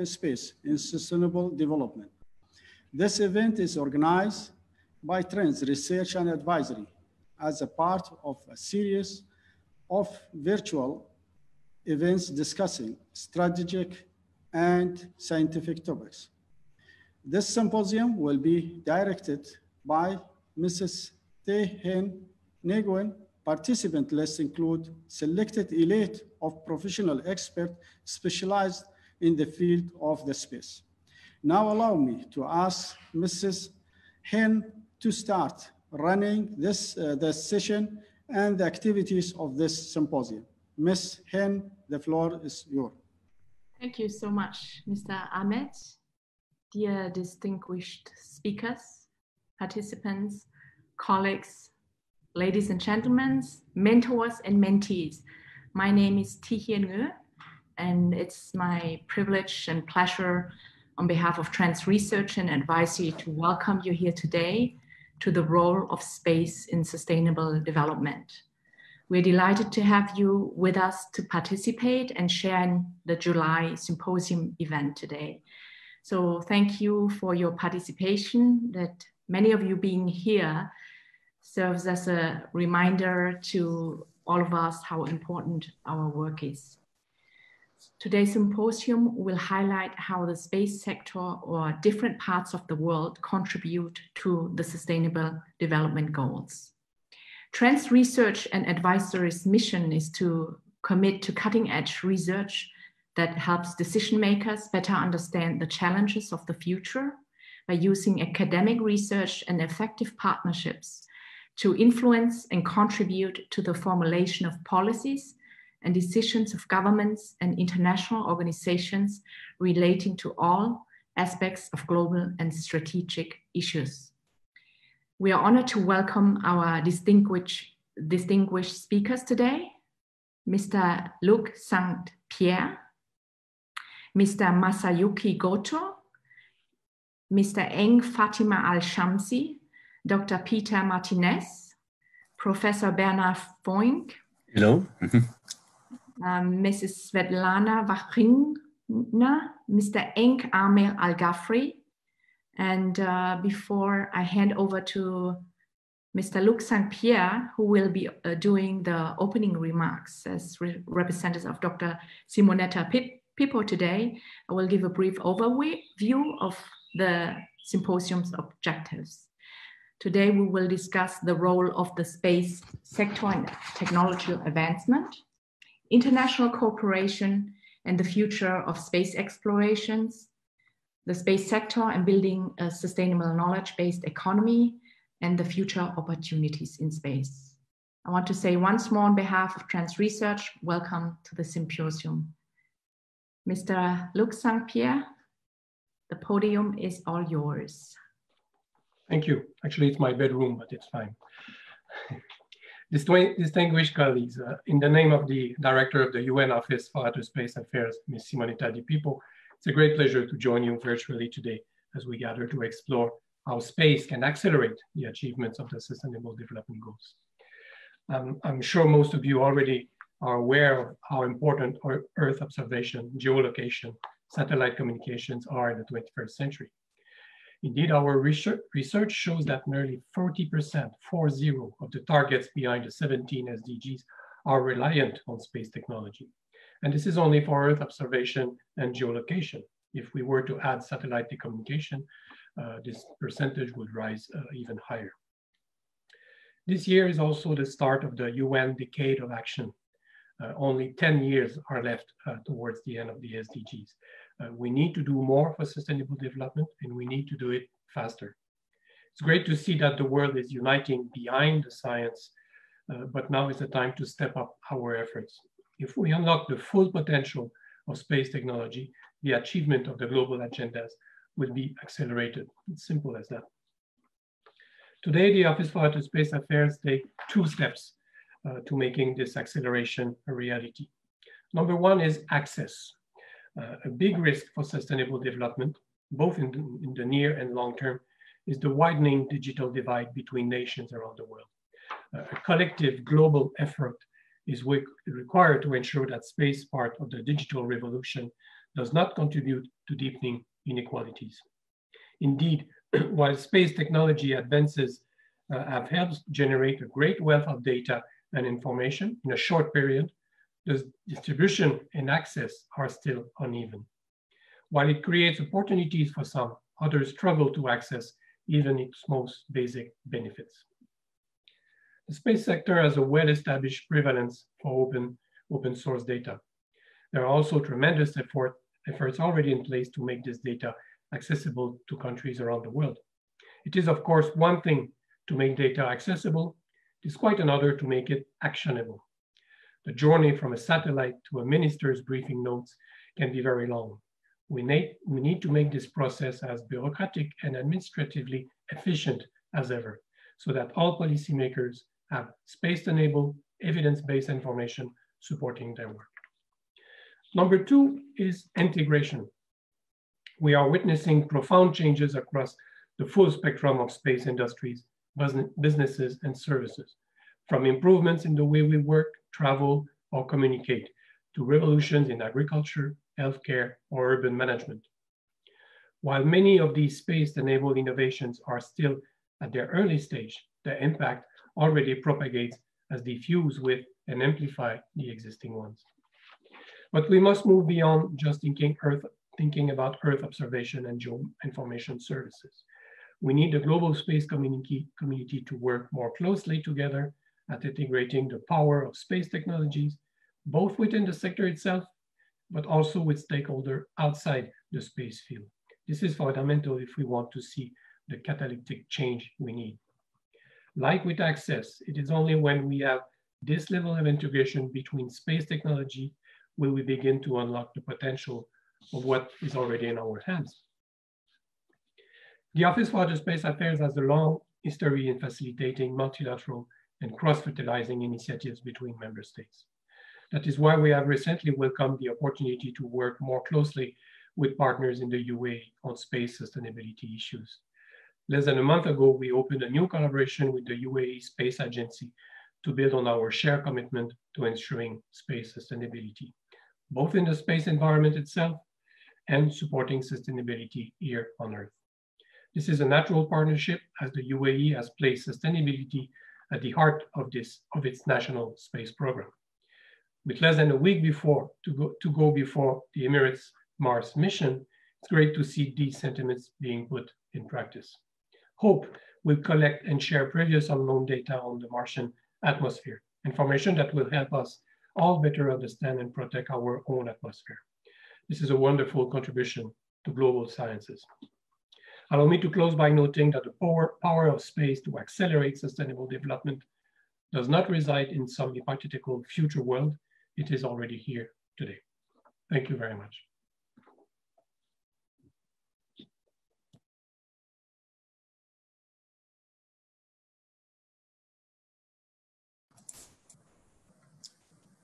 of space in sustainable development. This event is organized by Trends Research and Advisory as a part of a series of virtual events discussing strategic and scientific topics. This symposium will be directed by Mrs. Tehen Nguyen. Participant lists include selected elite of professional experts specialized in the field of the space. Now allow me to ask Mrs. Hen to start running this, uh, session and the activities of this symposium. Ms. Hen, the floor is yours. Thank you so much, Mr. Ahmed. Dear distinguished speakers, participants, colleagues, ladies and gentlemen, mentors and mentees. My name is Thi-Hien Ngo, and it's my privilege and pleasure on behalf of Trends Research and Advisory to welcome you here today to the role of space in sustainable development. We're delighted to have you with us to participate and share in the July symposium event today. So thank you for your participation that many of you being here serves as a reminder to all of us how important our work is. Today's symposium will highlight how the space sector or different parts of the world contribute to the sustainable development goals. Trends Research and Advisory's mission is to commit to cutting edge research that helps decision makers better understand the challenges of the future by using academic research and effective partnerships to influence and contribute to the formulation of policies and decisions of governments and international organizations relating to all aspects of global and strategic issues. We are honored to welcome our distinguished, distinguished speakers today, Mr. Luc St. Pierre, Mr. Masayuki Goto, Mr. Eng Fatima Al-Shamsi, Dr. Peter Martinez, Professor Bernard Foing. Hello. um, Mrs. Svetlana Vachina, Mr. Enk Amir Al-Ghafri, and uh, before I hand over to Mr. Luc St. Pierre, who will be uh, doing the opening remarks as re representative of Dr. Simonetta Pippo today, I will give a brief overview of the symposium's objectives. Today, we will discuss the role of the space sector and technological advancement, international cooperation, and the future of space explorations, the space sector and building a sustainable knowledge-based economy and the future opportunities in space. I want to say once more on behalf of Trends Research, welcome to the symposium. Mr. Luc St. Pierre, the podium is all yours. Thank you. Actually, it's my bedroom, but it's fine. Distinguished colleagues, uh, in the name of the Director of the UN Office for Outer Space Affairs, Ms. Simonetta Di Pippo, it's a great pleasure to join you virtually today as we gather to explore how space can accelerate the achievements of the Sustainable Development Goals. Um, I'm sure most of you already are aware of how important Earth observation, geolocation, satellite communications are in the 21st century. Indeed, our research, shows that nearly 40%, 40 of the targets behind the 17 SDGs are reliant on space technology. And this is only for Earth observation and geolocation. If we were to add satellite communication, uh, this percentage would rise uh, even higher. This year is also the start of the UN Decade of Action. Uh, only 10 years are left uh, towards the end of the SDGs. Uh, we need to do more for sustainable development and we need to do it faster. It's great to see that the world is uniting behind the science, uh, but now is the time to step up our efforts. If we unlock the full potential of space technology, the achievement of the global agendas will be accelerated. It's simple as that. Today, the Office for Outer Space Affairs take two steps uh, to making this acceleration a reality. Number one is access. Uh, a big risk for sustainable development, both in the, in the, near and long term, is the widening digital divide between nations around the world. Uh, a collective global effort is required to ensure that space part of the digital revolution does not contribute to deepening inequalities. Indeed, while space technology advances uh, have helped generate a great wealth of data and information in a short period, the distribution and access are still uneven. While it creates opportunities for some, others struggle to access even its most basic benefits. The space sector has a well-established prevalence for open, open source data. There are also tremendous effort, efforts already in place to make this data accessible to countries around the world. It is, of course, one thing to make data accessible, it is quite another to make it actionable. The journey from a satellite to a minister's briefing notes can be very long. We need, we need to make this process as bureaucratic and administratively efficient as ever, so that all policymakers have space-enabled, evidence-based information supporting their work. Number two is integration. We are witnessing profound changes across the full spectrum of space industries, businesses, and services, from improvements in the way we work, travel, or communicate, to revolutions in agriculture, healthcare, or urban management. While many of these space-enabled innovations are still at their early stage, their impact already propagates as they fuse with and amplify the existing ones. But we must move beyond just thinking, Earth, thinking about Earth observation and geoinformation services. We need the global space community, community to work more closely together at integrating the power of space technologies, both within the sector itself, but also with stakeholders outside the space field. This is fundamental if we want to see the catalytic change we need. Like with access, it is only when we have this level of integration between space technology will we begin to unlock the potential of what is already in our hands. The Office for Outer Space Affairs has a long history in facilitating multilateral and cross-fertilizing initiatives between member states. That is why we have recently welcomed the opportunity to work more closely with partners in the UAE on space sustainability issues. Less than a month ago, we opened a new collaboration with the UAE Space Agency to build on our shared commitment to ensuring space sustainability, both in the space environment itself and supporting sustainability here on Earth. This is a natural partnership as the UAE has placed sustainability at the heart of, this, of its national space program. With less than a week before to go, to go before the Emirates Mars mission, it's great to see these sentiments being put in practice. HOPE will collect and share previous unknown data on the Martian atmosphere, information that will help us all better understand and protect our own atmosphere. This is a wonderful contribution to global sciences. Allow me to close by noting that the power, power of space to accelerate sustainable development does not reside in some hypothetical future world. It is already here today. Thank you very much.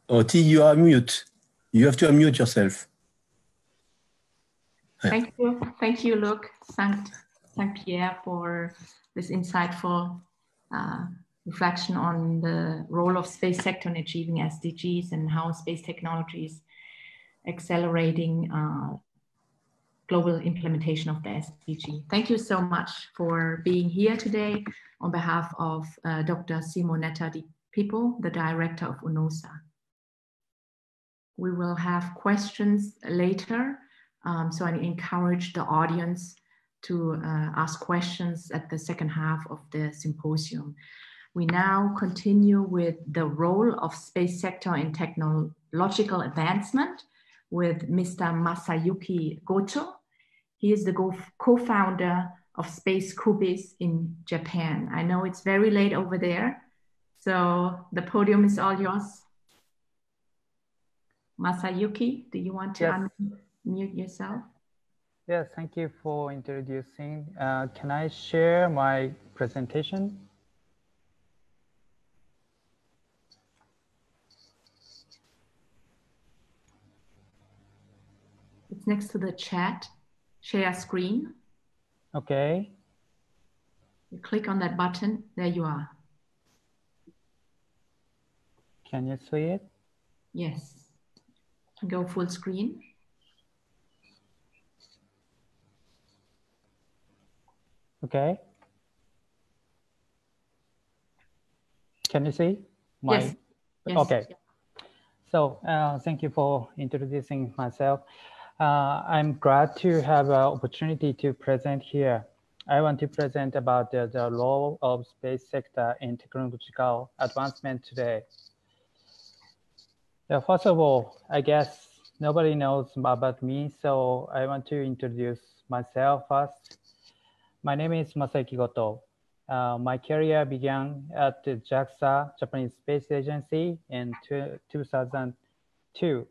Oti, you are mute. You have to unmute yourself. Thank you. Thank you, Luc, Saint, Saint Pierre, for this insightful uh, reflection on the role of space sector in achieving SDGs and how space technology is accelerating uh, global implementation of the SDG. Thank you so much for being here today on behalf of uh, Dr. Simonetta Di Pippo, the director of UNOOSA. We will have questions later. Um, so I encourage the audience to uh, ask questions at the second half of the symposium. We now continue with the role of space sector in technological advancement with Mr. Masayuki Goto. He is the co-founder of Space Cubics in Japan. I know it's very late over there, so the podium is all yours. Masayuki, do you want to yes. Unmute yourself? Yes, thank you for introducing. Uh, can I share my presentation? It's next to the chat, share screen. Okay. You click on that button, there you are. Can you see it? Yes. Go full screen. Okay. Can you see? My, Yes. Yes. Okay. So uh, thank you for introducing myself. Uh, I'm glad to have an opportunity to present here. I want to present about the, the role of space sector in technological advancement today. Yeah, first of all, I guess nobody knows about me, so I want to introduce myself first. My name is Masayuki Goto. Uh, my career began at the JAXA, Japanese Space Agency, in two- 2002.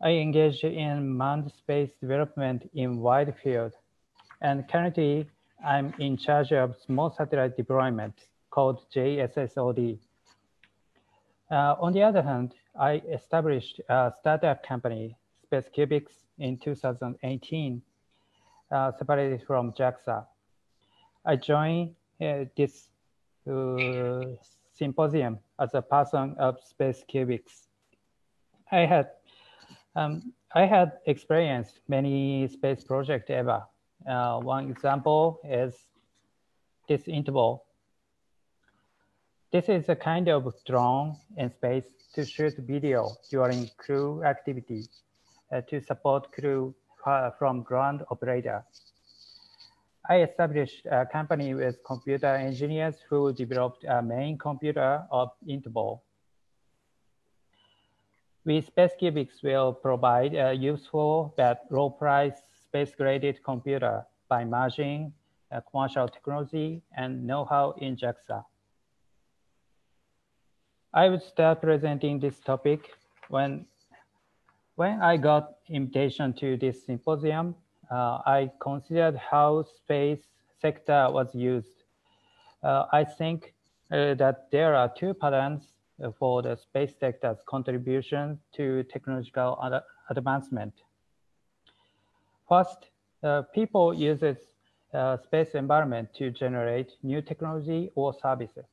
I engaged in manned space development in wide field, and currently I'm in charge of small satellite deployment called JSSOD. Uh, on the other hand, I established a startup company, Space Cubics, in 2018, uh, separated from JAXA. I joined uh, this uh, symposium as a person of Space Cubics. I had um, I had experienced many space projects ever. Uh, one example is this Int-Ball. This is a kind of drone in space to shoot video during crew activity uh, to support crew uh, from ground operator. I established a company with computer engineers who developed a main computer of Int-Ball. We Space Cubics will provide a useful but low price space graded computer by merging uh, commercial technology and know-how in JAXA. I would start presenting this topic when, when I got invitation to this symposium uh, I considered how space sector was used. Uh, I think uh, that there are two patterns for the space sector's contribution to technological ad advancement. First, people use uh, space environment to generate new technology or services.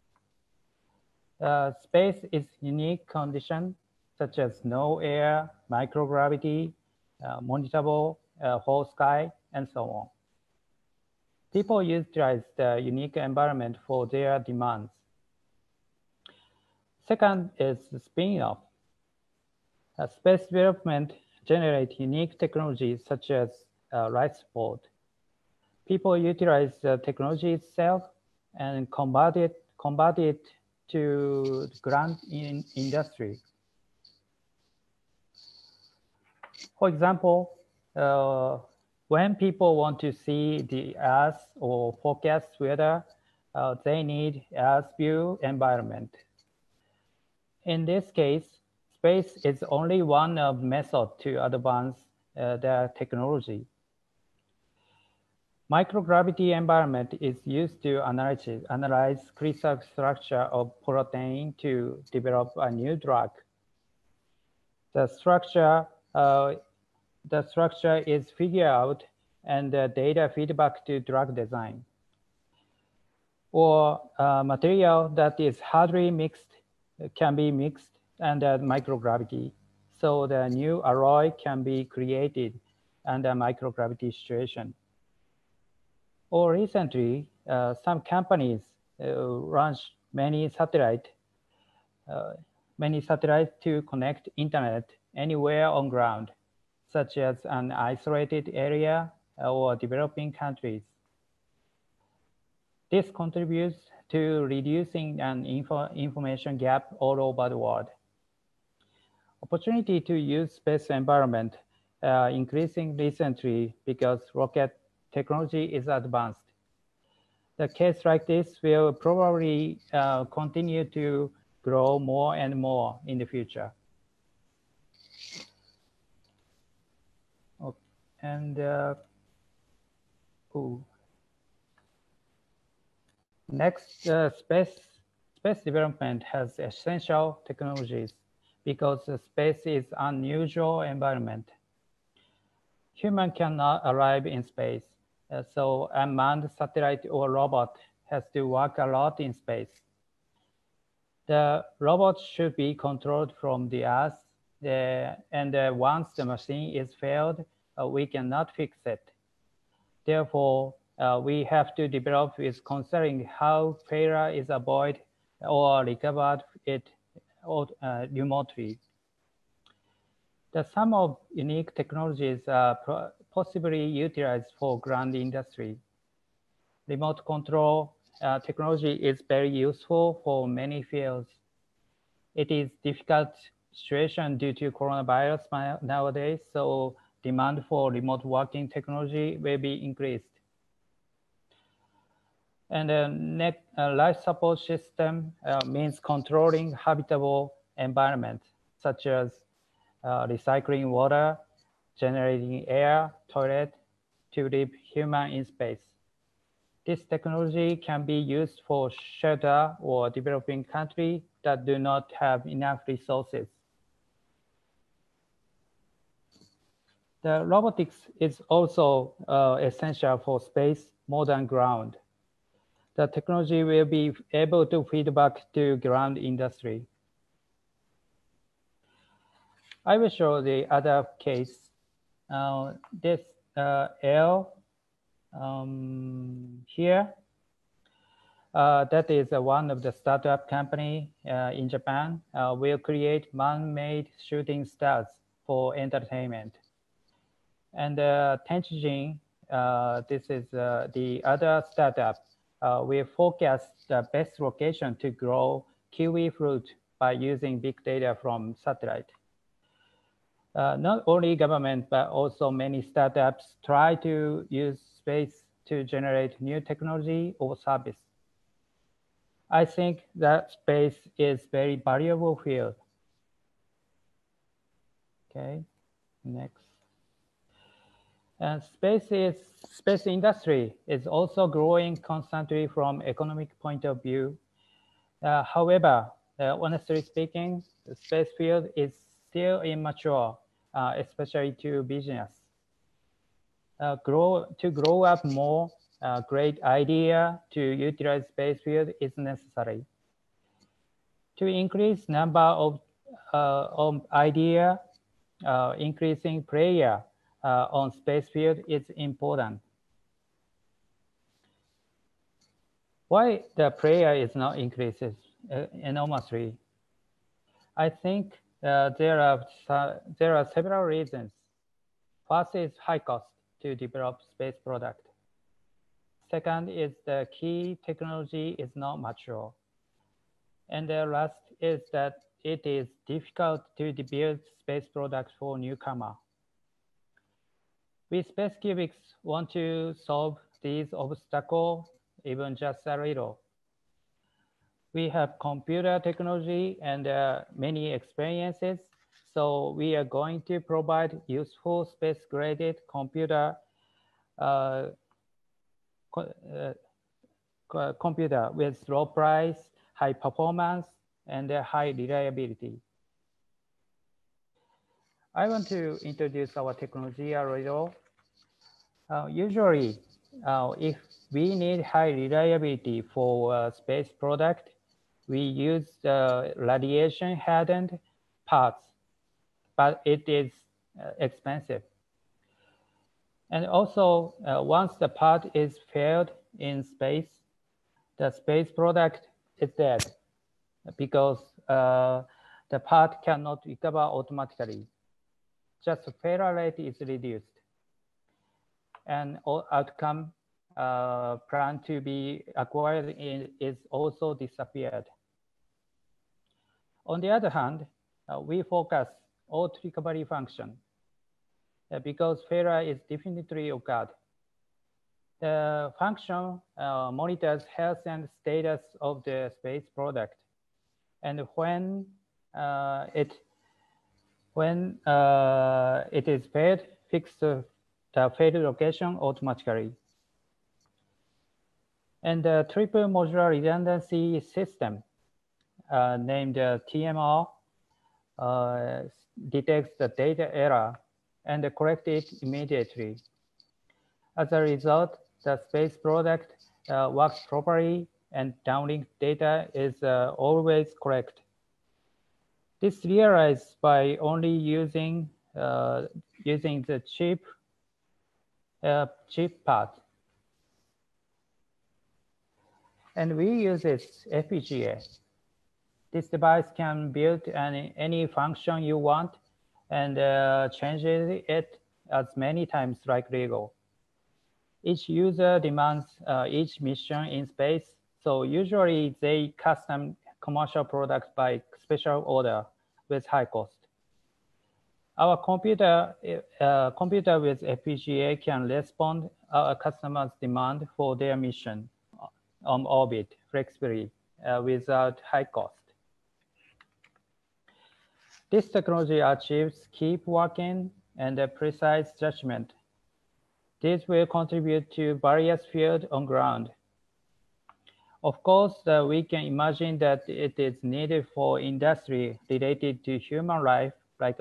Uh, space is unique condition such as no air, microgravity, uh, monitorable uh, whole sky, and so on. People utilize the unique environment for their demands. Second is spin-off. Uh, space development generate unique technologies such as uh, light support. People utilize the technology itself and convert it, convert it to ground in industry. For example, uh, when people want to see the Earth or forecast weather, uh, they need Earth view environment. In this case, space is only one of method to advance uh, technology. Microgravity environment is used to analyze, analyze crystal structure of protein to develop a new drug. The structure the structure is figured out and the data feedback to drug design. Or uh, material that is hardly mixed can be mixed under microgravity. So the new alloy can be created under microgravity situation. Or recently, uh, some companies uh, many satellite, uh, many satellites to connect internet anywhere on ground such as an isolated area or developing countries. This contributes to reducing an info information gap all over the world. Opportunity to use space environment uh, increasing recently because rocket technology is advanced. The case like this will probably uh, continue to grow more and more in the future. And uh, next uh, space space development has essential technologies because space is unusual environment. Human cannot arrive in space uh, so a manned satellite or robot has to work a lot in space. The robot should be controlled from the earth the, and uh, once the machine is failed uh, we cannot fix it. Therefore, uh, we have to develop is considering how failure is avoided or recovered it uh, remotely. The sum of unique technologies are possibly utilized for ground industry. Remote control uh, technology is very useful for many fields. It is difficult situation due to coronavirus nowadays, so demand for remote working technology will be increased. And the next uh, life support system uh, means controlling habitable environment, such as uh, recycling water, generating air, toilet, to live human in space. This technology can be used for shelter or developing countries that do not have enough resources. The robotics is also uh, essential for space more than ground. The technology will be able to feed back to ground industry. I will show the other case. Uh, this uh, L um, here, uh, that is uh, one of the startup company uh, in Japan, uh, will create man-made shooting stars for entertainment. And uh, Tenchijin, uh, this is uh, the other startup, uh, will forecast the best location to grow kiwi fruit by using big data from satellite. Uh, not only government, but also many startups try to use space to generate new technology or service. I think that space is very valuable field. Okay, next. And space, is, space industry is also growing constantly from economic point of view. Uh, however, uh, honestly speaking, the space field is still immature, uh, especially to business. Uh, grow, to grow up more, uh, great idea to utilize space field is necessary. To increase number of, uh, of idea, increasing player uh, on space field is important. Why the prayer is not increases uh, enormously? I think uh, there are there are several reasons. First is high cost to develop space product. Second is the key technology is not mature. And the last is that it is difficult to build space products for newcomer. We Space Cubics want to solve these obstacles even just a little. We have computer technology and uh, many experiences, so we are going to provide useful space-graded computer uh, co uh, computer with low price, high performance, and high reliability. I want to introduce our technology a little. Uh, usually, uh, if we need high reliability for a space product, we use the radiation hardened parts, but it is uh, expensive. And also, uh, once the part is failed in space, the space product is dead because uh, the part cannot recover automatically just failure rate is reduced. And all outcome uh, plan to be acquired in, is also disappeared. On the other hand, uh, we focus on recovery function uh, because failure is definitely occurred. The function uh, monitors health and status of the space product. And when uh, it when uh, it is paid, fix the, failed location automatically. And the triple modular redundancy system uh, named TMR uh, detects the data error and corrects it immediately. As a result, the space product uh, works properly and downlink data is uh, always correct. This realized by only using uh, using the cheap uh, chip part. And we use its FPGA. This device can build any, any function you want and uh, change it as many times like Lego. Each user demands uh, each mission in space, so usually they custom commercial products by special order with high cost. Our computer, uh, computer with FPGA can respond our customers' demand for their mission on orbit flexibly uh, without high cost. This technology achieves keep working and a precise judgment. This will contribute to various fields on ground. Of course, uh, we can imagine that it is needed for industry related to human life, like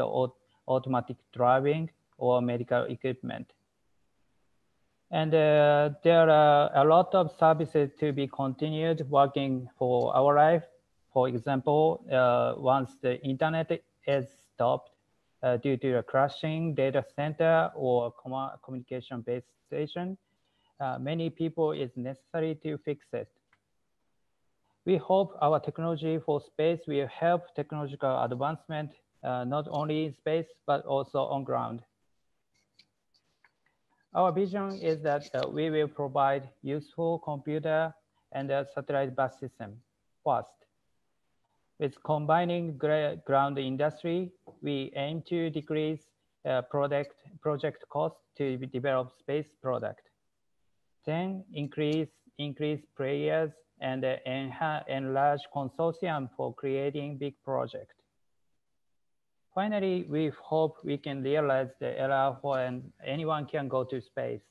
automatic driving or medical equipment. And uh, there are a lot of services to be continued working for our life. For example, uh, once the internet is stopped uh, due to a crashing data center or com communication-based station, uh, many people is necessary to fix it. We hope our technology for space will help technological advancement uh, not only in space, but also on ground. Our vision is that uh, we will provide useful computer and a satellite bus system first. With combining ground industry, we aim to decrease uh, product, project cost to develop space product. Then increase, increase players and enlarge consortium for creating big project. Finally, we hope we can realize the era when anyone can go to space.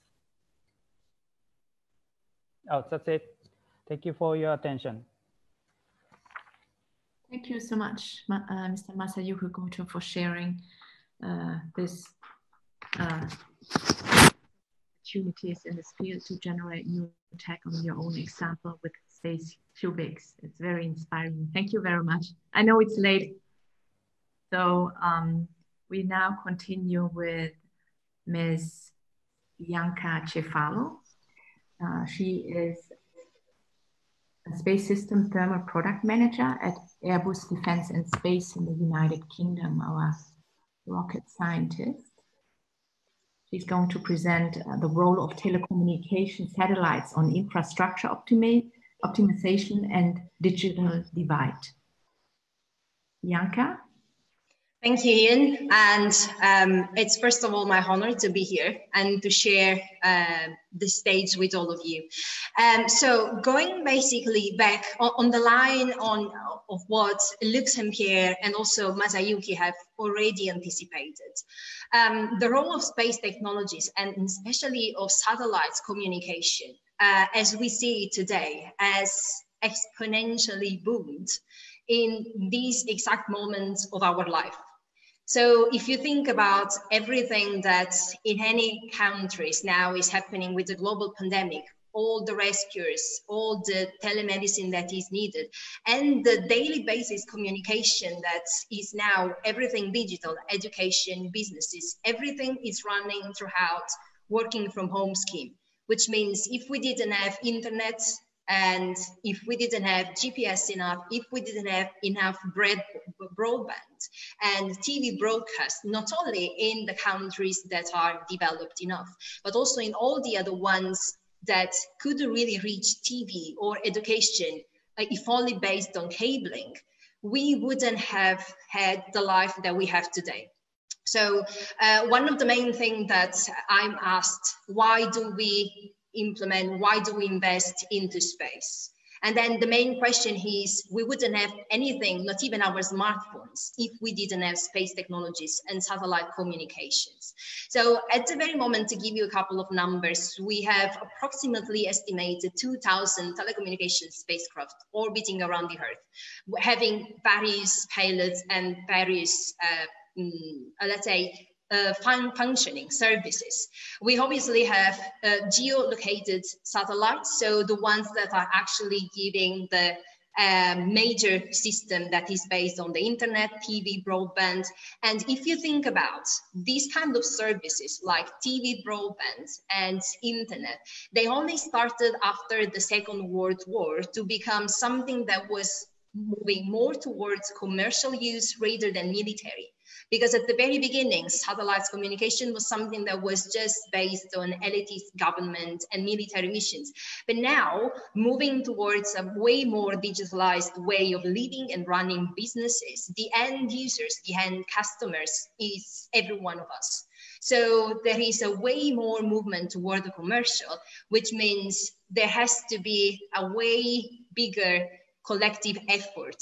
Oh, that's it. Thank you for your attention. Thank you so much, uh, Mr. Masayuki Goto, for sharing uh, this uh, opportunities in this field to generate new tech on your own example with space cubics. It's very inspiring. Thank you very much. I know it's late so um, we now continue with Ms. Bianca Cefalo. Uh, she is a space system thermal product manager at Airbus Defense and Space in the United Kingdom, our rocket scientist. She's going to present uh, the role of telecommunication satellites on infrastructure optimi optimization and digital divide. Bianca? Thank you, Ian. And um, it's first of all my honor to be here and to share uh, the stage with all of you. Um, so going basically back on, the line on of what Luc Saint-Pierre and also Masayuki have already anticipated. Um, the role of space technologies and especially of satellites communication uh, as we see today as exponentially boomed in these exact moments of our life. So if you think about everything that in any countries now is happening with the global pandemic, all the rescues, all the telemedicine that is needed, and the daily basis communication that is now everything digital, education, businesses, everything is running throughout working from home scheme, which means if we didn't have internet, and if we didn't have GPS enough, if we didn't have enough bread, broadband and TV broadcast, not only in the countries that are developed enough, but also in all the other ones that could really reach TV or education, uh, if only based on cabling, we wouldn't have had the life that we have today. So uh, one of the main things that I'm asked, why do we implement, why do we invest into space? And then the main question is, we wouldn't have anything, not even our smartphones, if we didn't have space technologies and satellite communications. So at the very moment, to give you a couple of numbers, we have approximately estimated 2,000 telecommunication spacecraft orbiting around the Earth, having various payloads and various, uh, mm, let's say, uh, fun functioning services. We obviously have uh, geolocated satellites, so the ones that are actually giving the a major system that is based on the internet, TV, broadband. And if you think about these kind of services like TV, broadband, and internet, they only started after the Second World War to become something that was moving more towards commercial use rather than military. Because at the very beginning, satellite communication was something that was just based on elitist government and military missions. But now, moving towards a way more digitalized way of living and running businesses, the end users, the end customers is every one of us. So there is a way more movement toward the commercial, which means there has to be a way bigger collective effort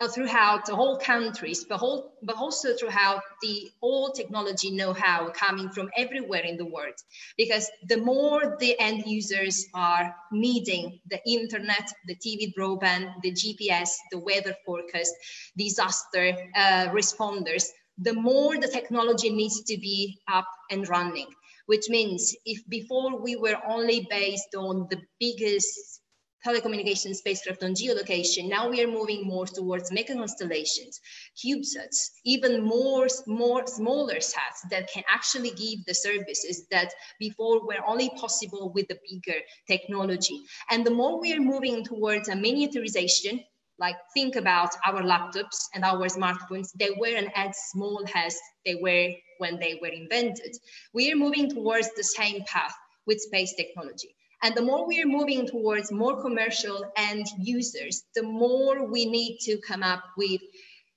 uh, throughout the whole countries, but, whole, but also throughout the all technology know-how coming from everywhere in the world. Because the more the end users are needing the internet, the TV broadband, the GPS, the weather forecast, disaster uh, responders, the more the technology needs to be up and running. Which means if before we were only based on the biggest telecommunications spacecraft on geolocation. Now we are moving more towards mega constellations, CubeSats, even more, more smaller sats that can actually give the services that before were only possible with the bigger technology. And the more we are moving towards a miniaturization, like think about our laptops and our smartphones, they weren't as small as they were when they were invented. We are moving towards the same path with space technology. And the more we are moving towards more commercial end users, the more we need to come up with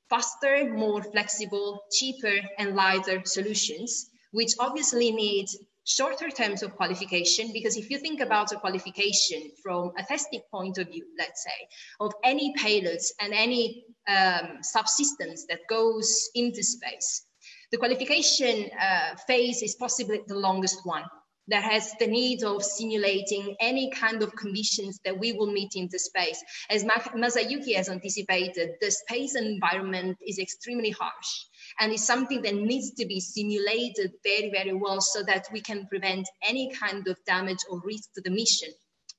faster, more flexible, cheaper, and lighter solutions, which obviously need shorter terms of qualification, because if you think about a qualification from a testing point of view, let's say, of any payloads and any um, subsystems that goes into space, the qualification uh, phase is possibly the longest one that has the need of simulating any kind of conditions that we will meet in the space. As Masayuki has anticipated, the space environment is extremely harsh and it's something that needs to be simulated very, very well so that we can prevent any kind of damage or risk to the mission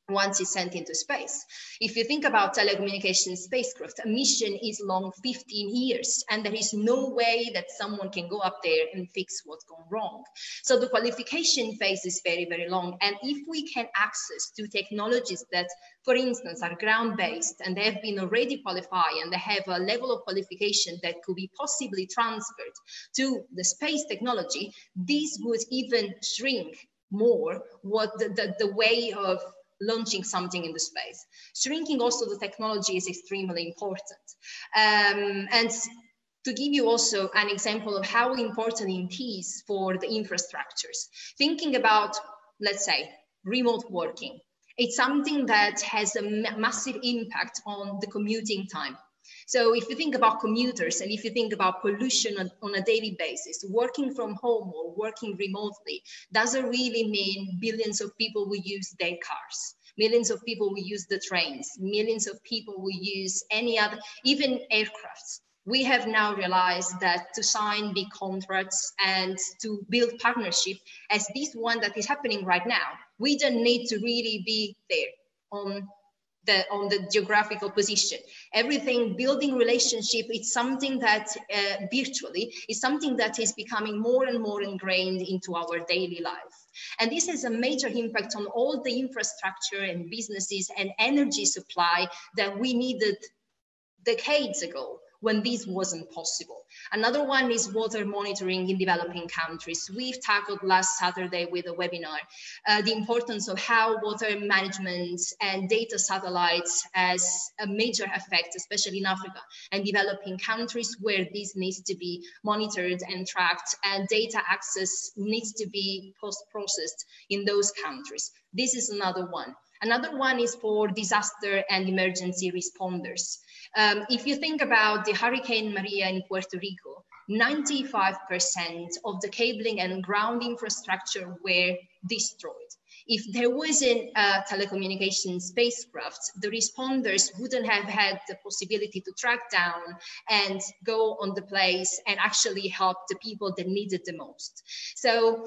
once it's sent into space. If you think about telecommunications spacecraft, a mission is long 15 years, and there is no way that someone can go up there and fix what's gone wrong. So the qualification phase is very, very long. And if we can access to technologies that, for instance, are ground-based and they have been already qualified and they have a level of qualification that could be possibly transferred to the space technology, this would even shrink more what the, the, the way of launching something in the space. Shrinking also the technology is extremely important. Um, and to give you also an example of how important it is for the infrastructures, thinking about, let's say, remote working, it's something that has a massive impact on the commuting time. So if you think about commuters and if you think about pollution on, on, a daily basis, working from home or working remotely doesn't really mean billions of people will use their cars. Millions of people will use the trains. Millions of people will use any other, even aircrafts. We have now realized that to sign big contracts and to build partnership as this one that is happening right now, we don't need to really be there on the, on the geographical position. Everything building relationship it's something that uh, virtually is something that is becoming more and more ingrained into our daily life. And this has a major impact on all the infrastructure and businesses and energy supply that we needed decades ago when this wasn't possible. Another one is water monitoring in developing countries. We've tackled last Saturday with a webinar uh, the importance of how water management and data satellites has a major effect, especially in Africa and developing countries where this needs to be monitored and tracked and data access needs to be post-processed in those countries. This is another one. Another one is for disaster and emergency responders. Um, if you think about the Hurricane Maria in Puerto Rico, 95% of the cabling and ground infrastructure were destroyed. If there wasn't a telecommunication spacecraft, the responders wouldn't have had the possibility to track down and go on the place and actually help the people that needed the most. So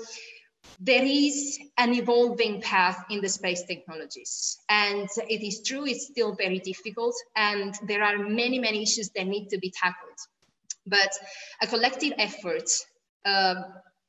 there is an evolving path in the space technologies. And it is true, it's still very difficult. And there are many, many issues that need to be tackled. But a collective effort, uh,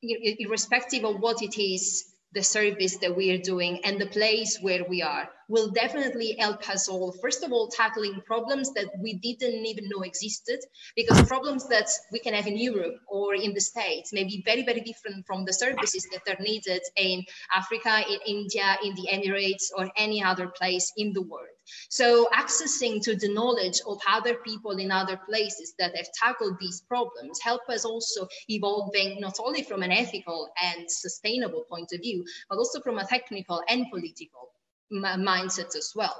irrespective of what it is, the service that we are doing and the place where we are will definitely help us all. First of all, tackling problems that we didn't even know existed, because problems that we can have in Europe or in the States may be very, very different from the services that are needed in Africa, in India, in the Emirates, or any other place in the world. So accessing to the knowledge of other people in other places that have tackled these problems help us also evolving not only from an ethical and sustainable point of view, but also from a technical and political mindset as well.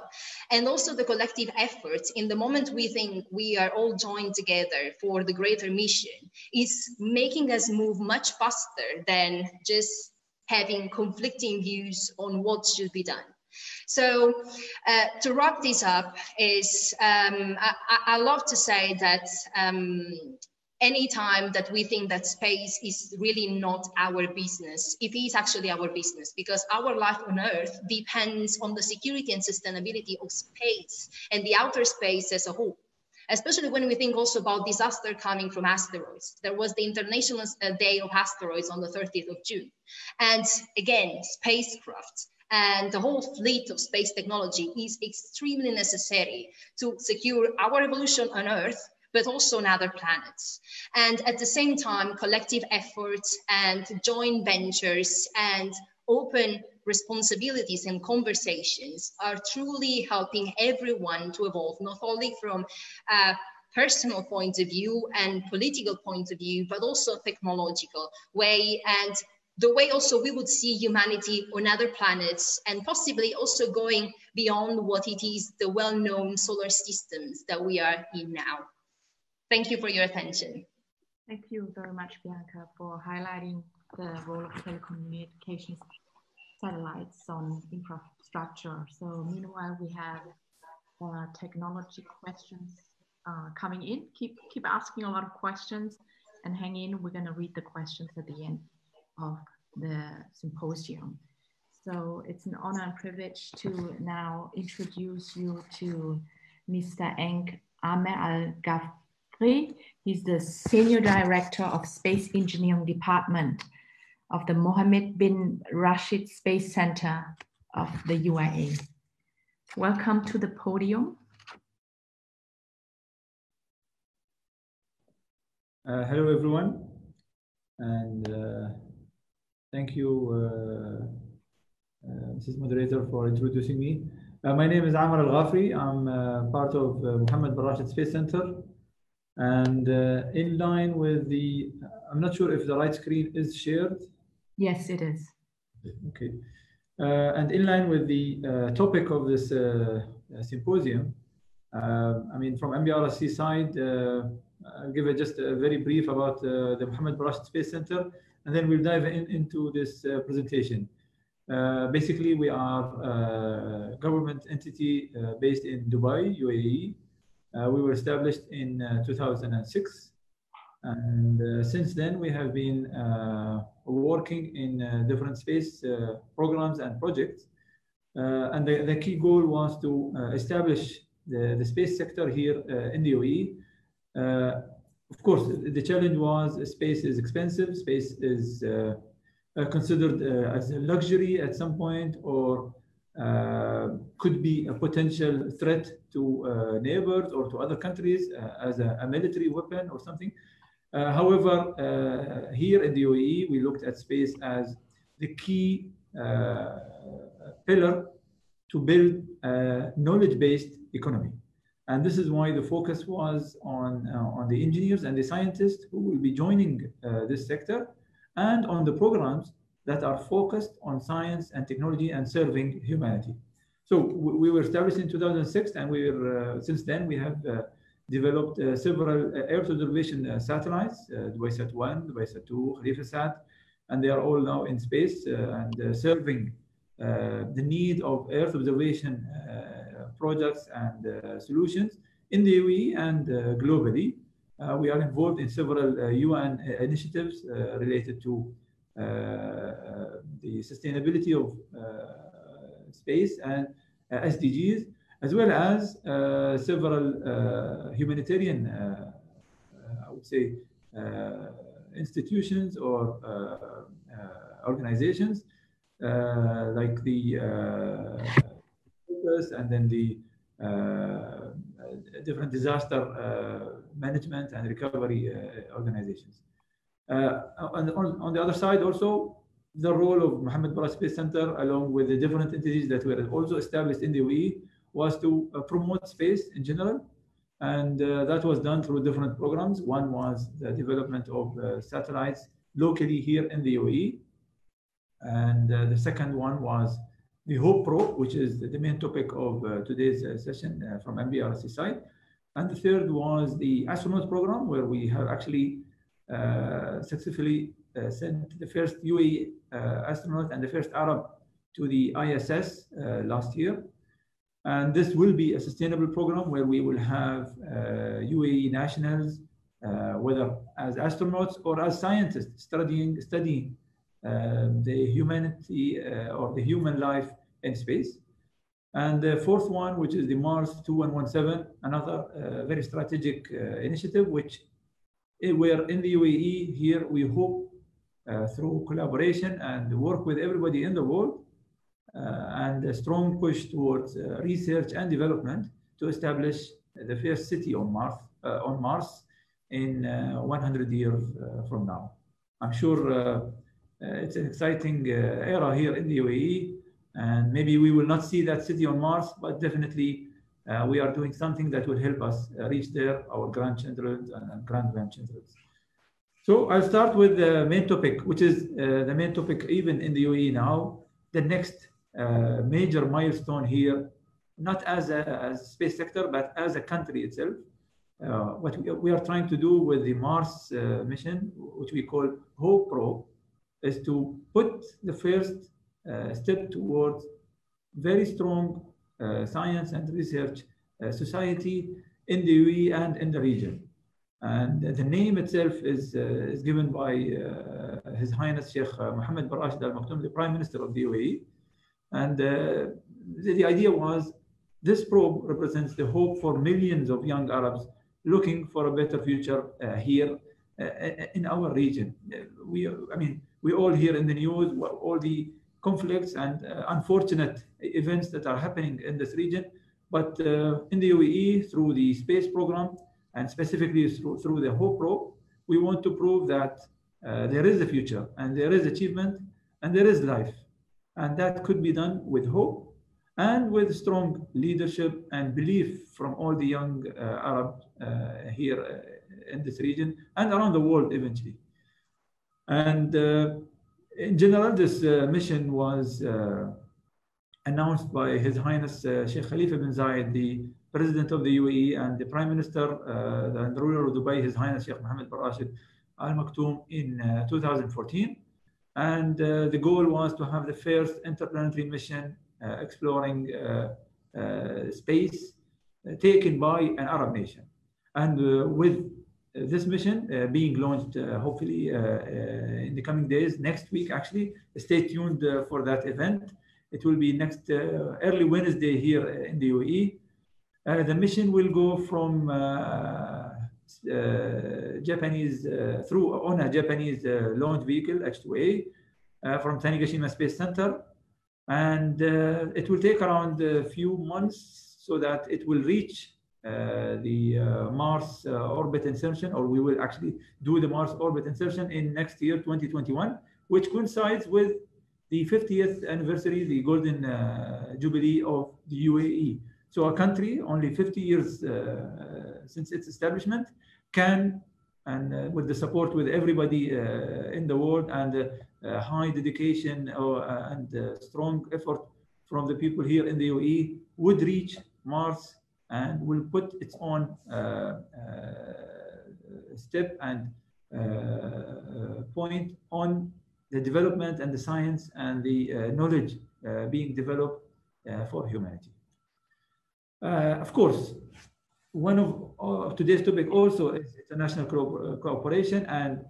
And also the collective effort in the moment we think we are all joined together for the greater mission is making us move much faster than just having conflicting views on what should be done. So uh, to wrap this up is um, I, I, love to say that um, anytime that we think that space is really not our business, it is actually our business because our life on Earth depends on the security and sustainability of space and the outer space as a whole. Especially when we think also about disaster coming from asteroids. There was the International uh, Day of Asteroids on the 30th of June. And again, spacecraft and the whole fleet of space technology is extremely necessary to secure our evolution on Earth but also on other planets. And at the same time, collective efforts and joint ventures and open responsibilities and conversations are truly helping everyone to evolve, not only from a personal point of view and political point of view, but also technological way and the way also we would see humanity on other planets and possibly also going beyond what it is the well-known solar systems that we are in now. Thank you for your attention. Thank you very much, Bianca, for highlighting the role of telecommunications satellites on infrastructure. So meanwhile, we have uh, technology questions uh, coming in. Keep, keep asking a lot of questions and hang in. We're gonna read the questions at the end of the symposium. So it's an honor and privilege to now introduce you to Mr. Enk Ame Al Ghafri. He's the Senior Director of Space Engineering Department of the Mohammed bin Rashid Space Center of the UAE. Welcome to the podium. Uh, hello, everyone. And uh, thank you, uh, uh Mrs. Moderator, for introducing me. Uh, my name is Amar Al Ghafri. I'm part of Mohammed bin Rashid Space Center and in line with the, I'm not sure if the right screen is shared. Yes, it is. Okay. Uh, and in line with the uh, topic of this uh, symposium, I mean, from MBRSC side, I'll give it just a very brief about the Mohammed Rashid Space Center, and then we'll dive in, into this uh, presentation. Uh, basically, we are a government entity uh, based in Dubai, UAE, uh, we were established in uh, 2006. And uh, since then, we have been working in different space programs and projects. and the, the key goal was to establish the, the space sector here in the UAE. Of course, the challenge was uh, space is expensive, space is uh, uh, considered as a luxury at some point or uh, could be a potential threat to uh, neighbors or to other countries uh, as a, a, military weapon or something. however, here in the UAE, we looked at space as the key pillar to build a knowledge-based economy. And this is why the focus was on, uh, on the engineers and the scientists who will be joining uh, this sector and on the programs that are focused on science and technology and serving humanity. So we were established in 2006, and we were, uh, since then we have uh, developed uh, several Earth observation uh, satellites, uh, DubaiSat 1, DubaiSat 2, KhalifaSat, and they are all now in space and serving the need of Earth observation projects and uh, solutions in the UAE and uh, globally. Uh, we are involved in several UN initiatives related to uh, the sustainability of space and SDGs, as well as several humanitarian, I would say, institutions or organizations like the and then the different disaster management and recovery organizations. On, on, the other side, also the role of Mohammed bin Rashid Space Center, along with the different entities that were also established in the UAE, was to uh, promote space in general. And uh, that was done through different programs. One was the development of uh, satellites locally here in the UAE. And the second one was the Hope Probe, which is the main topic of today's session from MBRC side. And the third was the astronaut program, where we have actually uh, successfully uh, sent the first UAE uh, astronaut and the first Arab to the ISS last year. And this will be a sustainable program where we will have UAE nationals, whether as astronauts or as scientists studying, studying the humanity or the human life in space. And the fourth one, which is the Mars 2117, another uh, very strategic uh, initiative, which Eh, we're in the UAE here, we hope uh, through collaboration and work with everybody in the world uh, and a strong push towards uh, research and development to establish the first city on Mars, uh, on Mars in uh, 100 years uh, from now. I'm sure it's an exciting era here in the UAE, and maybe we will not see that city on Mars, but definitely uh, we are doing something that will help us uh, reach there, our grandchildren and grand-grandchildren. So I'll start with the main topic, which is uh, the main topic even in the UAE now, the next uh, major milestone here, not as a, as space sector, but as a country itself. Uh, what we, are trying to do with the Mars uh, mission, which we call HOPE Probe, is to put the first step towards very strong uh, science and research uh, society in the UAE and in the region. And the name itself is, uh, is given by His Highness Sheikh Mohammed bin Rashid Al Maktoum, the Prime Minister of the UAE. And the, the idea was this probe represents the hope for millions of young Arabs looking for a better future uh, here uh, in our region. We, I mean, we all hear in the news all the conflicts and uh, unfortunate events that are happening in this region. But uh, in the UAE, through the space program, and specifically through, through the HOPE probe, we want to prove that uh, there is a future and there is achievement and there is life. And that could be done with hope and with strong leadership and belief from all the young uh, Arab uh, here uh, in this region and around the world eventually. And in general, this uh, mission was uh, announced by His Highness uh, Sheikh Khalifa bin Zayed, the President of the UAE, and the Prime Minister uh, and ruler of Dubai, His Highness Sheikh Mohammed bin Rashid Al Maktoum, in uh, 2014. And uh, the goal was to have the first interplanetary mission exploring space taken by an Arab nation. And with this mission uh, being launched uh, hopefully uh, in the coming days, next week actually. Stay tuned for that event. It will be next early Wednesday here in the UAE. the mission will go from Japanese through on a Japanese launch vehicle H2A from Tanegashima Space Center and uh, it will take around a few months so that it will reach uh, the uh, Mars uh, orbit insertion, or we will actually do the Mars orbit insertion in next year, 2021, which coincides with the 50th anniversary, the golden jubilee of the UAE. So a country only 50 years since its establishment can and uh, with the support with everybody uh, in the world and uh, high dedication and strong effort from the people here in the UAE would reach Mars and will put its own uh, uh, step and uh, uh, point on the development and the science and the uh, knowledge uh, being developed for humanity. of course, one of today's topic also is international co cooperation and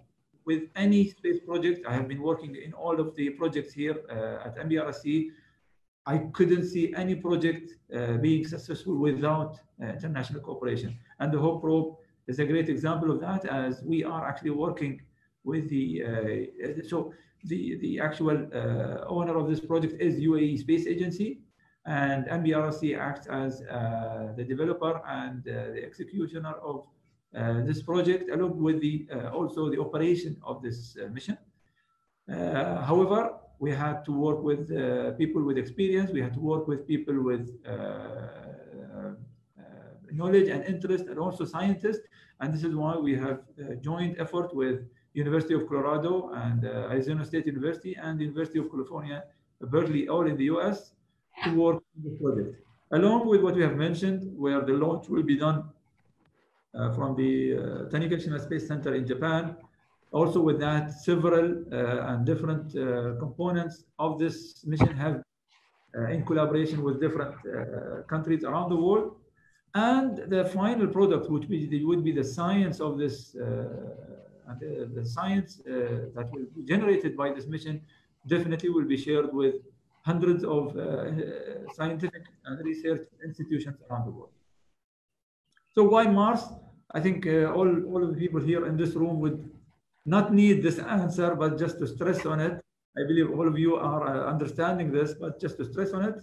with any space project. I have been working in all of the projects here at MBRC. I couldn't see any project uh, being successful without uh, international cooperation. And the Hope Probe is a great example of that as we are actually working with the, uh, so the, the actual uh, owner of this project is UAE Space Agency and MBRC acts as uh, the developer and the executioner of uh, this project along with the uh, also the operation of this uh, mission. however, we had to work with people with experience. We had to work with people with knowledge and interest and also scientists. And this is why we have joint effort with University of Colorado and uh, Arizona State University and University of California, Berkeley, all in the US to work on the project. Along with what we have mentioned, where the launch will be done uh, from the uh, Space Center in Japan. Also with that, several uh, and different uh, components of this mission have uh, in collaboration with different uh, countries around the world. And the final product, which would be the science of this, the science that will be generated by this mission, definitely will be shared with hundreds of uh, scientific and research institutions around the world. So why Mars? I think uh, all, all of the people here in this room would not need this answer, but just to stress on it. I believe all of you are uh, understanding this, but just to stress on it,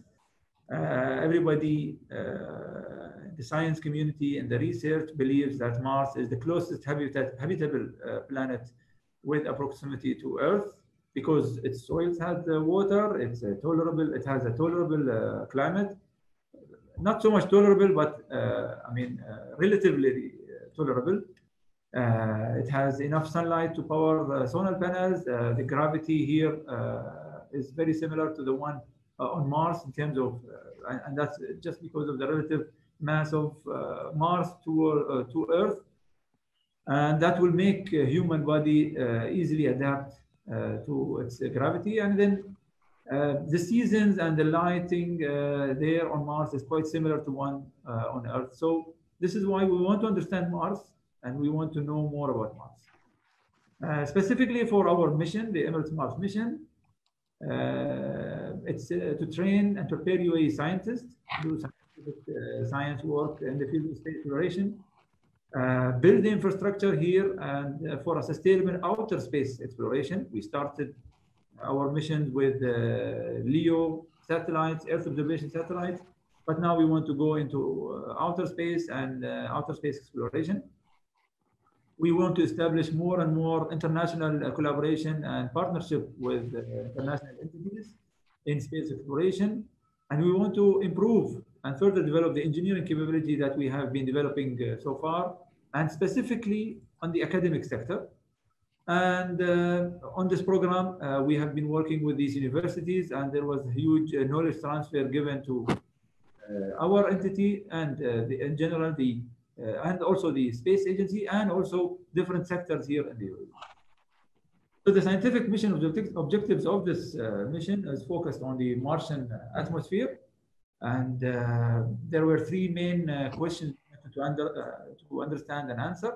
uh, everybody, uh, the science community and the research believes that Mars is the closest habitat, habitable uh, planet with a proximity to Earth because its soils have water, it's tolerable, it has a tolerable climate, not so much tolerable, but uh, I mean, uh, relatively uh, tolerable. Uh, it has enough sunlight to power the solar panels. Uh, the gravity here uh, is very similar to the one on Mars in terms of, and that's just because of the relative mass of Mars to, to Earth. And that will make human body easily adapt to its gravity. And then uh, the seasons and the lighting uh, there on Mars is quite similar to one uh, on Earth. So this is why we want to understand Mars and we want to know more about Mars. Uh, specifically for our mission, the Emirates Mars mission, uh, it's to train and prepare UAE scientists, to do scientific, science work in the field of space exploration, build the infrastructure here and for a sustainable outer space exploration. We started our mission with uh, LEO satellites, Earth observation satellites, but now we want to go into uh, outer space and uh, outer space exploration. We want to establish more and more international collaboration and partnership with international entities in space exploration. And we want to improve and further develop the engineering capability that we have been developing uh, so far, and specifically on the academic sector. And uh, on this program, uh, we have been working with these universities, and there was a huge uh, knowledge transfer given to our entity and the, in general the and also the space agency and also different sectors here in the UAE. So the scientific mission objectives of this uh, mission is focused on the Martian atmosphere. And uh, there were three main uh, questions to, under, to understand and answer.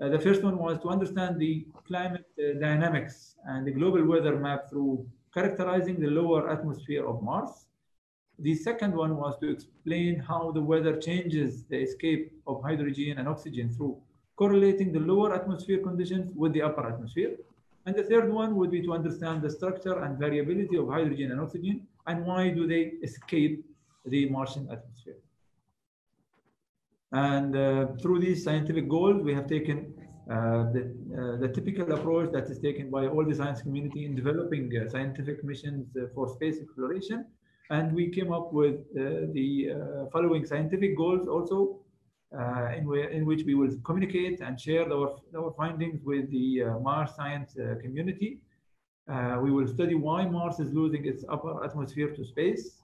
Uh, the first one was to understand the climate uh, dynamics and the global weather map through characterizing the lower atmosphere of Mars. The second one was to explain how the weather changes the escape of hydrogen and oxygen through correlating the lower atmosphere conditions with the upper atmosphere. And the third one would be to understand the structure and variability of hydrogen and oxygen and why do they escape the Martian atmosphere. And uh, through these scientific goals, we have taken uh, the, uh, the, typical approach that is taken by all the science community in developing uh, scientific missions uh, for space exploration. And we came up with uh, the following scientific goals also, in, in, which we will communicate and share our, our findings with the Mars science community. we will study why Mars is losing its upper atmosphere to space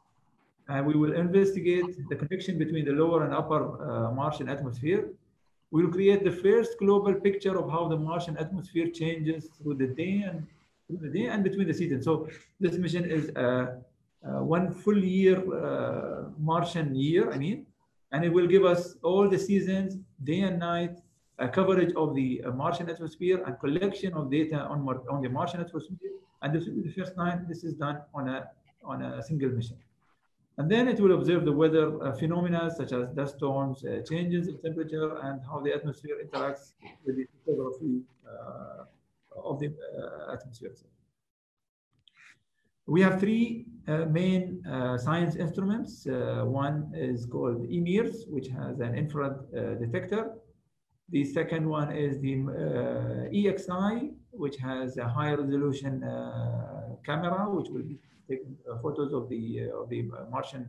and we will investigate the connection between the lower and upper uh, Martian atmosphere. We will create the first global picture of how the Martian atmosphere changes through the day and through the day and between the seasons. So this mission is uh, uh, one full year uh, Martian year, I mean, and it will give us all the seasons, day and night, uh, coverage of the uh, Martian atmosphere and collection of data on, on the Martian atmosphere. And this will be the first time this is done on a, on a single mission. And then it will observe the weather uh, phenomena such as dust storms, uh, changes in temperature, and how the atmosphere interacts with the topography uh, of the uh, atmosphere. We have three uh, main uh, science instruments. one is called EMIRS, which has an infrared detector. The second one is the EXI, which has a high resolution camera, which will be taking uh, photos of the uh, of the Martian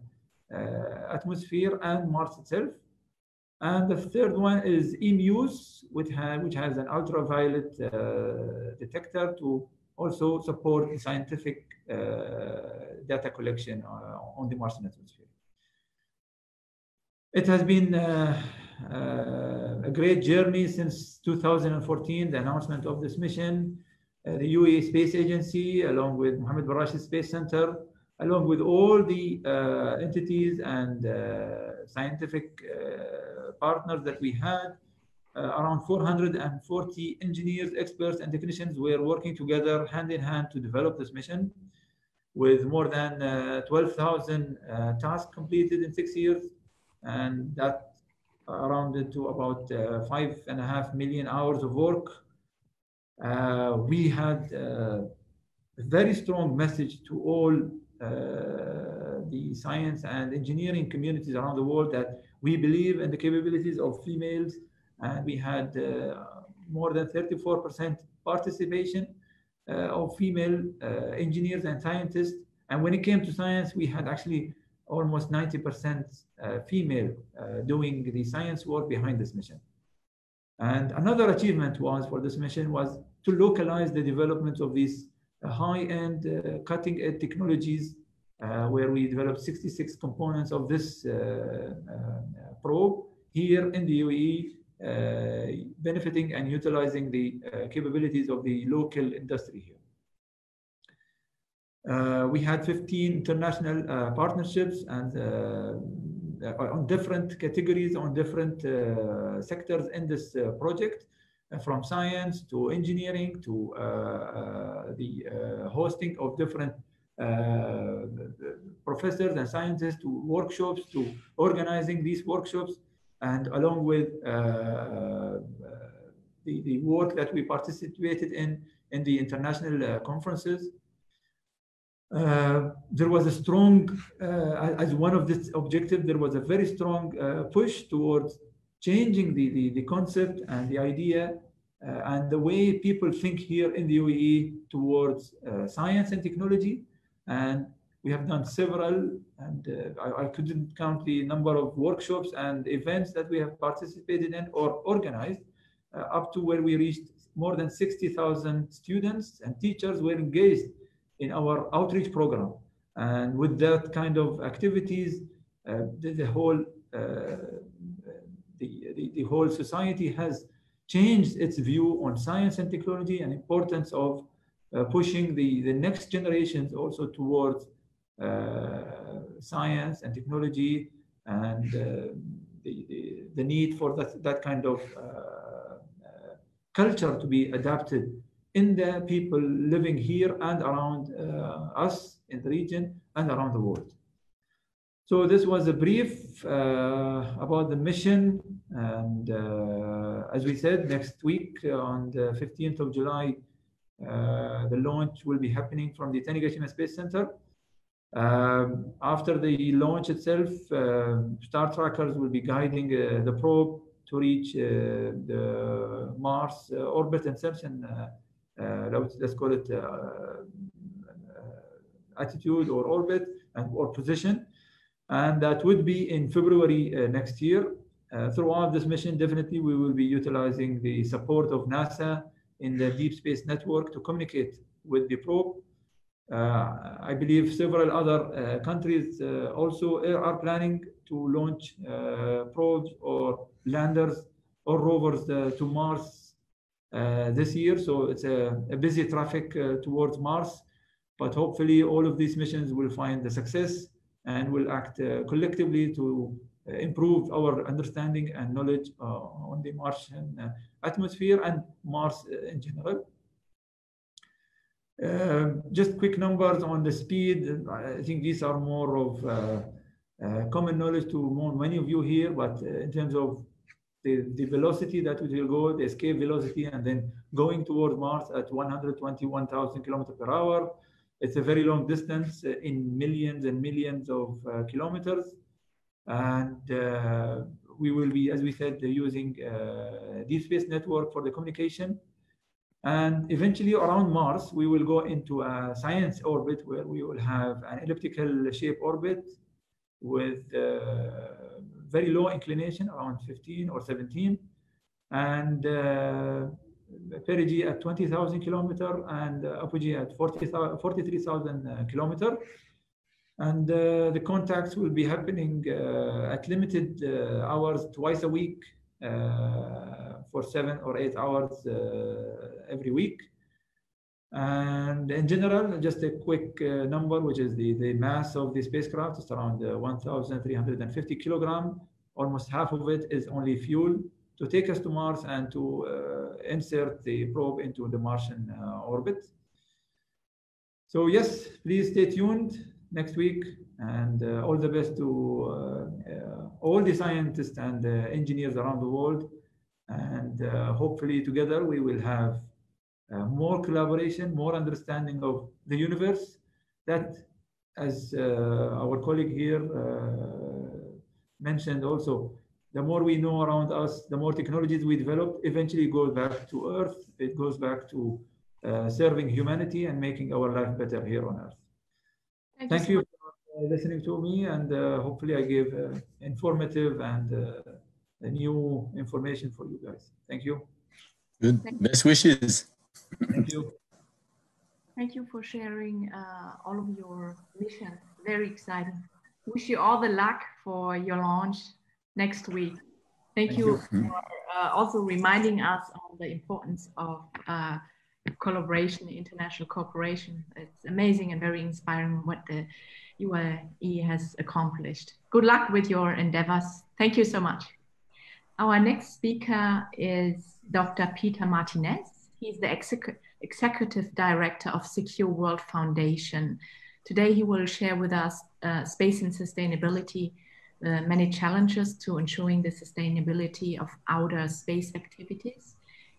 uh, atmosphere and Mars itself. And the third one is EMUS, which, has which has an ultraviolet detector to also support scientific data collection on the Martian atmosphere. It has been uh, uh, a great journey since 2014, the announcement of this mission. Uh, the UAE Space Agency, along with Mohammed bin Rashid Space Center, along with all the uh, entities and uh, scientific partners that we had, around 440 engineers, experts, and technicians were working together hand in hand to develop this mission with more than uh, 12,000 uh, tasks completed in six years. And that rounded to about uh, five and a half million hours of work uh, we had uh, a very strong message to all uh, the science and engineering communities around the world that we believe in the capabilities of females and we had more than 34% participation uh, of female uh, engineers and scientists. And when it came to science, we had actually almost 90% uh, female doing the science work behind this mission. And another achievement was for this mission was to localize the development of these uh, high-end uh, cutting-edge technologies uh, where we developed 66 components of this probe here in the UAE, uh, benefiting and utilizing the uh, capabilities of the local industry here. Uh, we had 15 international partnerships and on different categories, on different sectors in this project. Uh, from science to engineering to uh, uh, the hosting of different professors and scientists to workshops to organizing these workshops and along with the, the work that we participated in in the international conferences uh, there was a strong, uh, as one of this objective, there was a very strong uh, push towards changing the, the, the concept and the idea uh, and the way people think here in the UAE towards uh, science and technology. And we have done several, and uh, I, I, couldn't count the number of workshops and events that we have participated in or organized, up to where we reached more than 60,000 students and teachers were engaged in our outreach program. And with that kind of activities, uh, the, the, whole uh, the, the, the, whole society has changed its view on science and technology and importance of uh, pushing the, the next generations also towards uh, science and technology and uh, the, the, the, need for that, that kind of uh, uh, culture to be adapted in the people living here and around uh, us in the region and around the world. So this was a brief uh, about the mission. And uh, as we said, next week on the 15th of July, uh, the launch will be happening from the Tanegashima Space Center. Um, after the launch itself, uh, star trackers will be guiding uh, the probe to reach uh, the Mars orbit insertion. let's call it attitude or orbit and or position and that would be in February uh, next year. Uh, throughout this mission, definitely we will be utilizing the support of NASA in the Deep Space Network to communicate with the probe. Uh, I believe several other uh, countries uh, also are planning to launch uh, probes or landers or rovers to Mars this year. So it's a, a busy traffic towards Mars, but hopefully all of these missions will find the success and will act uh, collectively to improve our understanding and knowledge on the Martian atmosphere and Mars in general. Uh, just quick numbers on the speed. I think these are more of uh, uh, common knowledge to more, many of you here, but in terms of the, the velocity that it will go, the escape velocity, and then going towards Mars at 121,000 kilometers per hour. It's a very long distance in millions and millions of uh, kilometers. And uh, we will be, as we said, using uh, Deep Space Network for the communication. And eventually around Mars, we will go into a science orbit where we will have an elliptical shape orbit with uh, very low inclination, around 15 or 17, and uh, perigee at 20,000 kilometer and uh, apogee at 40, 43,000 uh, kilometer. And uh, the contacts will be happening uh, at limited hours twice a week for seven or eight hours every week. And in general, just a quick uh, number, which is the, the mass of the spacecraft, is around uh, 1,350 kilogram. Almost half of it is only fuel to take us to Mars and to uh, insert the probe into the Martian orbit. So yes, please stay tuned next week and uh, all the best to uh, uh, all the scientists and engineers around the world. And hopefully together we will have more collaboration, more understanding of the universe that, as our colleague here mentioned also, the more we know around us, the more technologies we develop, eventually it goes back to Earth. It goes back to uh, serving humanity and making our life better here on Earth. Thank, Thank you, you for listening to me, and uh, hopefully I gave uh, informative and uh, new information for you guys. Thank you. Good. Best wishes. Thank you. Thank you for sharing uh, all of your mission. Very exciting. Wish you all the luck for your launch next week. Thank, Thank you, you, for uh, also reminding us on the importance of uh, collaboration, international cooperation. It's amazing and very inspiring what the UAE has accomplished. Good luck with your endeavors. Thank you so much. Our next speaker is Dr. Peter Martinez. He's the exec executive director of Secure World Foundation. Today, he will share with us uh, space and sustainability, uh, many challenges to ensuring the sustainability of outer space activities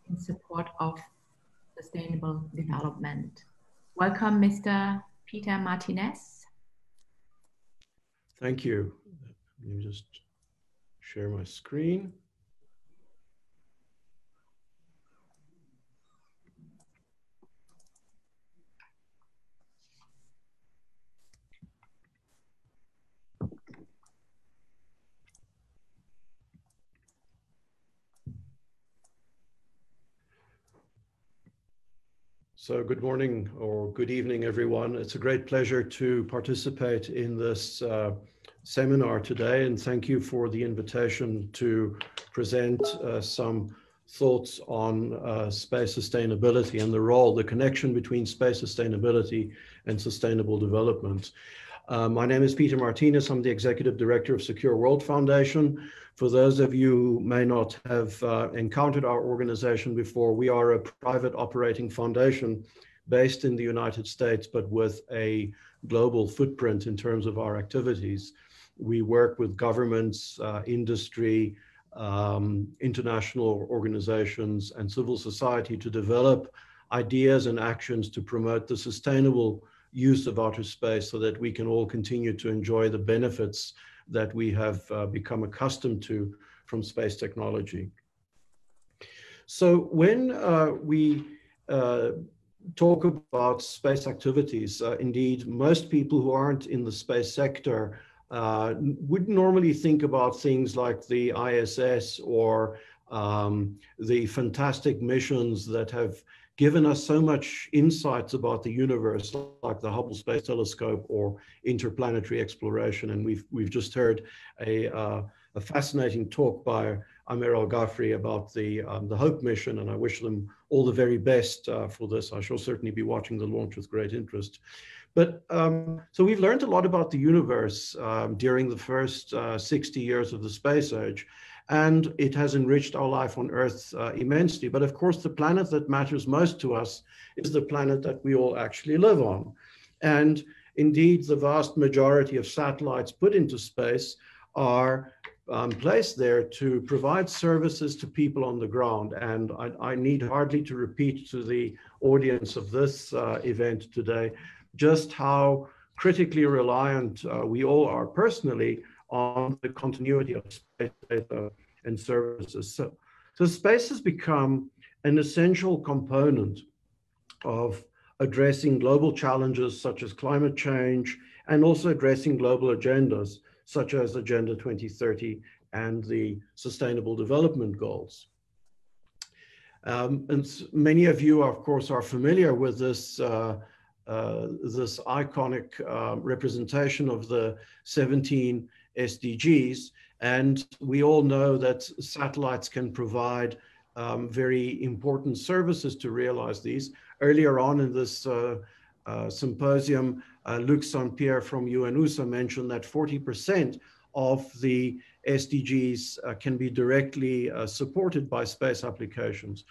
in support of sustainable development. Welcome, Mr. Peter Martinez. Thank you. Let me just share my screen. So good morning or good evening, everyone. It's a great pleasure to participate in this uh, seminar today, and thank you for the invitation to present uh, some thoughts on uh, space sustainability and the role, the connection between space sustainability and sustainable development. Uh, my name is Peter Martinez. I'm the Executive Director of Secure World Foundation. For those of you who may not have uh, encountered our organization before, we are a private operating foundation based in the United States, but with a global footprint in terms of our activities. We work with governments, uh, industry, um, international organizations, and civil society to develop ideas and actions to promote the sustainable use of outer space so that we can all continue to enjoy the benefits that we have uh, become accustomed to from space technology. So when uh, we uh, talk about space activities, uh, indeed, most people who aren't in the space sector uh, would normally think about things like the ISS or um, the fantastic missions that have given us so much insights about the universe, like the Hubble Space Telescope or interplanetary exploration. And we've we've just heard a uh, a fascinating talk by Amir Al Ghafri about the um, the Hope mission, and I wish them all the very best uh, for this. I shall certainly be watching the launch with great interest. But um, so we've learned a lot about the universe um, during the first uh, 60 years of the space age, and it has enriched our life on Earth uh, immensely. But of course, the planet that matters most to us is the planet that we all actually live on. And indeed, the vast majority of satellites put into space are um, placed there to provide services to people on the ground. And I, I need hardly to repeat to the audience of this uh, event today just how critically reliant uh, we all are personally on the continuity of space data and services. So, so space has become an essential component of addressing global challenges such as climate change and also addressing global agendas such as Agenda 2030 and the Sustainable Development Goals. Um, and many of you, of course, are familiar with this, uh, uh, this iconic uh, representation of the 17 SDGs. And we all know that satellites can provide um, very important services to realize these. Earlier on in this uh, uh, symposium, uh, Luc Saint-Pierre from UNOOSA mentioned that 40% of the SDGs uh, can be directly uh, supported by space applications.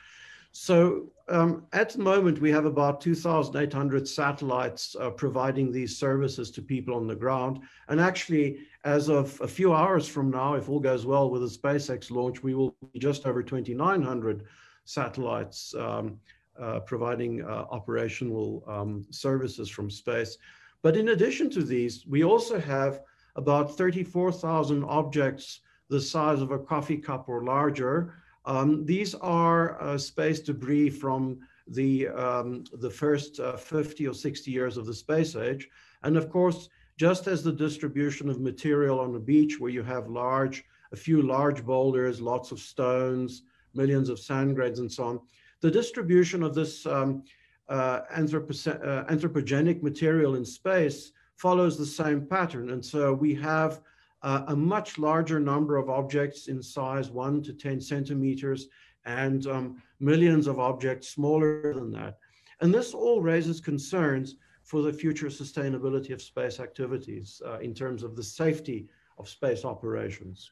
So um, at the moment, we have about 2,800 satellites uh, providing these services to people on the ground. And actually, as of a few hours from now, if all goes well with the SpaceX launch, we will be just over 2,900 satellites um, uh, providing uh, operational um, services from space. But in addition to these, we also have about 34,000 objects the size of a coffee cup or larger. Um, these are uh, space debris from the, um, the first uh, 50 or 60 years of the space age. And of course, just as the distribution of material on the beach where you have large, a few large boulders, lots of stones, millions of sand grains and so on, the distribution of this um, uh, uh, anthropogenic material in space follows the same pattern. And so we have uh, a much larger number of objects in size one to 10 centimeters and um, millions of objects smaller than that. And this all raises concerns for the future sustainability of space activities uh, in terms of the safety of space operations.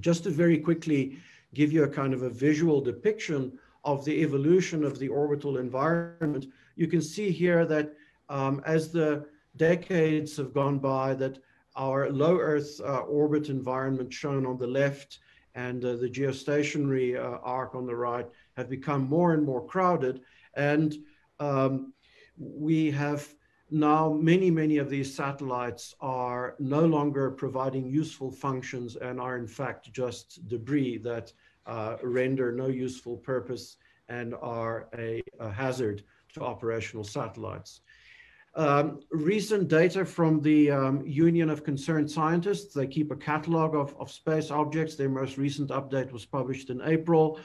Just to very quickly give you a kind of a visual depiction of the evolution of the orbital environment, you can see here that um, as the decades have gone by, that our low Earth uh, orbit environment shown on the left and uh, the geostationary uh, arc on the right have become more and more crowded. And um, we have now many, many of these satellites are no longer providing useful functions and are in fact just debris that uh, render no useful purpose and are a, a hazard to operational satellites. Um, recent data from the um, Union of Concerned Scientists, they keep a catalog of, of space objects. Their most recent update was published in April.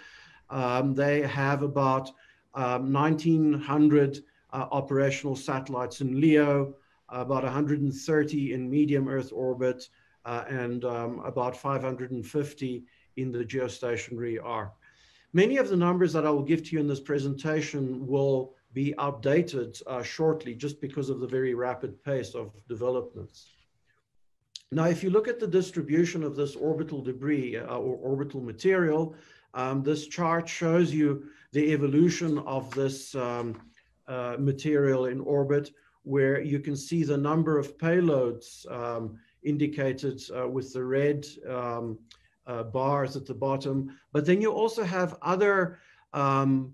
Um, they have about 1,900 um, uh, operational satellites in LEO, about 130 in medium Earth orbit, uh, and um, about 550 in the geostationary arc. Many of the numbers that I will give to you in this presentation will be outdated uh, shortly just because of the very rapid pace of developments. Now, if you look at the distribution of this orbital debris uh, or orbital material, um, this chart shows you the evolution of this um, uh, material in orbit, where you can see the number of payloads um, indicated uh, with the red um, uh, bars at the bottom. But then you also have other um,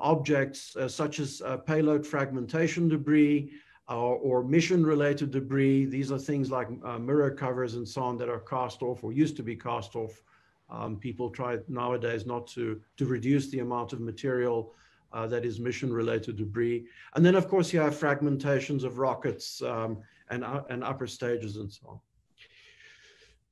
objects uh, such as uh, payload fragmentation debris or, mission-related debris. These are things like uh, mirror covers and so on that are cast off or used to be cast off. Um, people try nowadays not to, to reduce the amount of material uh, that is mission-related debris. And then, of course, you have fragmentations of rockets um, and, and upper stages and so on.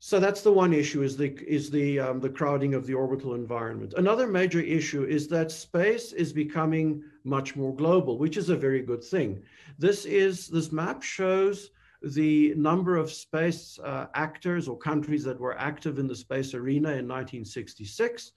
So that's the one issue is the is the um, the crowding of the orbital environment. Another major issue is that space is becoming much more global, which is a very good thing. This is this map shows the number of space uh, actors or countries that were active in the space arena in 1966,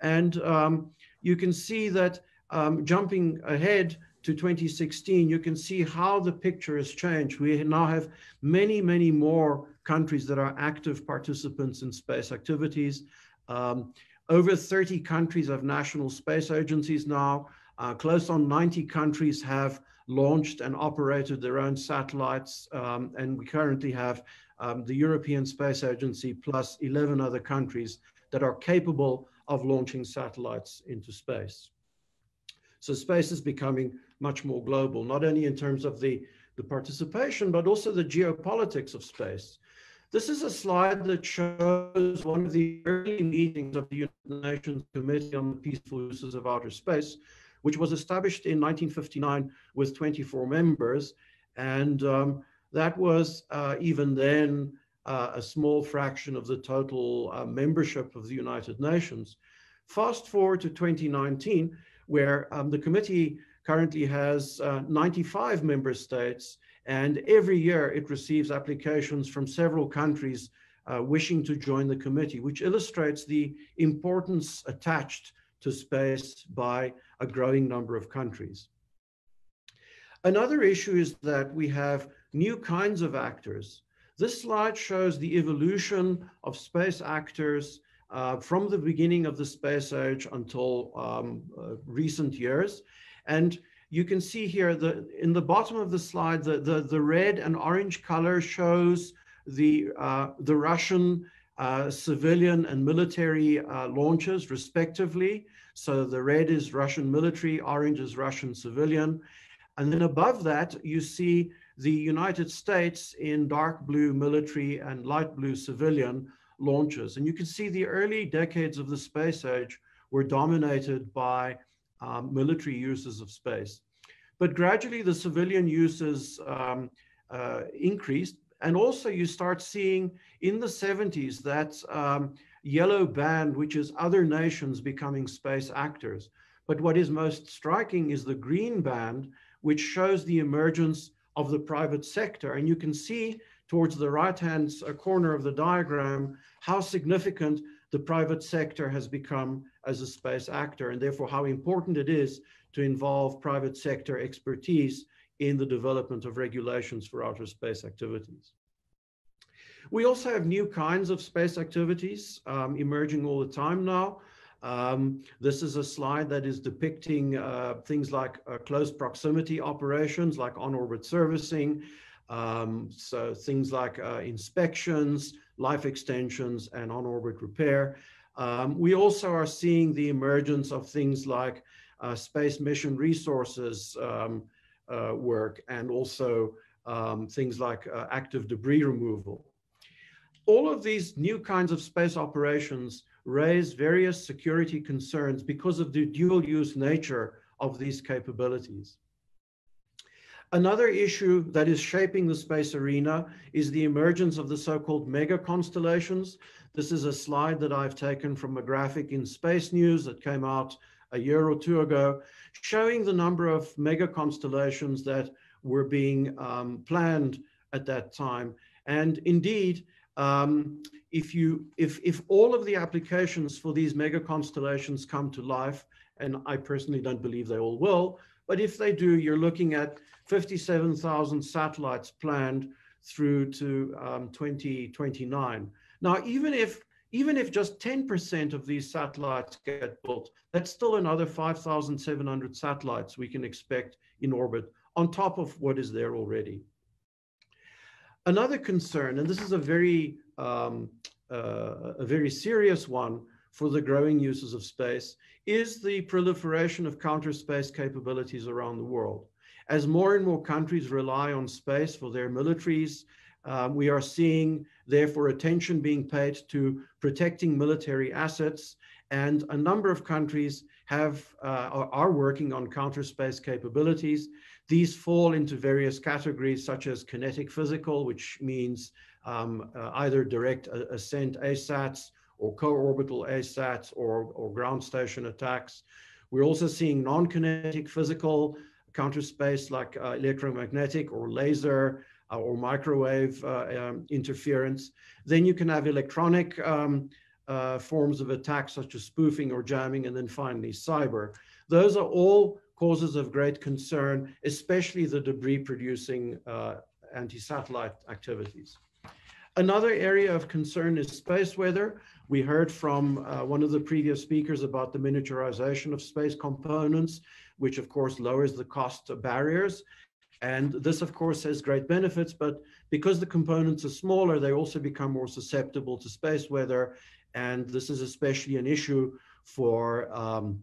and um, you can see that um, jumping ahead to 2016, you can see how the picture has changed. We now have many, many more countries that are active participants in space activities. Um, over 30 countries have national space agencies now. Uh, close on 90 countries have launched and operated their own satellites. Um, and we currently have um, the European Space Agency plus 11 other countries that are capable of launching satellites into space. So space is becoming much more global, not only in terms of the, the participation, but also the geopolitics of space. This is a slide that shows one of the early meetings of the United Nations Committee on the Peaceful Uses of Outer Space, which was established in 1959 with 24 members. And um, that was uh, even then uh, a small fraction of the total uh, membership of the United Nations. Fast forward to 2019, where um, the committee currently has uh, 95 member states, and every year it receives applications from several countries uh, wishing to join the committee, which illustrates the importance attached to space by a growing number of countries. Another issue is that we have new kinds of actors. This slide shows the evolution of space actors uh, from the beginning of the space age until um, uh, recent years. And you can see here that in the bottom of the slide, the, the, the red and orange color shows the, uh, the Russian uh, civilian and military uh, launches respectively. So the red is Russian military, orange is Russian civilian. And then above that, you see the United States in dark blue military and light blue civilian launches. And you can see the early decades of the space age were dominated by um, military uses of space. But gradually the civilian uses um, uh, increased. And also you start seeing in the 70s that um, yellow band, which is other nations becoming space actors. But what is most striking is the green band, which shows the emergence of the private sector. And you can see towards the right-hand uh, corner of the diagram how significant the private sector has become as a space actor, and therefore how important it is to involve private sector expertise in the development of regulations for outer space activities. We also have new kinds of space activities um, emerging all the time now. Um, this is a slide that is depicting uh, things like uh, close proximity operations, like on-orbit servicing, um, so things like uh, inspections, life extensions, and on-orbit repair. Um, we also are seeing the emergence of things like uh, space mission resources um, uh, work and also um, things like uh, active debris removal. All of these new kinds of space operations raise various security concerns because of the dual use nature of these capabilities. Another issue that is shaping the space arena is the emergence of the so-called mega constellations. This is a slide that I've taken from a graphic in Space News that came out a year or two ago, showing the number of mega constellations that were being um, planned at that time. And indeed, um, if you if if all of the applications for these mega constellations come to life, and I personally don't believe they all will, but if they do, you're looking at 57,000 satellites planned through to um, 2029. Now, even if even if just 10% of these satellites get built, that's still another 5,700 satellites we can expect in orbit on top of what is there already. Another concern, and this is a very, um, uh, a very serious one for the growing uses of space, is the proliferation of counter space capabilities around the world. As more and more countries rely on space for their militaries, um, we are seeing, therefore, attention being paid to protecting military assets. And a number of countries have uh, are working on counter space capabilities. These fall into various categories such as kinetic physical, which means um, uh, either direct ascent ASATs or co-orbital ASATs or, or ground station attacks. We're also seeing non-kinetic physical counter space like uh, electromagnetic or laser uh, or microwave uh, um, interference. Then you can have electronic um, uh, forms of attack such as spoofing or jamming, and then finally cyber. Those are all causes of great concern, especially the debris producing uh, anti-satellite activities. Another area of concern is space weather. We heard from uh, one of the previous speakers about the miniaturization of space components, which of course lowers the cost of barriers. And this of course has great benefits, but because the components are smaller, they also become more susceptible to space weather. And this is especially an issue for um,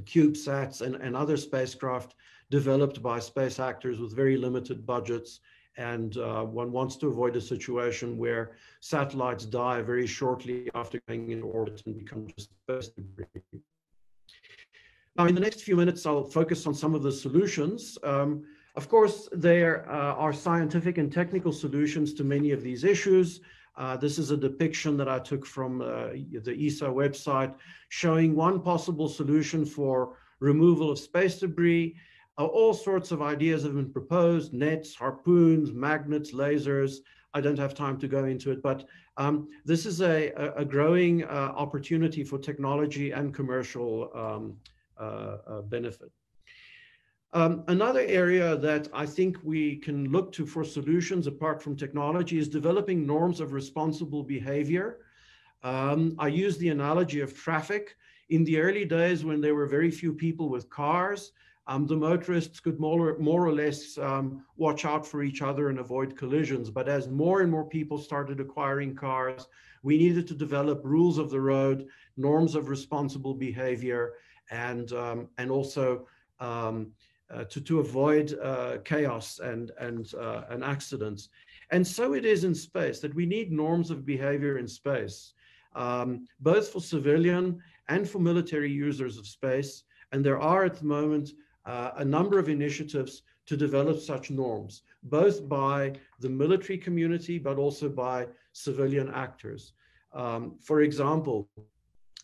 CubeSats and, and other spacecraft developed by space actors with very limited budgets and uh, one wants to avoid a situation where satellites die very shortly after going into orbit and become just space debris. Now, in the next few minutes, I'll focus on some of the solutions. Um, of course, there uh, are scientific and technical solutions to many of these issues. Uh, this is a depiction that I took from uh, the ESA website showing one possible solution for removal of space debris all sorts of ideas have been proposed, nets, harpoons, magnets, lasers. I don't have time to go into it, but um, this is a, a growing uh, opportunity for technology and commercial um, uh, uh, benefit. Um, another area that I think we can look to for solutions apart from technology is developing norms of responsible behavior. Um, I use the analogy of traffic. In the early days when there were very few people with cars, um, the motorists could more, more or less um, watch out for each other and avoid collisions. But as more and more people started acquiring cars, we needed to develop rules of the road, norms of responsible behavior, and, um, and also um, uh, to, to avoid uh, chaos and, and, uh, and accidents. And so it is in space that we need norms of behavior in space, um, both for civilian and for military users of space. And there are at the moment uh, a number of initiatives to develop such norms, both by the military community, but also by civilian actors. Um, for example,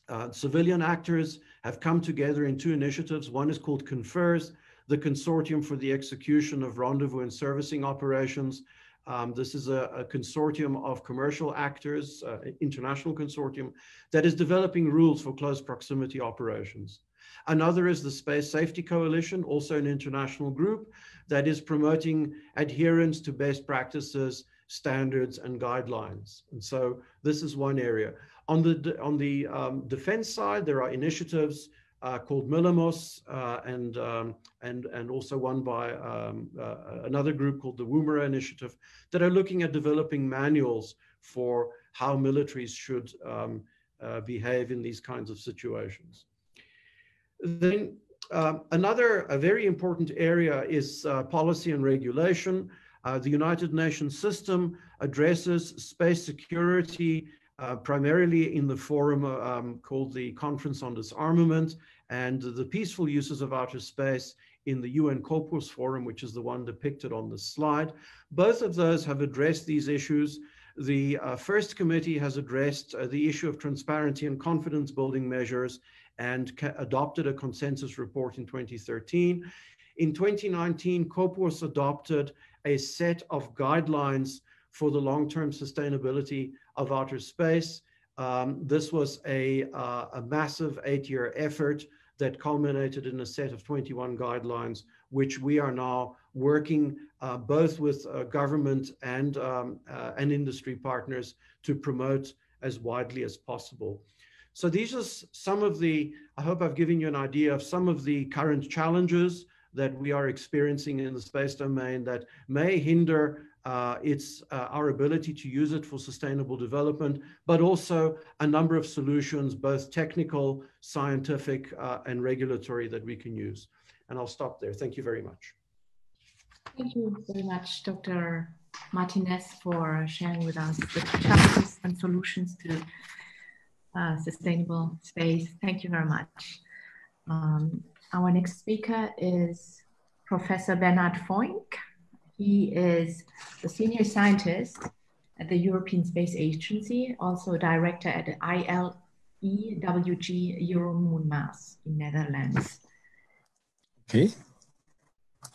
uh, civilian actors have come together in two initiatives. One is called CONFERS, the Consortium for the Execution of Rendezvous and Servicing Operations. Um, this is a, a, consortium of commercial actors, uh, international consortium, that is developing rules for close proximity operations. Another is the Space Safety Coalition, also an international group that is promoting adherence to best practices, standards, and guidelines. And so this is one area. On the, on the um, defense side, there are initiatives uh, called MILAMOS uh, and, um, and, and also one by um, uh, another group called the Woomera Initiative that are looking at developing manuals for how militaries should um, uh, behave in these kinds of situations. Then uh, another very important area is uh, policy and regulation. Uh, the United Nations system addresses space security uh, primarily in the forum um, called the Conference on Disarmament and the peaceful uses of outer space in the UN COPUOS Forum, which is the one depicted on the slide. Both of those have addressed these issues. The uh, first committee has addressed uh, the issue of transparency and confidence building measures and adopted a consensus report in 2013. In 2019, COPUOS adopted a set of guidelines for the long-term sustainability of outer space. Um, this was a, uh, a massive eight-year effort that culminated in a set of 21 guidelines, which we are now working uh, both with uh, government and, um, uh, and industry partners to promote as widely as possible. So these are some of the, I hope I've given you an idea of some of the current challenges that we are experiencing in the space domain that may hinder uh, its uh, our ability to use it for sustainable development, but also a number of solutions, both technical, scientific, uh, and regulatory that we can use. And I'll stop there. Thank you very much. Thank you very much, Dr. Martinez, for sharing with us the challenges and solutions to uh, sustainable space. Thank you very much. Um, our next speaker is Professor Bernard Foing. He is the senior scientist at the European Space Agency, also director at the ILEWG Euromoon Mars in Netherlands. Okay.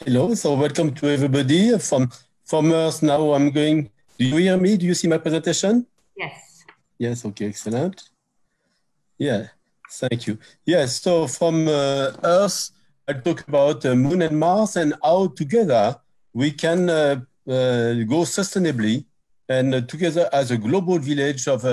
Hello, so welcome to everybody. From, from Earth now I'm going, do you hear me? Do you see my presentation? Yes. Yes, okay, excellent. Yeah, thank you. Yes, so from uh, Earth, I'll talk about the Moon and Mars and how together we can uh, uh, go sustainably and together as a global village of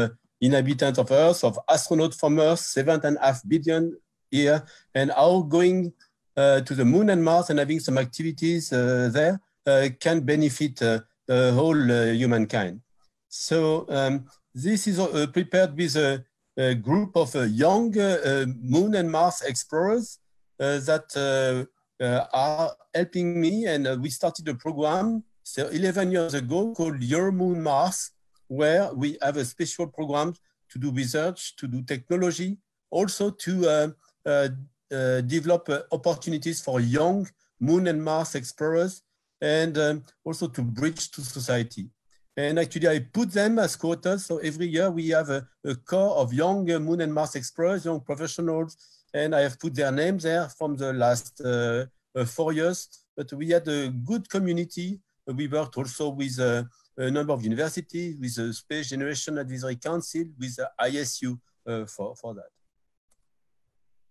inhabitants of Earth, of astronauts from Earth, seven and a half billion here, and how going uh, to the moon and Mars and having some activities uh, there uh, can benefit whole humankind. So um, this is prepared with a, a group of young moon and Mars explorers that are helping me, and we started a program so 11 years ago called Euromoon Mars, where we have a special program to do research, to do technology, also to uh, uh, uh, develop uh, opportunities for young Moon and Mars explorers, and um, also to bridge to society. And actually, I put them as quotas. So every year we have a, a core of young Moon and Mars explorers, young professionals, and I have put their names there from the last uh, uh, four years. But we had a good community. We worked also with uh, a number of universities, with the Space Generation Advisory Council, with the ISU uh, for, for that.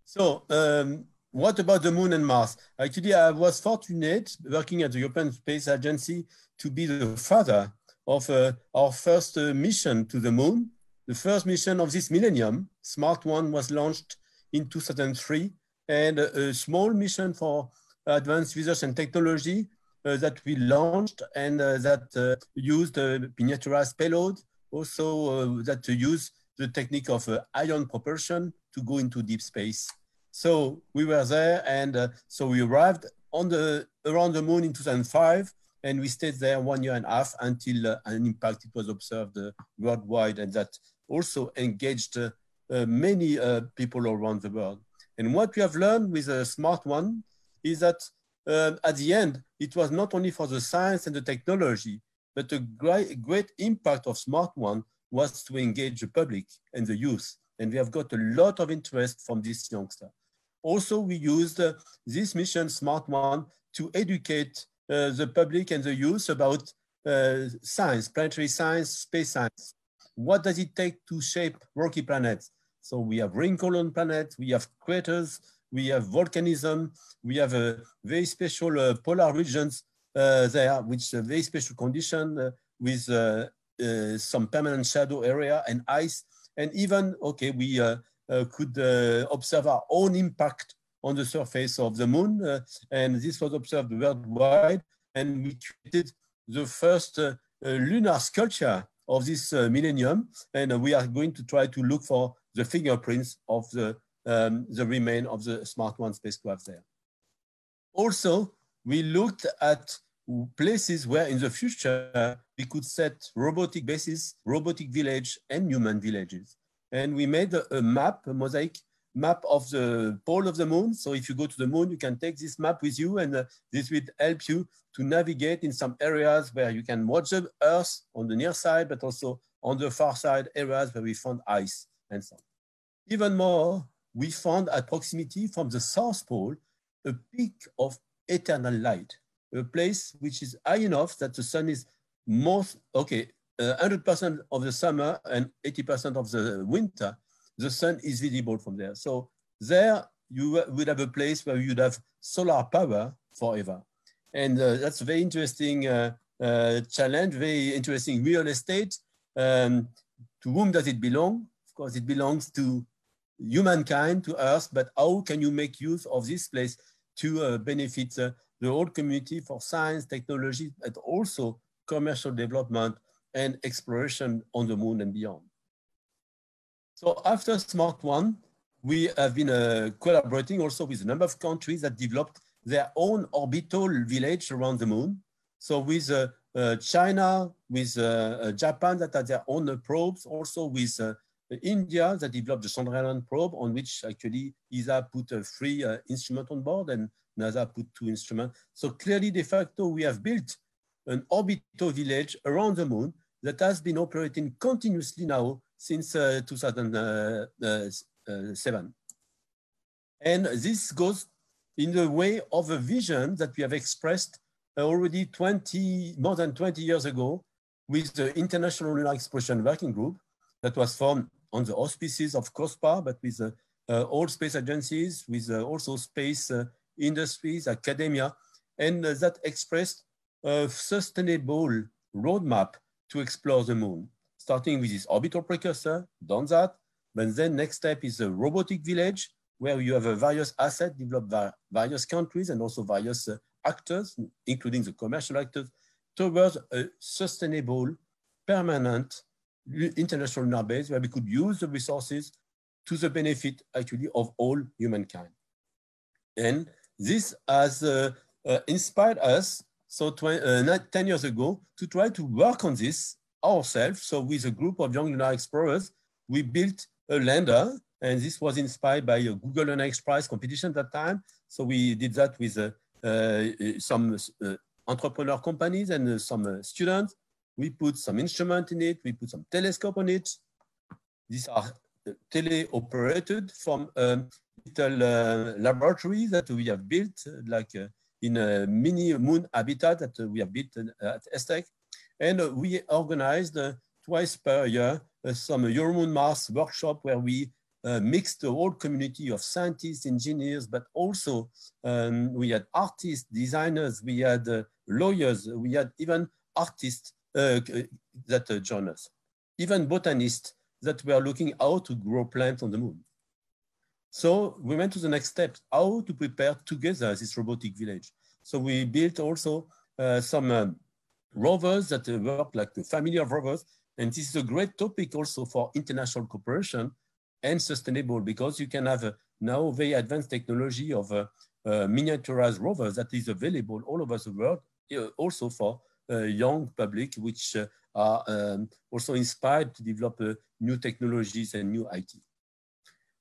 So um, what about the moon and Mars? Actually, I was fortunate working at the European Space Agency to be the father of uh, our first uh, mission to the moon. The first mission of this millennium, SMART 1, was launched in 2003, and a, a small mission for advanced research and technology uh, that we launched and uh, that uh, used Piñataras payload, also that to use the technique of ion propulsion to go into deep space. So we were there, and so we arrived on the around the moon in 2005, and we stayed there one year and a half until uh, an impact it was observed uh, worldwide and that also engaged uh, many people around the world. And what we have learned with a smart one is that uh, at the end, it was not only for the science and the technology, but the great, great impact of Smart One was to engage the public and the youth. And we have got a lot of interest from this youngster. Also, we used uh, this mission, Smart One, to educate uh, the public and the youth about uh, science, planetary science, space science. What does it take to shape rocky planets? So we have wrinkle on planets, we have craters, we have volcanism, we have a very special uh, polar regions uh, there, which a very special condition uh, with uh, uh, some permanent shadow area and ice. And even, okay, we uh, could observe our own impact on the surface of the moon. Uh, and this was observed worldwide. And we created the first uh, uh, lunar sculpture of this millennium. And we are going to try to look for the fingerprints of the um, the remain of the Smart One spacecraft there. Also, we looked at places where in the future we could set robotic bases, robotic village, and human villages. And we made a, a map, a mosaic map of the pole of the moon. So if you go to the moon, you can take this map with you and uh, this will help you to navigate in some areas where you can watch the Earth on the near side, but also on the far side areas where we found ice and so on. Even more, we found at proximity from the South Pole a peak of eternal light, a place which is high enough that the sun is most, okay, 100% uh, of the summer and 80% of the winter, the sun is visible from there. So there you would have a place where you'd have solar power forever. And uh, that's a very interesting uh, uh, challenge, very interesting real estate. Um, to whom does it belong? Of course, it belongs to humankind to Earth, but how can you make use of this place to uh, benefit uh, the whole community for science, technology, but also commercial development and exploration on the moon and beyond. So after Smart One, we have been uh, collaborating also with a number of countries that developed their own orbital village around the moon. So with uh, uh, China, with uh, Japan that had their own probes, also with India that developed the Chandrayaan probe on which actually ESA put a free uh, instrument on board and NASA put two instruments. So clearly, de facto, we have built an orbital village around the moon that has been operating continuously now since uh, 2007. And this goes in the way of a vision that we have expressed already 20, more than 20 years ago with the International Lunar Exploration Working Group that was formed on the auspices of COSPAR, but with uh, uh, all space agencies, with uh, also space industries, academia, and uh, that expressed a sustainable roadmap to explore the moon, starting with this orbital precursor, done that, but then next step is a robotic village, where you have a various assets developed by various countries and also various uh, actors, including the commercial actors, towards a sustainable, permanent international lunar base where we could use the resources to the benefit actually of all humankind. And this has uh, uh, inspired us, so uh, 10 years ago, to try to work on this ourselves. So with a group of young lunar explorers, we built a lander, and this was inspired by a Google Lunar X Prize competition at that time. So we did that with uh, uh, some uh, entrepreneur companies and some students. We put some instrument in it, we put some telescope on it. These are tele-operated from um, little uh, laboratory that we have built, like uh, in a mini moon habitat that we have built at ESTEC. And we organized twice per year some Euromoon Mars workshop where we uh, mixed the whole community of scientists, engineers, but also um, we had artists, designers, we had uh, lawyers, we had even artists uh, that uh, joined us, even botanists that were looking how to grow plants on the moon. So we went to the next step, how to prepare together this robotic village. So we built also uh, some um, rovers that work like the family of rovers. And this is a great topic also for international cooperation and sustainable because you can have a now very advanced technology of a, a miniaturized rovers that is available all over the world, uh, also for uh, young public, which uh, are um, also inspired to develop new technologies and new IT.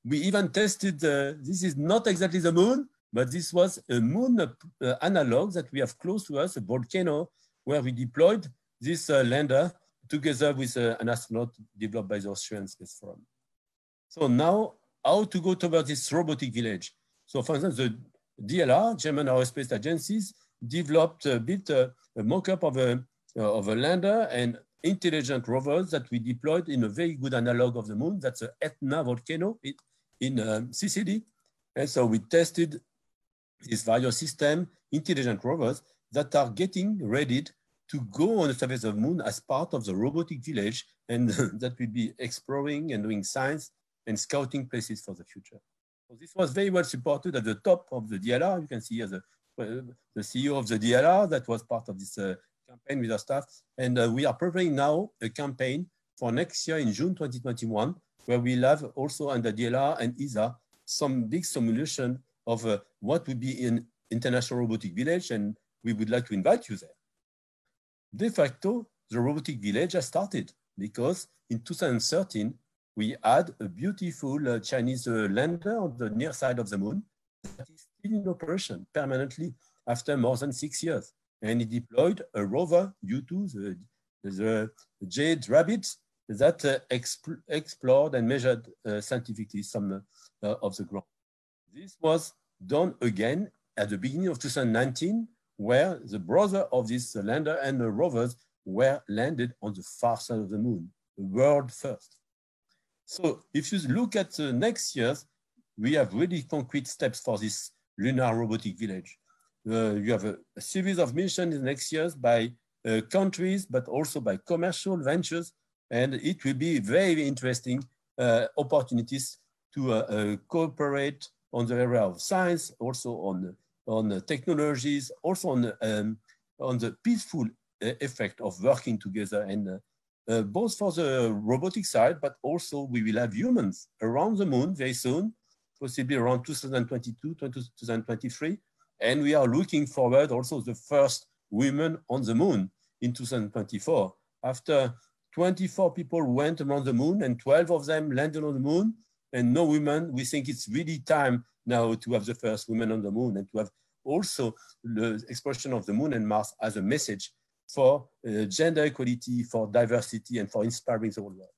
We even tested, this is not exactly the moon, but this was a moon uh, analog that we have close to us, a volcano, where we deployed this uh, lander together with uh, an astronaut developed by the Austrian Space Forum. So now, how to go toward this robotic village? So for instance, the DLR, German Aerospace Agencies, developed, uh, built a, a mock-up of a, uh, of a lander and intelligent rovers that we deployed in a very good analog of the moon. That's the Etna volcano in, in Sicily. And so we tested this various system, intelligent rovers that are getting ready to go on the surface of the moon as part of the robotic village and that will be exploring and doing science and scouting places for the future. So this was very well supported at the top of the DLR. You can see here the the CEO of the DLR that was part of this uh, campaign with our staff. And uh, we are preparing now a campaign for next year in June 2021, where we'll have also under DLR and ESA some big simulation of uh, what would be in International Robotic Village, and we would like to invite you there. De facto, the robotic village has started because in 2013, we had a beautiful uh, Chinese uh, lander on the near side of the moon that is still in operation permanently after more than six years. And he deployed a rover, Yutu, the, the Jade Rabbit, that uh, exp explored and measured uh, scientifically some uh, of the ground. This was done again at the beginning of 2019, where the brother of this lander and the rovers were landed on the far side of the moon, world first. So if you look at the next years, we have really concrete steps for this lunar robotic village. Uh, you have a, a, series of missions in the next years by uh, countries, but also by commercial ventures. And it will be very interesting uh, opportunities to uh, uh, cooperate on the area of science, also on, on technologies, also on, um, on the peaceful uh, effect of working together and both for the robotic side, but also we will have humans around the moon very soon possibly around 2022, 2023. And we are looking forward also the first women on the moon in 2024. After 24 people went around the moon and 12 of them landed on the moon and no women, we think it's really time now to have the first women on the moon and to have also the expression of the moon and Mars as a message for uh, gender equality, for diversity, and for inspiring the whole world.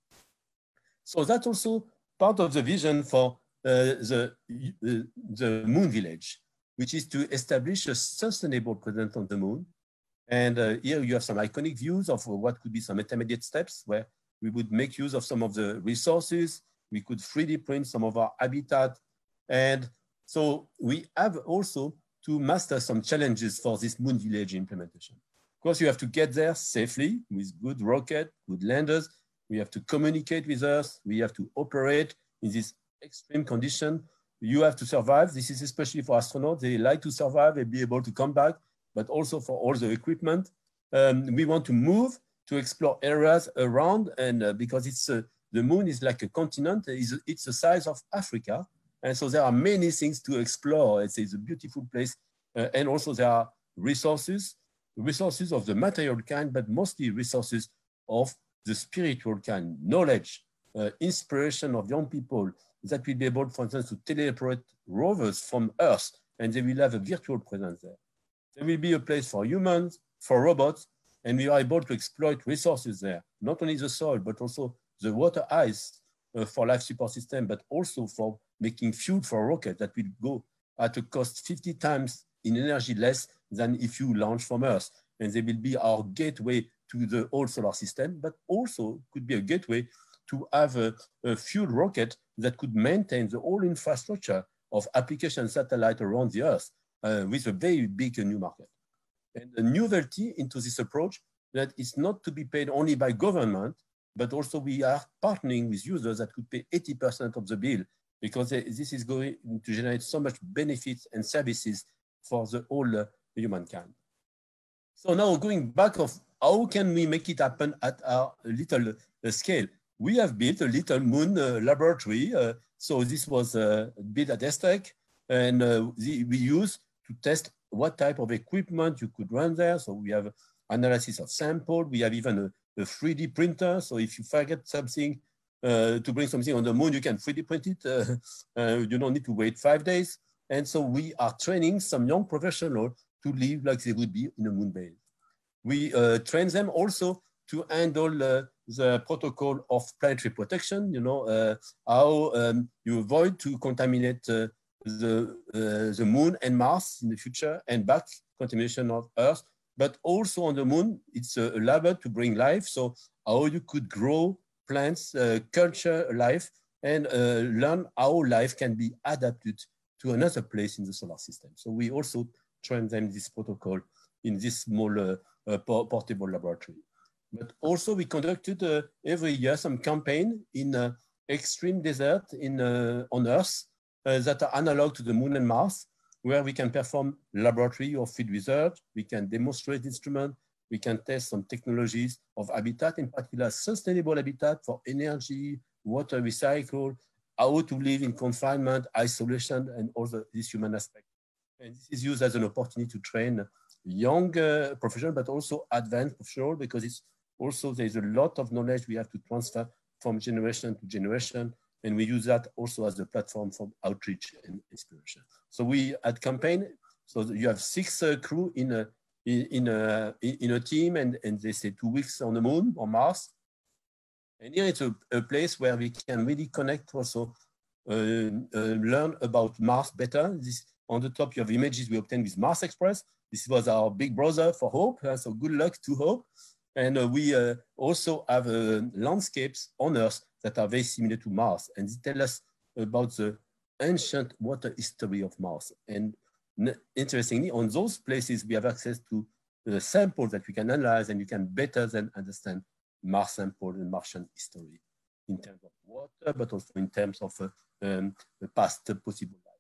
So that's also part of the vision for uh, the, the, the moon village, which is to establish a sustainable presence on the moon. And uh, here you have some iconic views of what could be some intermediate steps where we would make use of some of the resources. We could 3D print some of our habitat. And so we have also to master some challenges for this Moon Village implementation. Of course, you have to get there safely with good rocket, good landers. We have to communicate with Earth. We have to operate in this extreme condition. You have to survive. This is especially for astronauts. They like to survive and be able to come back, but also for all the equipment. Um, we want to move to explore areas around and uh, because it's uh, the moon is like a continent, it's, it's the size of Africa. And so there are many things to explore. It's, it's a beautiful place. Uh, and also there are resources, resources of the material kind, but mostly resources of the spiritual kind, knowledge, uh, inspiration of young people that will be able, for instance, to teleport rovers from Earth, and they will have a virtual presence there. There will be a place for humans, for robots, and we are able to exploit resources there, not only the soil, but also the water ice uh, for life support system, but also for making fuel for a rocket that will go at a cost 50 times in energy less than if you launch from Earth. And they will be our gateway to the whole solar system, but also could be a gateway to have a, a fuel rocket that could maintain the whole infrastructure of application satellite around the Earth uh, with a very big new market. And the novelty into this approach that is not to be paid only by government, but also we are partnering with users that could pay 80% of the bill because this is going to generate so much benefits and services for the whole humankind. So now going back of how can we make it happen at our little uh, scale? We have built a little moon uh, laboratory. Uh, so this was built at ESTEC and we use to test what type of equipment you could run there. So we have analysis of sample. We have even a, a 3D printer. So if you forget something to bring something on the moon, you can 3D print it. Uh, uh, you don't need to wait five days. And so we are training some young professionals to live like they would be in a moon base. We uh, train them also to handle uh, the protocol of planetary protection, you know, uh, how um, you avoid to contaminate the, the moon and Mars in the future and back contamination of Earth but also on the moon, it's a, lab to bring life. So how you could grow plants, uh, culture life, and uh, learn how life can be adapted to another place in the solar system. So we also train them this protocol in this small uh, portable laboratory. But also we conducted every year some campaign in extreme desert in, on Earth that are analog to the moon and Mars where we can perform laboratory or field research, we can demonstrate instruments, we can test some technologies of habitat, in particular sustainable habitat for energy, water recycle, how to live in confinement, isolation, and all the, this human aspect. And this is used as an opportunity to train young uh, professionals, but also advanced professionals, because it's also, there's a lot of knowledge we have to transfer from generation to generation and we use that also as a platform for outreach and inspiration. So we at campaign, so you have six uh, crew in a in a in a team, and and they say two weeks on the moon or Mars. And here it's a, a place where we can really connect also, uh, uh, learn about Mars better. This on the top you have images we obtained with Mars Express. This was our big brother for Hope. Uh, so good luck to Hope. And uh, we uh, also have landscapes on Earth that are very similar to Mars. And they tell us about the ancient water history of Mars. And interestingly, on those places, we have access to the samples that we can analyze and you can better then understand Mars sample and Martian history in terms of water, but also in terms of uh, um, the past possible life.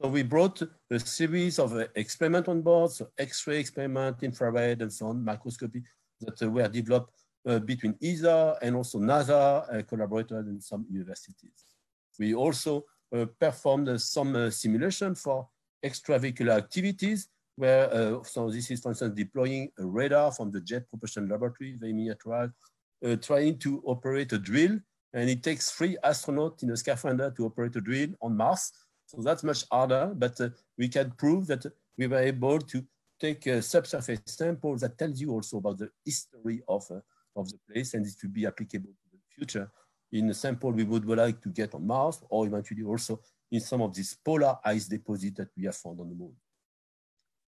So we brought a series of uh, experiments on board, so X-ray experiment, infrared, and so on, microscopy that uh, were developed uh, between ESA and also NASA uh, collaborators in some universities. We also uh, performed some simulation for extravehicular activities where, so this is for instance deploying a radar from the Jet Propulsion Laboratory, very miniaturized, trying to operate a drill. And it takes three astronauts in a scaphandra to operate a drill on Mars. So that's much harder, but uh, we can prove that we were able to take a subsurface sample that tells you also about the history of uh, of the place. And it will be applicable to the future. In a sample we would like to get on Mars or eventually also in some of these polar ice deposits that we have found on the moon.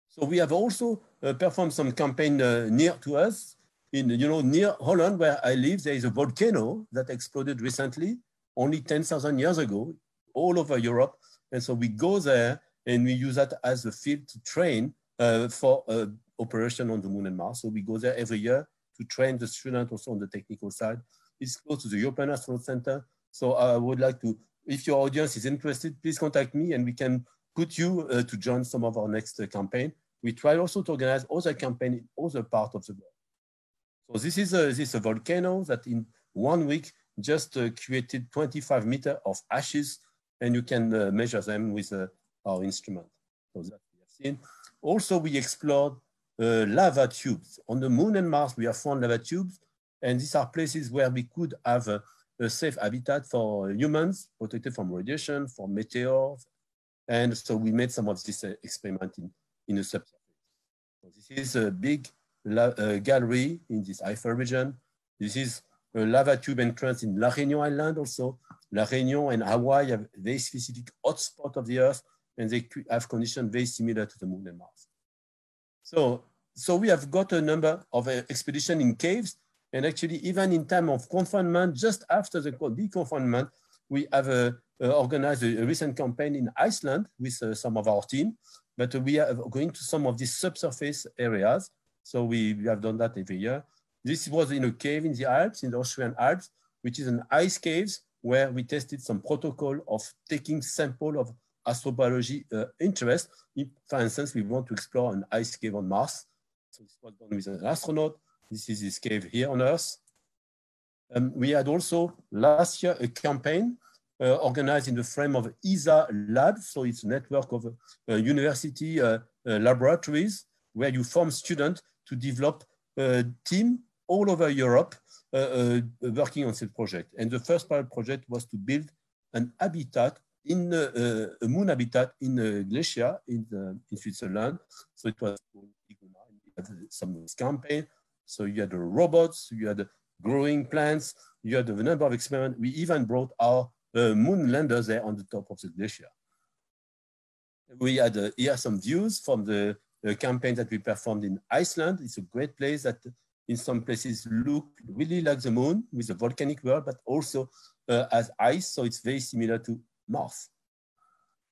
So we have also uh, performed some campaign uh, near to us. In, you know, near Holland, where I live, there is a volcano that exploded recently, only 10,000 years ago, all over Europe. And so we go there and we use that as a field to train uh, for uh, operation on the moon and Mars. So we go there every year to train the students also on the technical side. It's close to the European Astronaut Center. So I would like to, if your audience is interested, please contact me and we can put you uh, to join some of our next uh, campaign. We try also to organize other campaign in other parts of the world. So this is a, this is a volcano that in one week just uh, created 25 meter of ashes and you can uh, measure them with uh, our instrument. So that we have seen. Also, we explored uh, lava tubes. On the moon and Mars, we have found lava tubes, and these are places where we could have a, safe habitat for humans, protected from radiation, from meteors. And so we made some of this uh, experiment in, in a subsurface. So this is a big uh, gallery in this Eifel region. This is a lava tube entrance in La Réunion Island also. La Réunion and Hawaii have very specific hotspot of the Earth, and they have conditions very similar to the moon and Mars. So, so we have got a number of uh, expedition in caves, and actually even in time of confinement, just after the deconfinement, we have uh, uh, organized a, a, recent campaign in Iceland with uh, some of our team, but we are going to some of these subsurface areas. So we, we have done that every year. This was in a cave in the Alps, in the Austrian Alps, which is an ice cave where we tested some protocol of taking sample of astrobiology uh, interest. If, for instance, we want to explore an ice cave on Mars. So this was done with an astronaut. This is this cave here on Earth. Um, we had also last year a campaign uh, organized in the frame of ESA Labs. So it's a network of uh, university uh, uh, laboratories where you form students to develop a team all over Europe uh, working on this project. And the first pilot project was to build an habitat in uh, a moon habitat in uh, Glacier in, in Switzerland. So it was some campaign. So you had the robots, you had the growing plants, you had a number of experiments. We even brought our uh, moon landers there on the top of the glacier. We had uh, here some views from the, the campaign that we performed in Iceland. It's a great place that in some places look really like the moon with a volcanic world, but also uh, as ice. So it's very similar to Mars.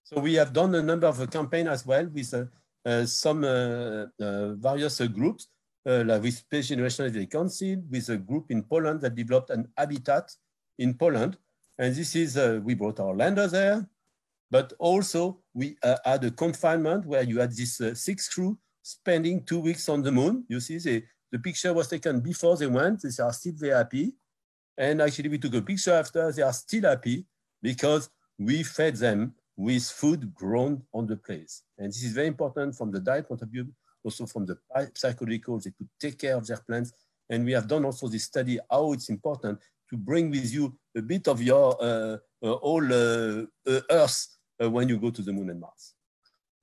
So we have done a number of campaigns as well with uh, uh, some uh, uh, various groups, uh, Uh, like with Space Generation Advisory Council, with a group in Poland that developed an habitat in Poland. And this is, uh, we brought our lander there, but also we uh, had a confinement where you had this six crew spending two weeks on the moon. You see, they, the picture was taken before they went. They are still very happy. And actually, we took a picture after. They are still happy because we fed them with food grown on the place. And this is very important from the diet point of view, also from the psychological, they could take care of their plants. And we have done also this study, how it's important to bring with you a bit of your uh, uh, whole uh, uh Earth uh, when you go to the moon and Mars.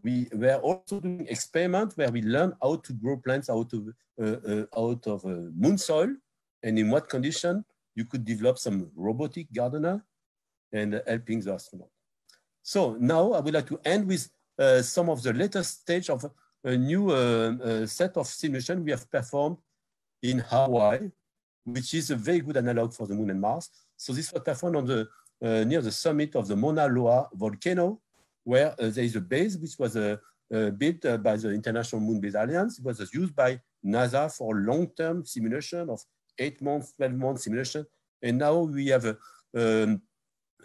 We were also doing experiments where we learn how to grow plants out of, out of moon soil and in what condition you could develop some robotic gardener and helping the astronaut. So now I would like to end with uh, some of the latest stage of a new uh, uh, set of simulation we have performed in Hawaii, which is a very good analog for the moon and Mars. So this was performed on the, uh, near the summit of the Mauna Loa volcano, where uh, there is a base which was uh, built by the International Moon Base Alliance. It was used by NASA for long-term simulation of eight months, 12 months simulation. And now we have um,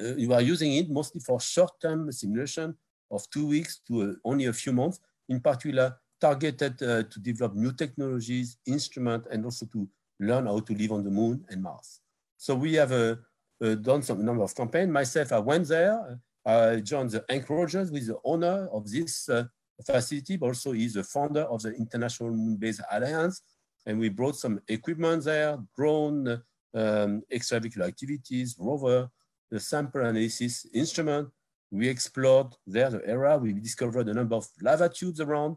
uh, you are using it mostly for short-term simulation of two weeks to uh, only a few months, in particular targeted uh, to develop new technologies, instruments, and also to learn how to live on the moon and Mars. So we have uh, uh, done some number of campaigns. Myself, I went there. I joined the Henk Rogers, with the owner of this uh, facility, but also he's the founder of the International Moon Base Alliance. And we brought some equipment there, drone, um, extravehicular activities, rover, the sample analysis instrument. We explored there the area. We discovered a number of lava tubes around.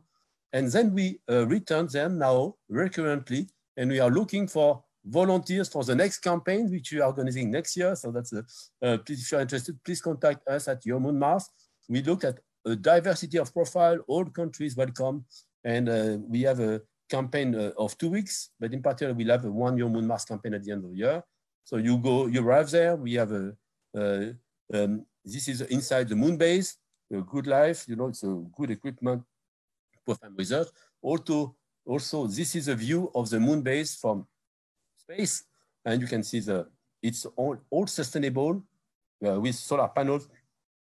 And then we uh, returned them now recurrently. And we are looking for volunteers for the next campaign, which we are organizing next year. So that's, a, uh, please, if you're interested, please contact us at Euromoon Mars. We look at a diversity of profile, all countries welcome. And uh, we have a campaign uh, of two weeks, but in particular, we'll have a one Euromoon Mars campaign at the end of the year. So you go, you arrive there, we have a uh, um, this is inside the moon base. a good life, you know, it's a good equipment, perform research. Also, also, this is a view of the moon base from space. And you can see the it's all, all sustainable uh, with solar panels.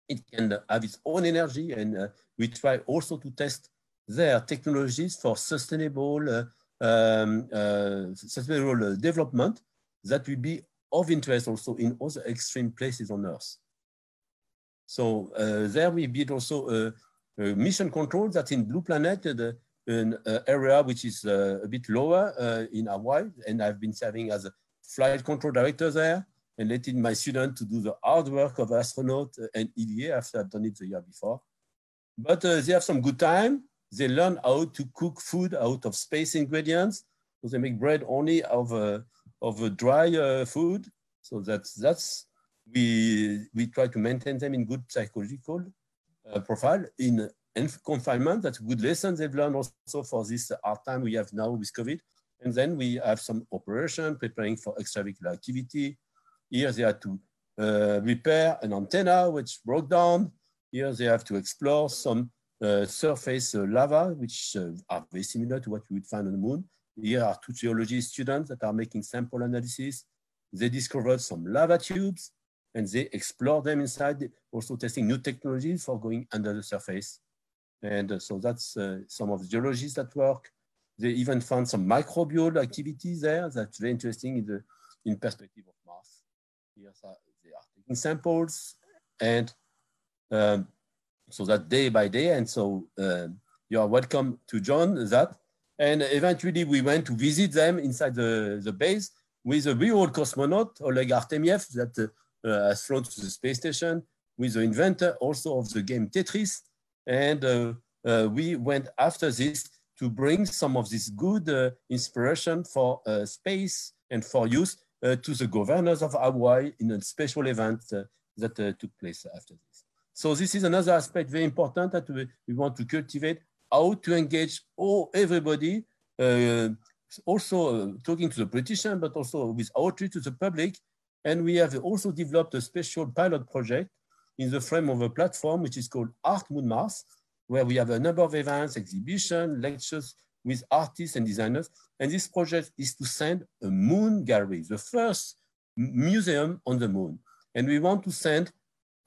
It can have its own energy. And uh, we try also to test their technologies for sustainable, uh, um, uh, sustainable development that will be of interest also in other extreme places on Earth. So uh, there we build also a, a, mission control that in Blue Planet, uh, an area which is a bit lower in Hawaii, and I've been serving as a flight control director there and letting my students to do the hard work of astronaut and EVA after I've done it the year before. But uh, they have some good time. They learn how to cook food out of space ingredients. So they make bread only of, uh, of a dry uh, food. So that's, that's we, we try to maintain them in good psychological uh, profile in, in confinement. That's good lesson they've learned also for this hard time we have now with COVID. And then we have some operation preparing for extravehicular activity. Here they had to uh, repair an antenna which broke down. Here they have to explore some uh, surface uh, lava, which uh, are very similar to what you would find on the moon. Here are two geology students that are making sample analysis. They discovered some lava tubes and they explore them inside, also testing new technologies for going under the surface. And uh, so that's uh, some of the geologists that work. They even found some microbial activities there that's very interesting in the in perspective of Mars. Here they are taking samples and um, so that day by day. And so uh, you are welcome to join that. And eventually we went to visit them inside the, the base with a real cosmonaut, Oleg Artemyev, that uh, has flown to the space station, with the inventor also of the game Tetris. And uh, uh, we went after this to bring some of this good uh, inspiration for uh, space and for use uh, to the governors of Hawaii in a special event that took place after this. So this is another aspect very important that we, we want to cultivate, how to engage all everybody, also talking to the politician, but also with outreach to the public. And we have also developed a special pilot project in the frame of a platform which is called Art Moon Mars, where we have a number of events, exhibitions, lectures with artists and designers. And this project is to send a moon gallery, the first museum on the moon. And we want to send